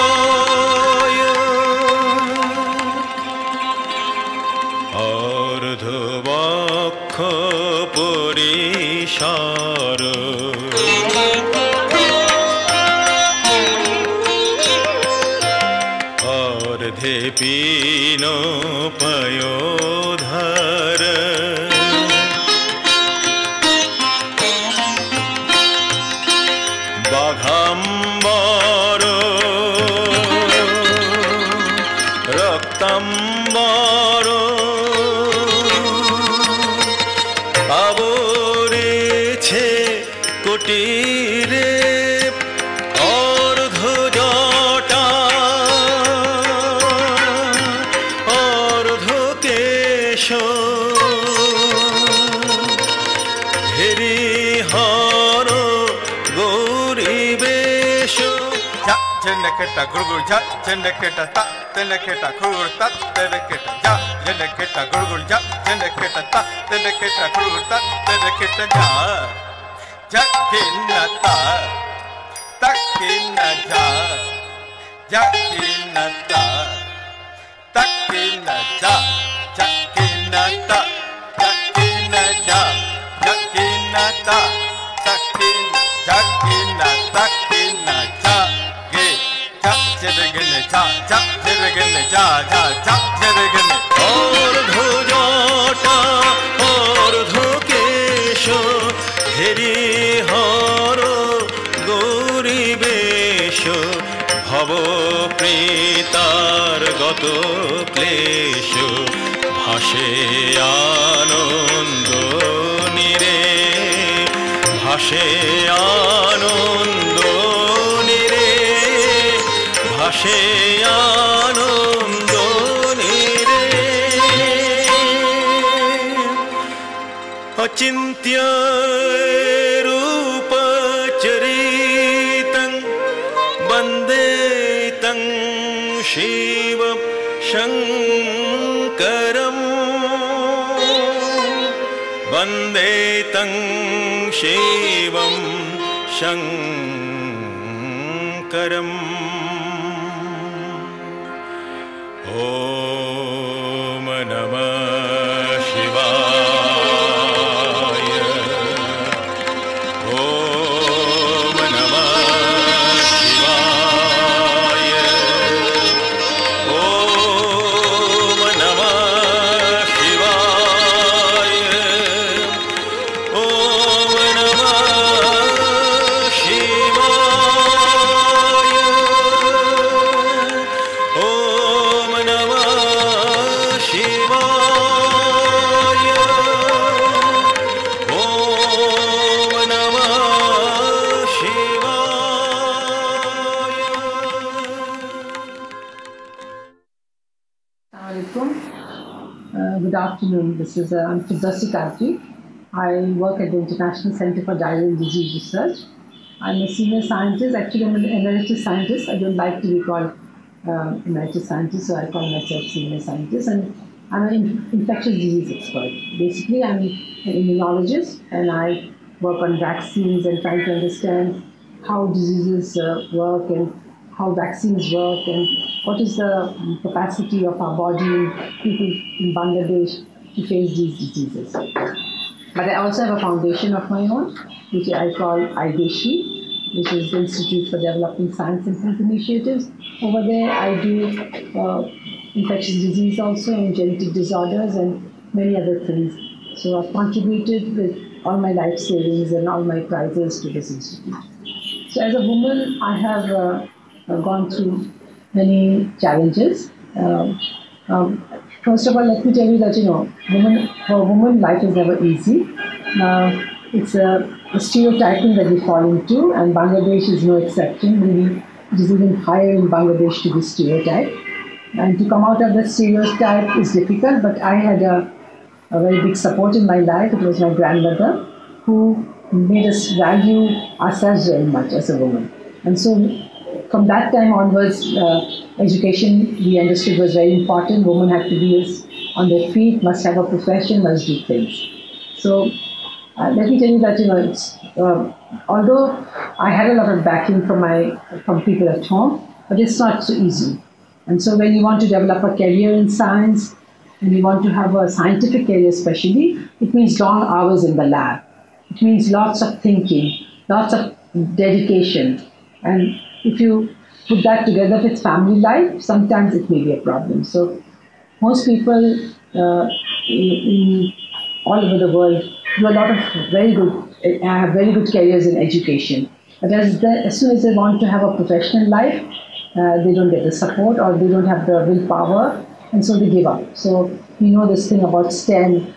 keta gurgur ja, jene keta ta, tene keta gurgur ta, tere keta ja, jene keta gurgur ja, jene keta ta, tene keta gurgur ta, tere keta ja. Ja kina ta, ta kina ja, ja kina ta, ta kina ja, ja kina ta, ja kina ja, ja kina ta, ta kina, ja kina, ta kina ja. ঝেড়ে ঝা ঝাপ গেলে ঝা ঝা ঝাপ ঝেড়ে গেলে ওর ধুজটা ওর ধুকেশ হেরি হর গৌরী বেশ ভব প্রেতার গত ক্লেশ ভাসে আনন্দ নিরে, ভাসে আনন্দ आशे आनंदोनेरे अचिंत्य रूपचरितं वंदेतं शिवं शंकरं वंदेतं शिवं शंकरं afternoon. This is uh, I'm Firdausi Qadri. I work at the International Center for Diarrheal Disease Research. I'm a senior scientist. Actually, I'm an emeritus scientist. I don't like to be called uh, emeritus scientist, so I call myself senior scientist. And I'm an infectious disease expert. Basically, I'm an immunologist, and I work on vaccines and trying to understand how diseases uh, work and how vaccines work and what is the um, capacity of our body in people in Bangladesh to face these diseases. But I also have a foundation of my own, which I call IDESHI, which is the Institute for Developing Science and Health Initiatives. Over there, I do uh, infectious disease also and genetic disorders and many other things. So I've contributed with all my life savings and all my prizes to this institute. So as a woman, I have uh, uh, gone through many challenges. Um, um, first of all, let me tell you that you know, for a woman, life is never easy. Uh, it's a, a stereotyping that we fall into, and Bangladesh is no exception. Maybe it is even higher in Bangladesh to be stereotyped. And to come out of the stereotype is difficult, but I had a, a very big support in my life. It was my grandmother who made us value ourselves very much as a woman. And so from that time onwards, uh, education we understood was very important. Women had to be on their feet, must have a profession, must do things. So uh, let me tell you that you know, um, although I had a lot of backing from my from people at home, but it's not so easy. And so when you want to develop a career in science, and you want to have a scientific career especially, it means long hours in the lab. It means lots of thinking, lots of dedication. And if you put that together with family life, sometimes it may be a problem. So most people uh, in, in all over the world do a lot of very good, uh, have very good careers in education. But as, the, as soon as they want to have a professional life, uh, they don't get the support or they don't have the willpower, and so they give up. So we know this thing about STEM,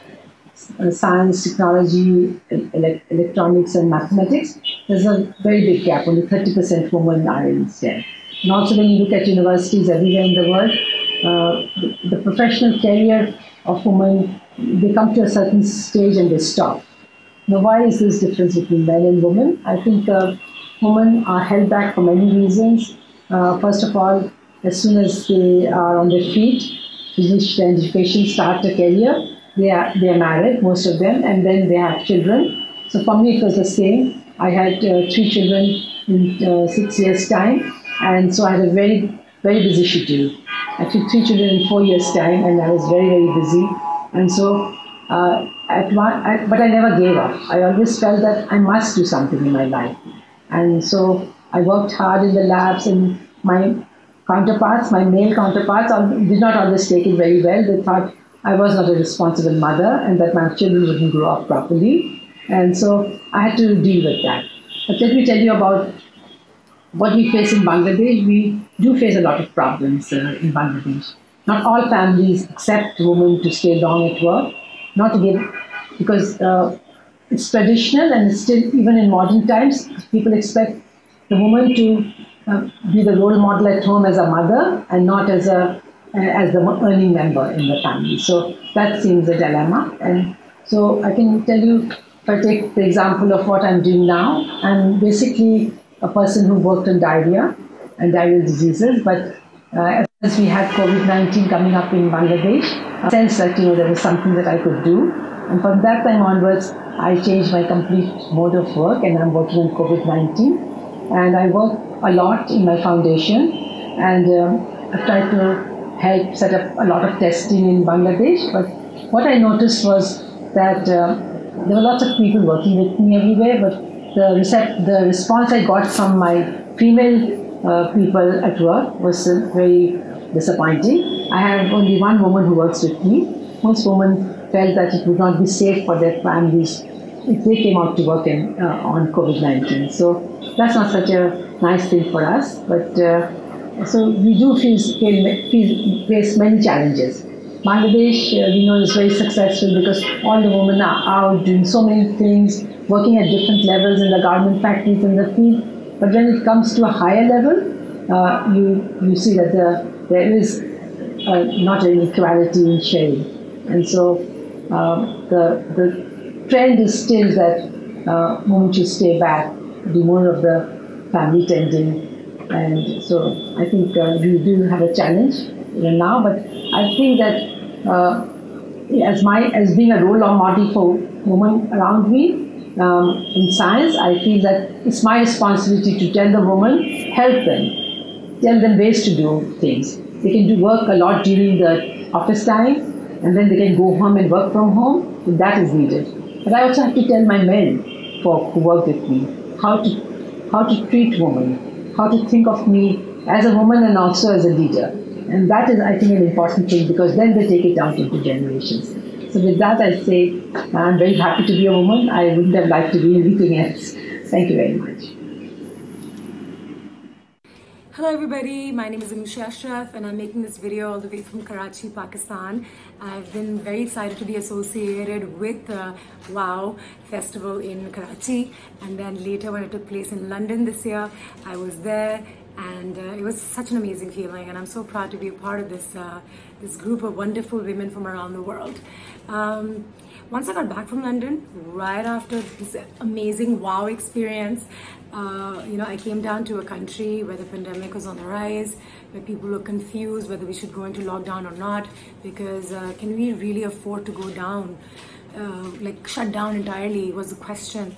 science, technology, electronics, and mathematics. There's a very big gap. Only 30% women are in STEM. And also, when you look at universities everywhere in the world, uh, the, the professional career of women, they come to a certain stage and they stop. Now, why is this difference between men and women? I think uh, women are held back for many reasons. uh, first of all, as soon as they are on their feet, finish their education, start a career, they are, they are married, most of them, and then they have children. So for me, it was the same. I had uh, three children in uh, six years' time, and so I had a very, very busy schedule. I took three children in four years' time, and I was very, very busy. And so, uh, at one, I, but I never gave up. I always felt that I must do something in my life. And so I worked hard in the labs, and my counterparts, my male counterparts, did not always take it very well. They thought I was not a responsible mother and that my children wouldn't grow up properly. And so I had to deal with that. But let me tell you about what we face in Bangladesh. We do face a lot of problems uh, in Bangladesh. Not all families accept women to stay long at work, not to give, because uh, it's traditional and it's still, even in modern times, people expect the woman to uh, be the role model at home as a mother and not as a as the earning member in the family. So that seems a dilemma. And so I can tell you if I take the example of what I'm doing now, I'm basically a person who worked on diarrhea and diarrheal diseases, but uh, as we had COVID-19 coming up in Bangladesh, I sensed that you know there was something that I could do, and from that time onwards, I changed my complete mode of work, and I'm working on COVID-19, and I work a lot in my foundation, and um, I've tried to help set up a lot of testing in Bangladesh. But what I noticed was that. Uh, there were lots of people working with me everywhere, but the, recept- the response I got from my female uh, people at work was uh, very disappointing. I have only one woman who works with me. Most women felt that it would not be safe for their families if they came out to work in, uh, on COVID 19. So that's not such a nice thing for us, but uh, so we do face, face many challenges. Bangladesh, uh, we know, is very successful because all the women are out doing so many things, working at different levels in the garment factories in the field. But when it comes to a higher level, uh, you you see that the, there is uh, not an equality in sharing, and so um, the the trend is still that uh, women should stay back, do more of the family tending, and so I think uh, we do have a challenge now, but I think that uh, as my as being a role model for women around me um, in science, I feel that it's my responsibility to tell the women, help them, tell them ways to do things. They can do work a lot during the office time, and then they can go home and work from home if that is needed. But I also have to tell my men for, who work with me how to how to treat women, how to think of me as a woman and also as a leader. And that is, I think, an important thing because then they take it down into generations. So with that, I say I'm very happy to be a woman. I wouldn't have liked to be anything else. Thank you very much. Hello everybody, my name is Anoushey Ashraf and I'm making this video all the way from Karachi, Pakistan. I've been very excited to be associated with the WOW Festival in Karachi and then later when it took place in London this year, I was there and uh, it was such an amazing feeling and i'm so proud to be a part of this uh, this group of wonderful women from around the world um, once i got back from london right after this amazing wow experience uh, you know i came down to a country where the pandemic was on the rise where people were confused whether we should go into lockdown or not because uh, can we really afford to go down uh, like shut down entirely was the question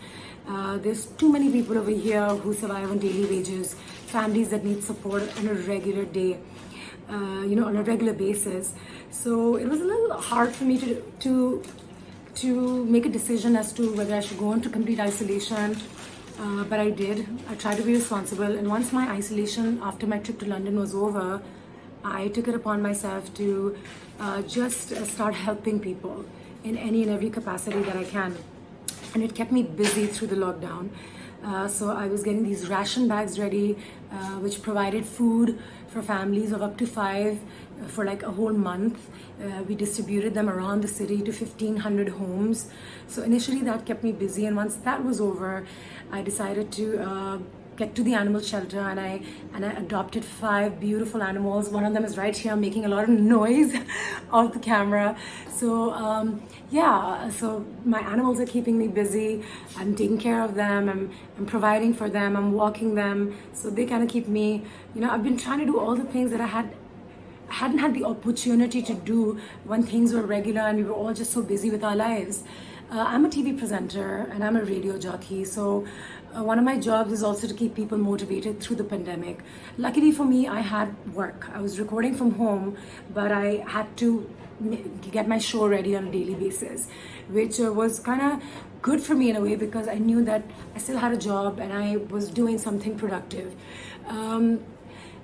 uh, there's too many people over here who survive on daily wages, families that need support on a regular day, uh, you know, on a regular basis. So it was a little hard for me to to to make a decision as to whether I should go into complete isolation. Uh, but I did. I tried to be responsible, and once my isolation after my trip to London was over, I took it upon myself to uh, just start helping people in any and every capacity that I can and it kept me busy through the lockdown. Uh, so I was getting these ration bags ready, uh, which provided food for families of up to five uh, for like a whole month. Uh, we distributed them around the city to 1,500 homes. So initially that kept me busy, and once that was over, I decided to uh, get to the animal shelter and I and I adopted five beautiful animals. One of them is right here making a lot of noise off the camera. So um, yeah, so my animals are keeping me busy. I'm taking care of them. I'm, I'm providing for them. I'm walking them. So they kind of keep me, you know, I've been trying to do all the things that I had hadn't had the opportunity to do when things were regular and we were all just so busy with our lives. Uh, I'm a TV presenter and I'm a radio jockey, so uh, one of my jobs is also to keep people motivated through the pandemic. Luckily for me, I had work. I was recording from home, but I had to get my show ready on a daily basis, which uh, was kind of good for me in a way because I knew that I still had a job and I was doing something productive. Um,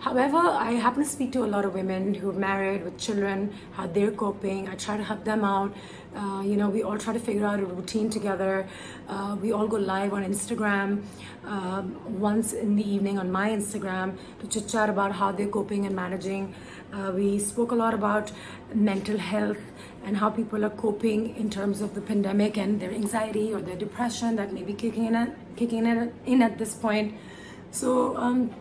However, I happen to speak to a lot of women who are married with children, how they're coping. I try to help them out. Uh, you know, we all try to figure out a routine together. Uh, we all go live on Instagram um, once in the evening on my Instagram to chit chat about how they're coping and managing. Uh, we spoke a lot about mental health and how people are coping in terms of the pandemic and their anxiety or their depression that may be kicking in at, kicking in in at this point. So um,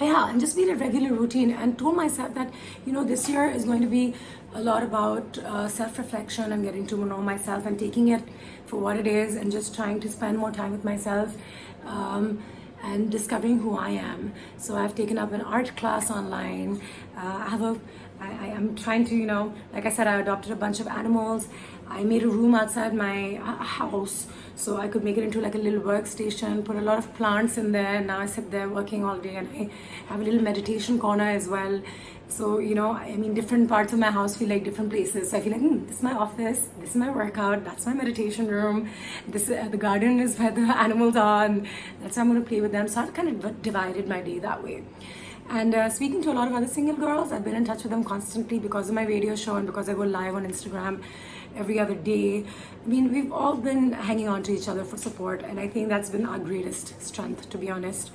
yeah and just made a regular routine and told myself that you know this year is going to be a lot about uh, self-reflection and getting to know myself and taking it for what it is and just trying to spend more time with myself um, and discovering who I am. So I've taken up an art class online. Uh, I have a, I, I am trying to, you know, like I said, I adopted a bunch of animals. I made a room outside my uh, house so I could make it into like a little workstation, put a lot of plants in there. Now I sit there working all day and I have a little meditation corner as well. So, you know, I mean, different parts of my house feel like different places. So I feel like, hmm, this is my office, this is my workout, that's my meditation room, this uh, the garden is where the animals are, and that's how I'm going to play with them. So I've kind of divided my day that way. And uh, speaking to a lot of other single girls, I've been in touch with them constantly because of my radio show and because I go live on Instagram every other day. I mean, we've all been hanging on to each other for support, and I think that's been our greatest strength, to be honest,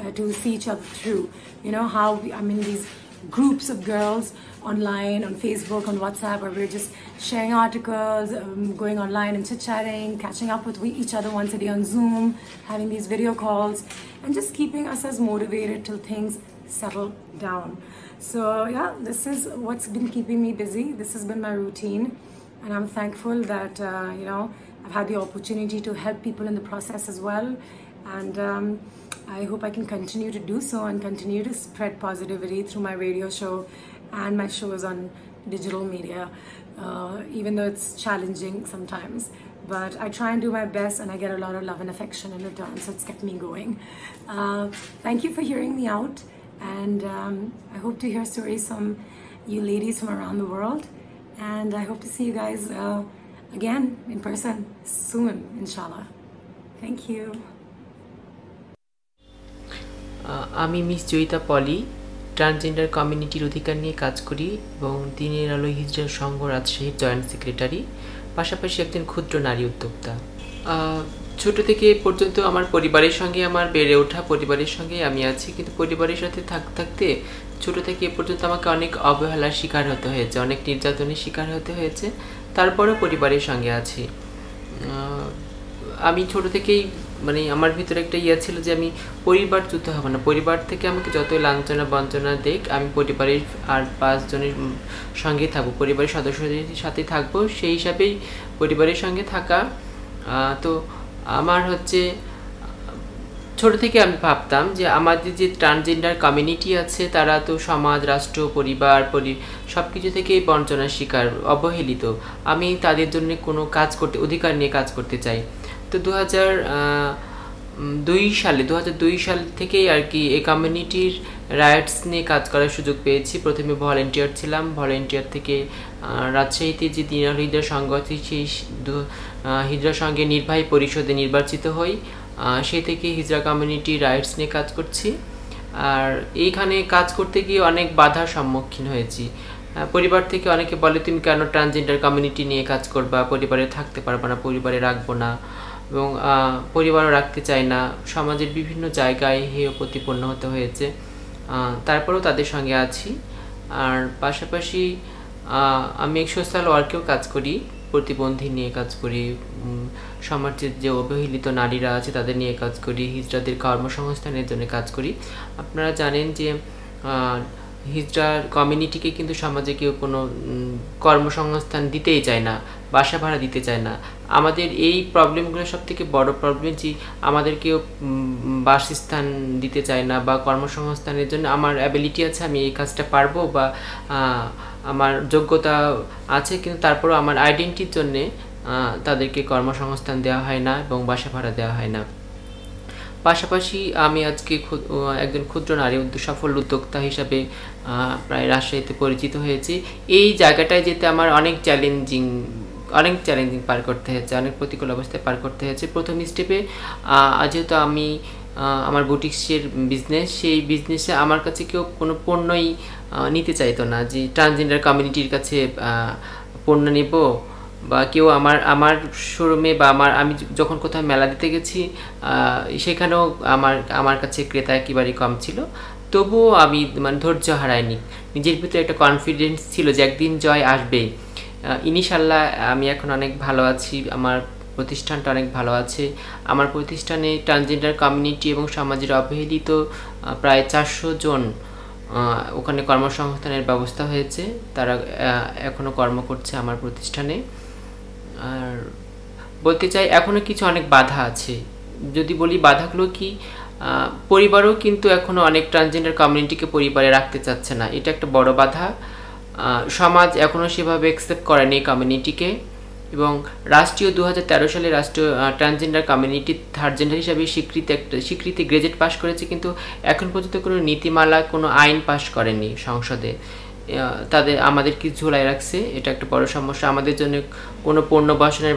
uh, to see each other through. You know, how we, I mean, these groups of girls online, on Facebook, on WhatsApp, where we're just sharing articles, um, going online and chit chatting, catching up with each other once a day on Zoom, having these video calls, and just keeping us as motivated till things settle down. So, yeah, this is what's been keeping me busy. This has been my routine and I'm thankful that uh, you know I've had the opportunity to help people in the process as well, and um, I hope I can continue to do so and continue to spread positivity through my radio show and my shows on digital media, uh, even though it's challenging sometimes. But I try and do my best, and I get a lot of love and affection in return, so it's kept me going. Uh, thank you for hearing me out, and um, I hope to hear stories from you ladies from around the world. And I hope to see you guys uh, again in person soon, inshallah. Thank you. আমি miss Joyita পলি, transgender কমিউনিটির অধিকার নিয়ে কাজ করি এবং দিনের আলো হিজরা সংঘ রাজশাহীর জয়েন্ট সেক্রেটারি, পাশাপাশি একজন ক্ষুদ্র নারী উদ্যোক্তা। ছোট থেকে পর্যন্ত আমার পরিবারের সঙ্গে আমার বেড়ে ওঠা পরিবারের সঙ্গে আমি আছি, কিন্তু পরিবারের সাথে থাকতে থাকতে ছোট থেকে এ পর্যন্ত আমাকে অনেক অবহেলার শিকার হতে হয়েছে, অনেক নির্যাতনের শিকার হতে হয়েছে, তারপরও পরিবারের সঙ্গে আছি। আমি ছোট থেকেই মানে আমার ভিতরে একটা ইয়ে ছিল যে আমি পরিবার যুদ্ধ হব না। পরিবার থেকে আমাকে যতই লাঞ্ছনা বঞ্চনা দেখ, আমি পরিবারের আর পাঁচজনের সঙ্গেই থাকব। পরিবারের সদস্যদের সাথে থাকব। সেই হিসাবেই পরিবারের সঙ্গে থাকা। তো আমার হচ্ছে, ছোট থেকে আমি ভাবতাম যে আমাদের যে ট্রান্সজেন্ডার কমিউনিটি আছে, তারা তো সমাজ, রাষ্ট্র, পরিবার, পরি সব কিছু থেকেই বঞ্চনার শিকার, অবহেলিত। আমি তাদের জন্য কোনো কাজ করতে, অধিকার নিয়ে কাজ করতে চাই। তো দু দুই সালে দু দুই সাল থেকেই আর কি এই কমিউনিটির রাইটস নিয়ে কাজ করার সুযোগ পেয়েছি। প্রথমে ভলেন্টিয়ার ছিলাম। ভলেন্টিয়ার থেকে রাজশাহীতে যে দিনাল হৃদয় সংঘ সেই হিজরা সঙ্গে নির্বাহী পরিষদে নির্বাচিত হই। সেই থেকে হিজরা কমিউনিটি রাইটস নিয়ে কাজ করছি। আর এইখানে কাজ করতে গিয়ে অনেক বাধার সম্মুখীন হয়েছি। পরিবার থেকে অনেকে বলে, তুমি কেন ট্রান্সজেন্ডার কমিউনিটি নিয়ে কাজ করবা? পরিবারে থাকতে পারবা না, পরিবারে রাখব না। এবং পরিবারও রাখতে চায় না। সমাজের বিভিন্ন জায়গায় হেয় প্রতিপন্ন হতে হয়েছে। তারপরেও তাদের সঙ্গে আছি। আর পাশাপাশি আমি এক সোশ্যাল ওয়ার্কেও কাজ করি, প্রতিবন্ধী নিয়ে কাজ করি। সমাজের যে অবহেলিত নারীরা আছে, তাদের নিয়ে কাজ করি। হিজড়াদের কর্মসংস্থানের জন্য কাজ করি। আপনারা জানেন যে হিজড়ার কমিউনিটিকে কিন্তু সমাজে কেউ কোনো কর্মসংস্থান দিতেই চায় না, বাসা ভাড়া দিতে চায় না। আমাদের এই প্রবলেমগুলো সব থেকে বড় প্রবলেম যে আমাদের কেউ বাসস্থান দিতে চায় না বা কর্মসংস্থানের জন্য আমার অ্যাবিলিটি আছে, আমি এই কাজটা পারব বা আমার যোগ্যতা আছে, কিন্তু তারপরও আমার আইডেন্টিটির জন্যে তাদেরকে কর্মসংস্থান দেওয়া হয় না এবং বাসা ভাড়া দেওয়া হয় না। পাশাপাশি আমি আজকে একজন ক্ষুদ্র নারী উদ্যোগ সফল উদ্যোক্তা হিসাবে প্রায় রাজশাহীতে পরিচিত হয়েছি। এই জায়গাটায় যেতে আমার অনেক চ্যালেঞ্জিং অনেক চ্যালেঞ্জিং পার করতে হয়েছে, অনেক প্রতিকূল অবস্থায় পার করতে হয়েছে। প্রথম স্টেপে যেহেতু আমি আমার বুটিক্সের বিজনেস সেই বিজনেসে আমার কাছে কেউ কোনো পণ্যই নিতে চাইতো না যে ট্রান্সজেন্ডার কমিউনিটির কাছে পণ্য নেব। বা কেউ আমার আমার শোরুমে বা আমার, আমি যখন কোথাও মেলা দিতে গেছি সেখানেও আমার আমার কাছে ক্রেতা একেবারেই কম ছিল। তবুও আমি মানে ধৈর্য হারাইনি। নিজের ভিতরে একটা কনফিডেন্স ছিল যে একদিন জয় আসবেই। ইনিশাল্লাহ আমি এখন অনেক ভালো আছি, আমার প্রতিষ্ঠানটা অনেক ভালো আছে। আমার প্রতিষ্ঠানে ট্রান্সজেন্ডার কমিউনিটি এবং সমাজের অবহেলিত প্রায় চারশো জন ওখানে কর্মসংস্থানের ব্যবস্থা হয়েছে। তারা এখনও কর্ম করছে আমার প্রতিষ্ঠানে। আর বলতে চাই এখনও কিছু অনেক বাধা আছে। যদি বলি বাধাগুলো কি পরিবারও কিন্তু এখনও অনেক ট্রান্সজেন্ডার কমিউনিটিকে পরিবারে রাখতে চাচ্ছে না। এটা একটা বড় বাধা। সমাজ এখনও সেভাবে অ্যাকসেপ্ট করেনি কমিউনিটিকে এবং রাষ্ট্রীয় দু হাজার তেরো সালে রাষ্ট্রীয় ট্রান্সজেন্ডার কমিউনিটি থার্ড জেন্ডার হিসাবে স্বীকৃতি একটা, স্বীকৃতি গ্রেজেট পাশ করেছে, কিন্তু এখন পর্যন্ত কোনো নীতিমালা, কোনো আইন পাশ করেনি সংসদে। তাদের আমাদের কি ঝোলাই রাখছে। এটা একটা বড় সমস্যা। আমাদের জন্য কোনো পণ্য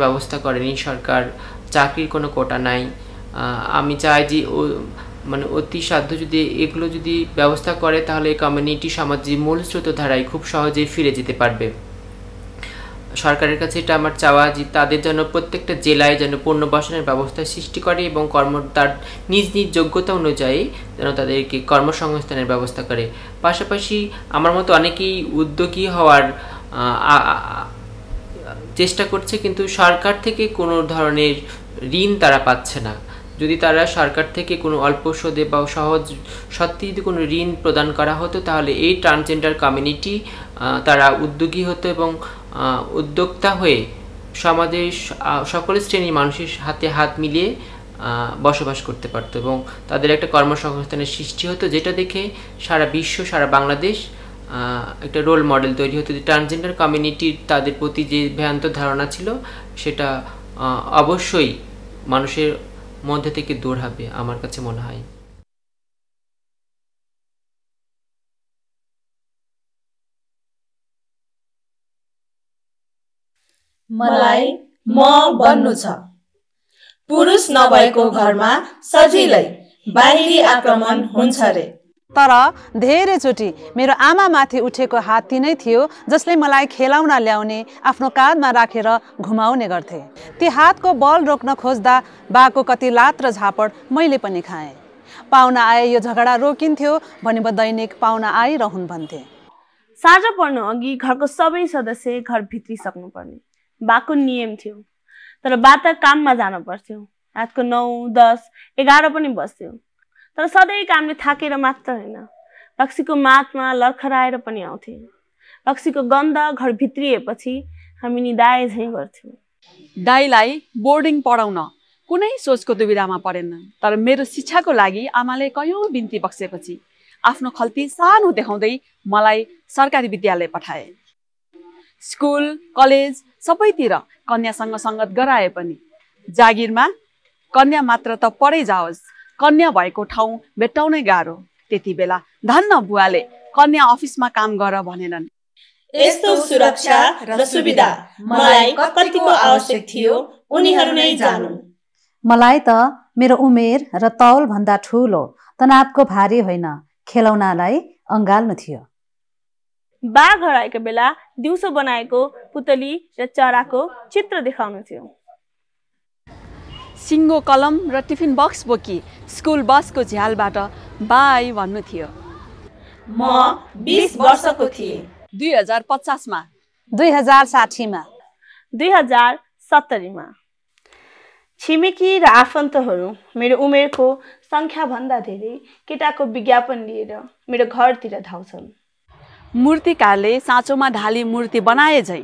ব্যবস্থা করেনি সরকার। চাকরির কোনো কোটা নাই। আমি চাই যে ও মানে অতি সাধ্য যদি এগুলো যদি ব্যবস্থা করে, তাহলে কমিউনিটি সমাজ যে মূল স্রোতধারায় খুব সহজেই ফিরে যেতে পারবে। সরকারের কাছে এটা আমার চাওয়া যে তাদের জন্য প্রত্যেকটা জেলায় যেন পণ্য বসানোর ব্যবস্থা সৃষ্টি করে এবং কর্ম তার নিজ নিজ যোগ্যতা অনুযায়ী যেন তাদেরকে কর্মসংস্থানের ব্যবস্থা করে। পাশাপাশি আমার মতো অনেকেই উদ্যোগী হওয়ার চেষ্টা করছে কিন্তু সরকার থেকে কোনো ধরনের ঋণ তারা পাচ্ছে না। যদি তারা সরকার থেকে কোনো অল্প সুদে বা সহজ সত্যি যদি কোনো ঋণ প্রদান করা হতো তাহলে এই ট্রান্সজেন্ডার কমিউনিটি তারা উদ্যোগী হতো এবং উদ্যোক্তা হয়ে সমাজের সকল শ্রেণির মানুষের হাতে হাত মিলিয়ে বসবাস করতে পারত এবং তাদের একটা কর্মসংস্থানের সৃষ্টি হতো যেটা দেখে সারা বিশ্ব, সারা বাংলাদেশ একটা রোল মডেল তৈরি হতো যে ট্রান্সজেন্ডার কমিউনিটির তাদের প্রতি যে ভ্রান্ত ধারণা ছিল সেটা অবশ্যই মানুষের মধ্যে থেকে দূর হবে, আমার কাছে মনে হয়। मलाई म बन्नु छ। पुरुष नभएको घरमा सजिलै बाहिरी आक्रमण हुन्छ रे। तर धेरैचोटि मेरो आमामाथि उठेको हात्ती नै थियो जसले मलाई खेलाउन ल्याउने आफ्नो काँधमा राखेर घुमाउने गर्थे। ती हातको बल रोक्न खोज्दा बाको कति लात र झापड मैले पनि खाएँ। पाहुना आए यो झगडा रोकिन्थ्यो भने म दैनिक पाहुना आइरहन् भन्थे। साँझ पर्नु अघि घरको सबै सदस्य घर भित्रिसक्नुपर्ने बाको नियम थियो। तर बा त काममा जानु पर्थ्यो। रातको नौ दस एघार पनि बस्थ्यो। तर सधैँ कामले थाकेर मात्र होइन। रक्सीको मातमा लर्खराएर पनि आउँथे। रक्सीको गन्ध घर भित्रिएपछि हामी निदाए झैँ गर्थ्यौँ। दाईलाई बोर्डिङ पढाउन कुनै सोचको दुविधामा परेन। तर मेरो शिक्षाको लागि आमाले कयौँ बिन्ती बक्सेपछि आफ्नो खल्ती सानो देखाउँदै मलाई सरकारी विद्यालय पठाए। स्कुल कलेज सबैतिर कन्यासँग सङ्गत गराए पनि। जागिरमा कन्या मात्र त पढै जाओस् कन्या भएको ठाउँ भेट्टाउनै गाह्रो। त्यति बेला धन्न बुवाले कन्या अफिसमा काम गर भनेनन्। यस्तो सुरक्षा र सुविधा मलाई कतिको आवश्यक थियो उनीहरू नै जानुन्। मलाई त मेरो उमेर र तौल भन्दा ठुलो तनावको भारी होइन खेलौनालाई अँगाल्नु थियो। बा घर आएको बेला दिउँसो बनाएको पुतली र चराको चित्र देखाउनु थियो। सिङ्गो कलम र टिफिन बक्स बोकी स्कुल बसको झ्यालबाट बाई भन्नु थियो। म बिस वर्षको थिएँ। दुई हजार पचासमा। दुई हजार साठीमा। दुई हजार सत्तरीमा। छिमेकी र आफन्तहरू मेरो उमेरको सङ्ख्याभन्दा धेरै केटाको विज्ञापन लिएर मेरो घरतिर धाउँछन्। मूर्तिकारले साँचोमा ढाली मूर्ति बनाए झै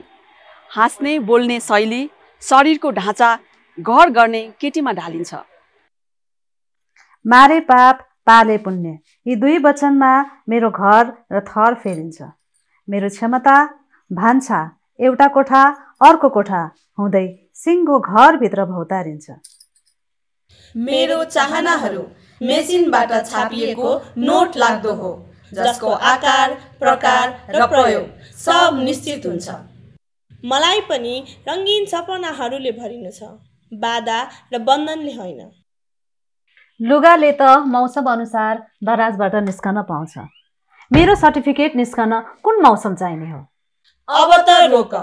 हाँस्ने बोल्ने शैली शरीरको ढाँचा घर गर्ने केटीमा ढालिन्छ। मारे पाप पाले पुण्य यी दुई वचनमा मेरो घर र थर फेरिन्छ। मेरो क्षमता भान्सा एउटा कोठा अर्को कोठा हुँदै सिङ्गो घरभित्र भौतारिन्छ। मेरो चाहनाहरू मेसिनबाट छापिएको नोट लाग्दो हो जसको आकार प्रकार र प्रयोग सब निश्चित हुन्छ। मलाई पनि रङ्गीन सपनाहरूले भरिनु छ। बाधा र बन्धनले होइन। लुगाले त मौसम अनुसार दराजबाट निस्कन पाउँछ। मेरो सर्टिफिकेट निस्कन कुन मौसम चाहिने हो? अब त रोक।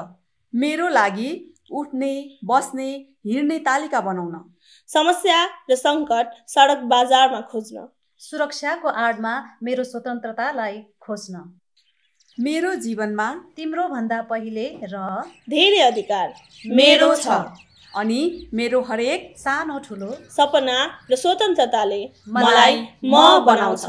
मेरो लागि उठ्ने बस्ने हिँड्ने तालिका बनाउन। समस्या र सङ्कट सडक बाजारमा खोज्न। सुरक्षाको आडमा मेरो स्वतन्त्रतालाई खोज्न। मेरो जीवनमा तिम्रो भन्दा पहिले र धेरै अधिकार मेरो छ अनि मेरो हरेक सानो ठुलो सपना र स्वतन्त्रताले मलाई म बनाउँछ।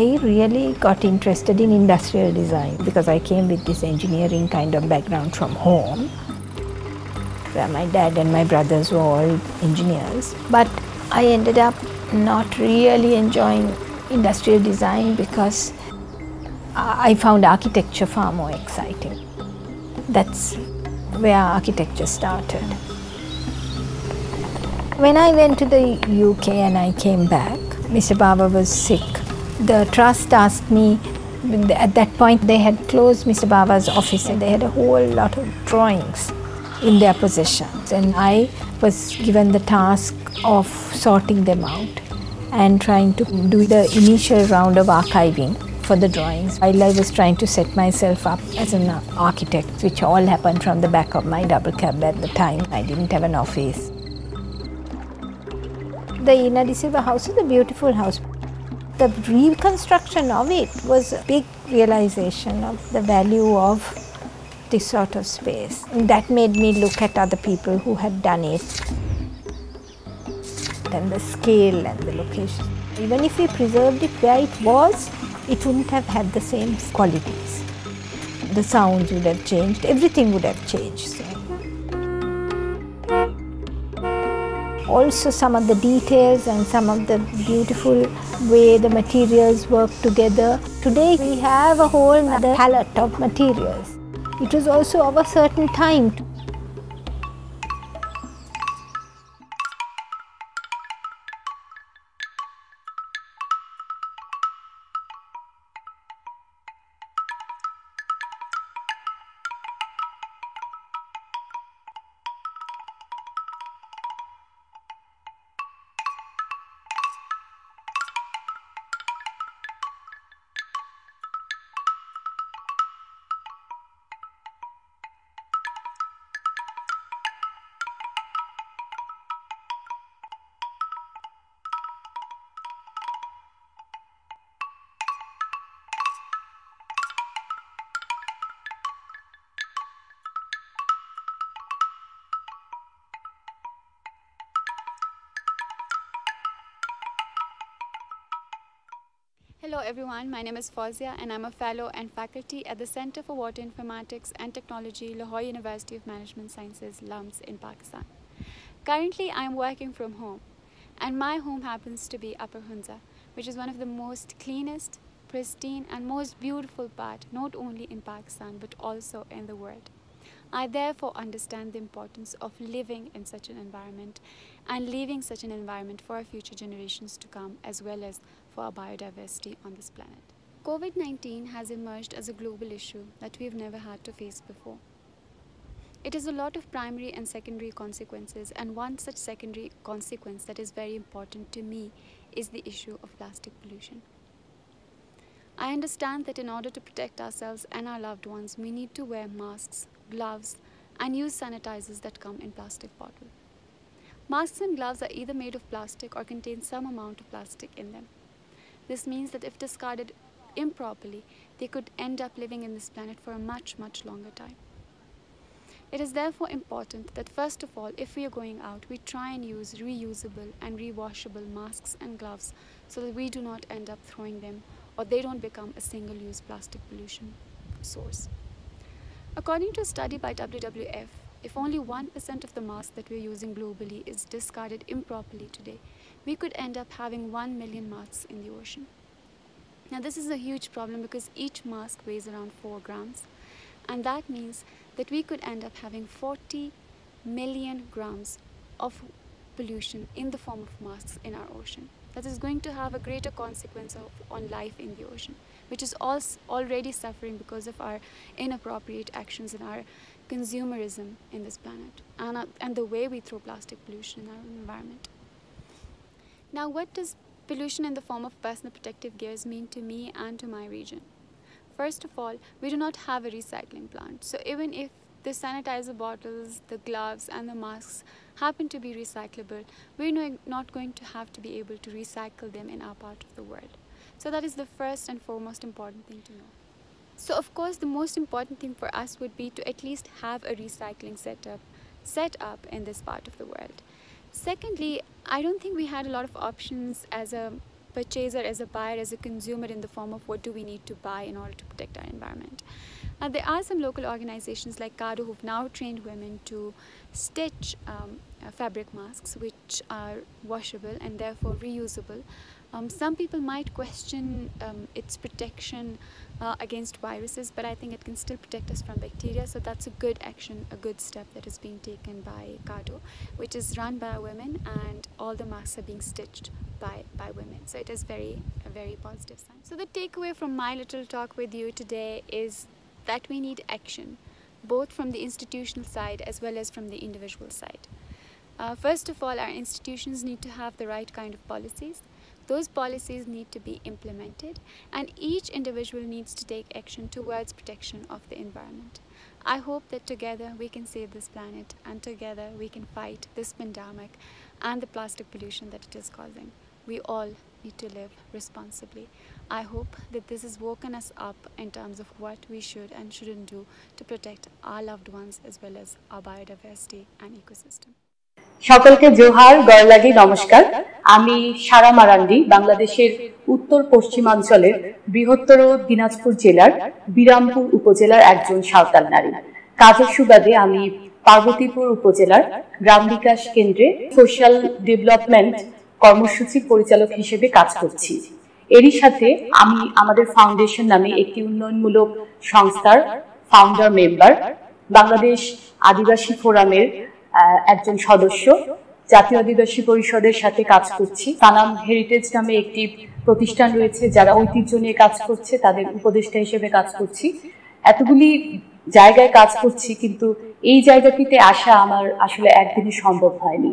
I really got interested in industrial design because I came with this engineering kind of background from home, where my dad and my brothers were all engineers. But I ended up not really enjoying industrial design because I found architecture far more exciting. That's where architecture started. When I went to the UK and I came back, Mr. Bawa was sick the trust asked me at that point they had closed Mr. Bawa's office and they had a whole lot of drawings in their possessions. And I was given the task of sorting them out and trying to do the initial round of archiving for the drawings. While I was trying to set myself up as an architect which all happened from the back of my double cab at the time I didn't have an office. The Ena De Silva house is a beautiful house the reconstruction of it was a big realization of the value of this sort of space. And that made me look at other people who had done it and the scale and the location. Even if we preserved it where it was, it wouldn't have had the same qualities. The sounds would have changed, everything would have changed. So. Also some of the details and some of the beautiful way the materials work together. Today we have a whole other palette of materials. It was also of a certain time. Everyone, my name is Fozia and I'm a fellow and faculty at the Center for Water Informatics and Technology, Lahore University of Management Sciences, LUMS in Pakistan. Currently I am working from home and my home happens to be Upper Hunza, which is one of the most cleanest, pristine and most beautiful part not only in Pakistan but also in the world. I therefore understand the importance of living in such an environment and leaving such an environment for our future generations to come as well as for our biodiversity on this planet. COVID 19 has emerged as a global issue that we've never had to face before. It has a lot of primary and secondary consequences, and one such secondary consequence that is very important to me is the issue of plastic pollution. I understand that in order to protect ourselves and our loved ones, we need to wear masks, gloves, and use sanitizers that come in plastic bottle. Masks and gloves are either made of plastic or contain some amount of plastic in them. This means that if discarded improperly, they could end up living in this planet for a much, much longer time. It is therefore important that first of all, if we are going out, we try and use reusable and rewashable masks and gloves so that we do not end up throwing them or they don't become a single-use plastic pollution source. According to a study by WWF, if only 1% of the mask that we're using globally is discarded improperly today, we could end up having 1 million masks in the ocean. Now this is a huge problem because each mask weighs around 4 grams and that means that we could end up having 40 million grams of pollution in the form of masks in our ocean. That is going to have a greater consequence of, on life in the ocean, which is already suffering because of our inappropriate actions and our consumerism in this planet and, uh, and the way we throw plastic pollution in our environment. Now, what does pollution in the form of personal protective gears mean to me and to my region? First of all, we do not have a recycling plant. So even if the sanitizer bottles, the gloves and the masks happen to be recyclable, we're not going to have to be able to recycle them in our part of the world. So that is the first and foremost important thing to know. So of course the most important thing for us would be to at least have a recycling setup set up in this part of the world. Secondly, I don't think we had a lot of options as a purchaser, as a buyer, as a consumer in the form of what do we need to buy in order to protect our environment. Uh, there are some local organizations like KADO who've now trained women to stitch um, uh, fabric masks which are washable and therefore reusable. Um, some people might question um, its protection uh, against viruses, but I think it can still protect us from bacteria. So that's a good action, a good step that is being taken by KADO, which is run by women, and all the masks are being stitched by, by women. So it is very a very positive sign. So the takeaway from my little talk with you today is that we need action, both from the institutional side as well as from the individual side. Uh, first of all, our institutions need to have the right kind of policies those policies need to be implemented and each individual needs to take action towards protection of the environment. I hope that together we can save this planet and together we can fight this pandemic and the plastic pollution that it is causing. We all need to live responsibly. I hope that this has woken us up in terms of what we should and shouldn't do to protect our loved ones as well as our biodiversity and ecosystem. সকলকে জোহার গড়লাগি নমস্কার। আমি সারা মারান্ডি, বাংলাদেশের উত্তর পশ্চিমাঞ্চলের বৃহত্তর দিনাজপুর জেলার বিরামপুর উপজেলার একজন সাঁওতাল নারী। কাজের সুবাদে আমি পার্বতীপুর উপজেলার গ্রাম বিকাশ কেন্দ্রে সোশ্যাল ডেভেলপমেন্ট কর্মসূচির পরিচালক হিসেবে কাজ করছি। এরই সাথে আমি আমাদের ফাউন্ডেশন নামে একটি উন্নয়নমূলক সংস্থার ফাউন্ডার মেম্বার বাংলাদেশ আদিবাসী ফোরামের একজন সদস্য জাতীয় আদিবাসী পরিষদের সাথে কাজ করছি। তানাম হেরিটেজ নামে একটি প্রতিষ্ঠান রয়েছে যারা ঐতিহ্য নিয়ে কাজ করছে, তাদের উপদেষ্টা হিসেবে কাজ করছি। এতগুলি জায়গায় কাজ করছি, কিন্তু এই জায়গাটিতে আসা আমার আসলে একদিনই সম্ভব হয়নি।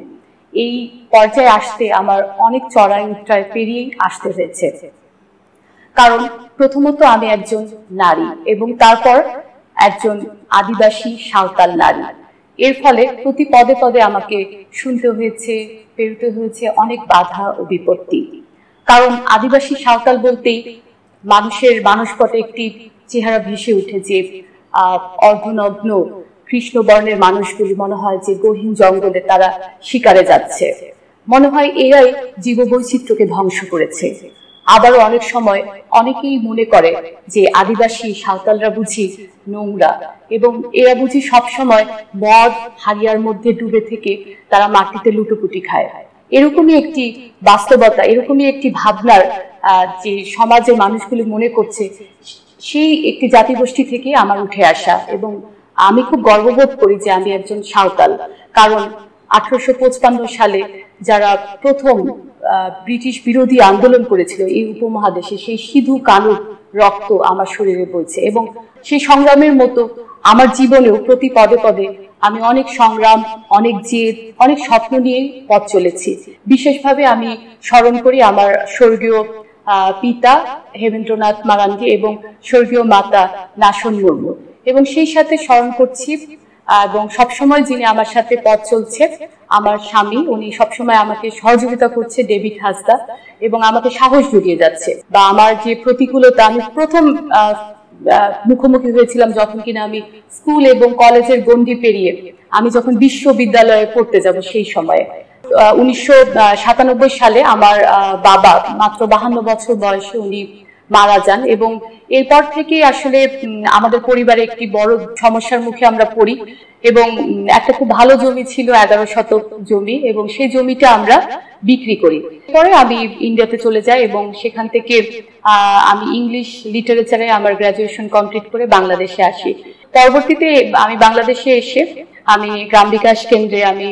এই পর্যায়ে আসতে আমার অনেক চড়াই উত্তরায় পেরিয়েই আসতে হয়েছে। কারণ প্রথমত আমি একজন নারী এবং তারপর একজন আদিবাসী সাঁওতাল নারী। এর ফলে প্রতি পদে পদে আমাকে শুনতে হয়েছে, পেরোতে হয়েছে অনেক বাধা ও বিপত্তি। কারণ আদিবাসী সাঁওতাল বলতেই মানুষের মানসপটে একটি চেহারা ভেসে উঠে যে অর্ধনগ্ন কৃষ্ণবর্ণের মানুষগুলি মনে হয় যে গহীন জঙ্গলে তারা শিকারে যাচ্ছে। মনে হয় এরাই জীববৈচিত্র্যকে ধ্বংস করেছে। আবারও অনেক সময় অনেকেই মনে করে যে আদিবাসী সাঁওতালরা বুঝি নোংরা এবং এরা বুঝি সবসময় মদ হারিয়ার মধ্যে ডুবে থেকে তারা মাটিতে লুটোপুটি খায়। এরকমই একটি বাস্তবতা, এরকমই একটি ভাবনার যে সমাজের মানুষগুলি মনে করছে, সেই একটি জাতিগোষ্ঠী থেকে আমার উঠে আসা এবং আমি খুব গর্ববোধ করি যে আমি একজন সাঁওতাল। কারণ আঠারোশো সালে যারা প্রথম ব্রিটিশ বিরোধী আন্দোলন করেছিল এই উপমহাদেশে, সেই সিধু কানু রক্ত আমার শরীরে বইছে এবং সেই সংগ্রামের মতো আমার জীবনেও প্রতি পদে পদে আমি অনেক সংগ্রাম, অনেক জেদ, অনেক স্বপ্ন নিয়ে পথ চলেছি। বিশেষভাবে আমি স্মরণ করি আমার স্বর্গীয় পিতা হেমেন্দ্রনাথ মারান্ডি এবং স্বর্গীয় মাতা নাসন মুর্মু। এবং সেই সাথে স্মরণ করছি এবং সবসময় যিনি আমার সাথে পথ চলছে, আমার স্বামী, উনি সবসময় আমাকে সহযোগিতা করছে, ডেভিড হাসদা, এবং আমাকে সাহস জুগিয়ে যাচ্ছে। বা আমার যে প্রতিকূলতা, আমি প্রথম মুখোমুখি হয়েছিলাম যখন কিনা আমি স্কুল এবং কলেজের গন্ডি পেরিয়ে আমি যখন বিশ্ববিদ্যালয়ে পড়তে যাব সেই সময়ে। উনিশশো সাতানব্বই সালে আমার বাবা, মাত্র বাহান্ন বছর বয়সে উনি মারা যান এবং এরপর থেকে আসলে আমাদের পরিবারে একটি বড় সমস্যার মুখে আমরা পড়ি এবং একটা খুব ভালো জমি ছিল, এগারো শতক জমি এবং সেই জমিটা আমরা বিক্রি করি। পরে আমি ইন্ডিয়াতে চলে যাই এবং সেখান থেকে আমি ইংলিশ লিটারেচারে আমার গ্রাজুয়েশন কমপ্লিট করে বাংলাদেশে আসি। পরবর্তীতে আমি বাংলাদেশে এসে আমি গ্রাম বিকাশ কেন্দ্রে আমি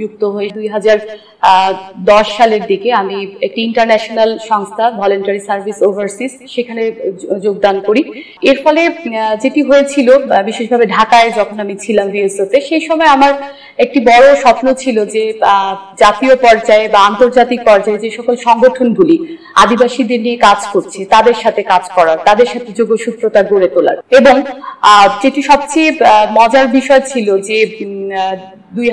যুক্ত হই দুই হাজার দশ সালের দিকে। আমি একটি ইন্টারন্যাশনাল সংস্থা ভলেন্টারি সার্ভিস ওভারসিস সেখানে যোগদান করি। এর ফলে যেটি হয়েছিল বিশেষভাবে ঢাকায় যখন আমি ছিলাম ভিএসওতে সেই সময় আমার একটি বড় স্বপ্ন ছিল যে জাতীয় পর্যায়ে বা আন্তর্জাতিক পর্যায়ে যে সকল সংগঠনগুলি আদিবাসীদের নিয়ে কাজ করছে, তাদের সাথে কাজ করার তাদের সাথে যোগসূত্রতা গড়ে তোলার এবং যেটি সবচেয়ে মজার বিষয় ছিল যে দুই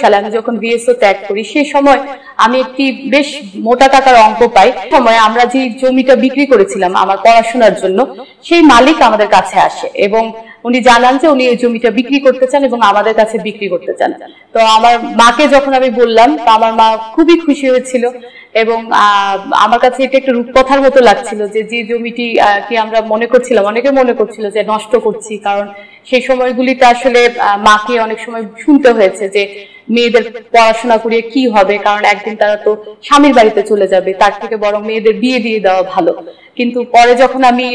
সালে আমি যখন বিএসও ত্যাগ করি সেই সময় আমি একটি বেশ মোটা টাকার অঙ্ক পাই। সময় আমরা যে জমিটা বিক্রি করেছিলাম আমার পড়াশোনার জন্য, সেই মালিক আমাদের কাছে আসে এবং উনি জানান যে উনি জমিটা বিক্রি করতে চান এবং আমাদের কাছে বিক্রি করতে চান। তো আমার মাকে যখন আমি বললাম, তো আমার মা খুবই খুশি হয়েছিল। এবং আমার কাছে এটা একটা রূপকথার মতো লাগছিল যে যে জমিটি কি আমরা মনে করছিলাম অনেকে মনে করছিল যে, নষ্ট করছি, কারণ সেই সময়গুলিতে আসলে মাকে অনেক সময় শুনতে হয়েছে যে, মেয়েদের পড়াশোনা করিয়ে কি হবে, কারণ একদিন তারা তো স্বামীর বাড়িতে চলে যাবে, তার থেকে বরং মেয়েদের বিয়ে দিয়ে দেওয়া ভালো। কিন্তু পরে যখন আমি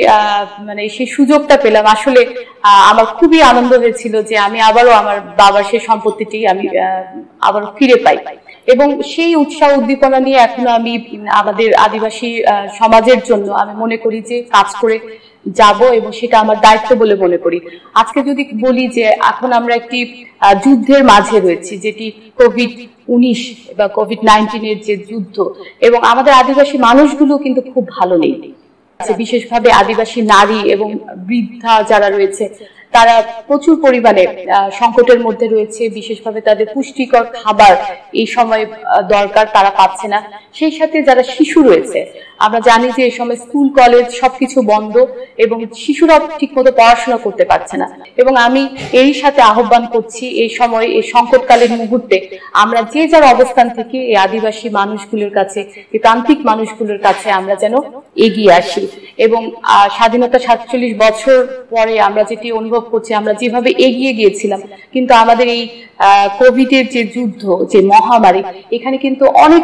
মানে সেই সুযোগটা পেলাম, আসলে আমার খুবই আনন্দ হয়েছিল যে, আমি আবারও আমার বাবার সেই সম্পত্তিটি আমি আবার ফিরে পাই। এবং সেই উৎসাহ উদ্দীপনা নিয়ে এখনও আমি আমাদের আদিবাসী সমাজের জন্য আমি মনে করি যে কাজ করে যাব এবং সেটা আমার দায়িত্ব বলে মনে করি। আজকে যদি বলি যে এখন আমরা একটি যুদ্ধের মাঝে রয়েছি, যেটি কোভিড উনিশ বা কোভিড নাইন্টিনের যে যুদ্ধ এবং আমাদের আদিবাসী মানুষগুলো কিন্তু খুব ভালো নেই। বিশেষভাবে আদিবাসী নারী এবং বৃদ্ধা যারা রয়েছে তারা প্রচুর পরিমাণে সংকটের মধ্যে রয়েছে, বিশেষভাবে তাদের পুষ্টিকর খাবার এই সময় দরকার, তারা পাচ্ছে না। সেই সাথে যারা শিশু রয়েছে আমরা জানি যে এই সময় স্কুল, কলেজ সবকিছু বন্ধ এবং শিশুরা ঠিকমতো পড়াশোনা করতে পারছে না। এবং আমি এরই সাথে আহ্বান করছি এই সময়, এই সংকটকালীন মুহূর্তে আমরা যে যার অবস্থান থেকে এই আদিবাসী মানুষগুলোর কাছে, এই প্রান্তিক মানুষগুলোর কাছে আমরা যেন এগিয়ে আসি। এবং স্বাধীনতা সাতচল্লিশ বছর পরে আমরা যেটি অনুভব করছি, আমরা যেভাবে এগিয়ে গিয়েছিলাম, কিন্তু আমাদের এই কোভিডের যে যুদ্ধ, যে মহামারী, এখানে কিন্তু অনেক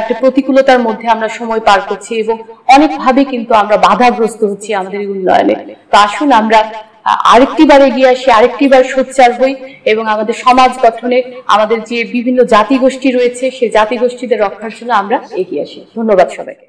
একটা প্রতিকূলতার মধ্যে আমরা সময় পার করছি এবং অনেকভাবে কিন্তু আমরা বাধাগ্রস্ত হচ্ছি আমাদের উন্নয়নে। তো আসুন আমরা আরেকটি বার এগিয়ে আসি, আরেকটি বার সোচ্চার হই এবং আমাদের সমাজ গঠনে আমাদের যে বিভিন্ন জাতিগোষ্ঠী রয়েছে, সেই জাতিগোষ্ঠীদের রক্ষার জন্য আমরা এগিয়ে আসি। ধন্যবাদ সবাইকে।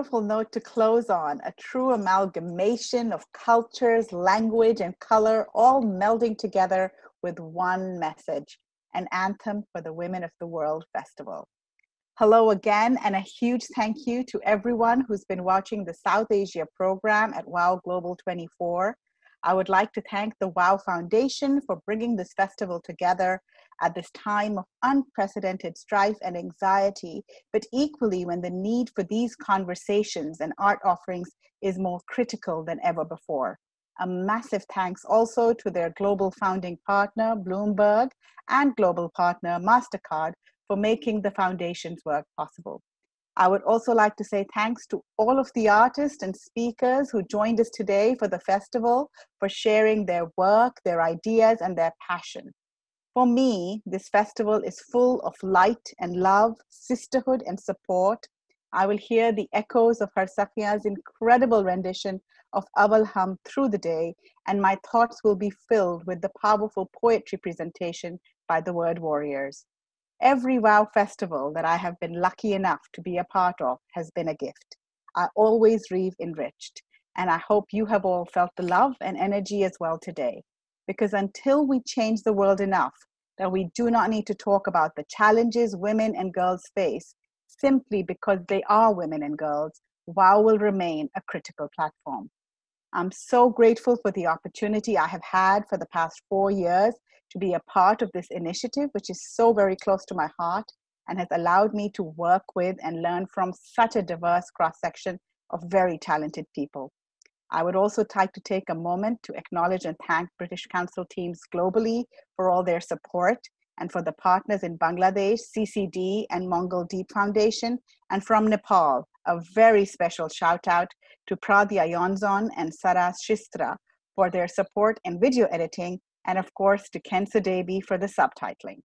beautiful note to close on a true amalgamation of cultures, language, and color, all melding together with one message an anthem for the Women of the World Festival. Hello again, and a huge thank you to everyone who's been watching the South Asia program at WOW Global 24. I would like to thank the WOW Foundation for bringing this festival together at this time of unprecedented strife and anxiety, but equally when the need for these conversations and art offerings is more critical than ever before. A massive thanks also to their global founding partner, Bloomberg, and global partner, MasterCard, for making the foundation's work possible. I would also like to say thanks to all of the artists and speakers who joined us today for the festival for sharing their work, their ideas, and their passion. For me, this festival is full of light and love, sisterhood and support. I will hear the echoes of Harsakia's incredible rendition of Awal Hum through the day, and my thoughts will be filled with the powerful poetry presentation by the Word Warriors. Every WOW festival that I have been lucky enough to be a part of has been a gift. I always leave enriched, and I hope you have all felt the love and energy as well today. Because until we change the world enough that we do not need to talk about the challenges women and girls face simply because they are women and girls, WOW will remain a critical platform. I'm so grateful for the opportunity I have had for the past four years to be a part of this initiative, which is so very close to my heart and has allowed me to work with and learn from such a diverse cross section of very talented people. I would also like to take a moment to acknowledge and thank British Council teams globally for all their support and for the partners in Bangladesh, CCD, and Mongol Deep Foundation, and from Nepal, a very special shout out to Pradya Yonzon and Saras Shistra for their support in video editing and of course to Ken Devi for the subtitling.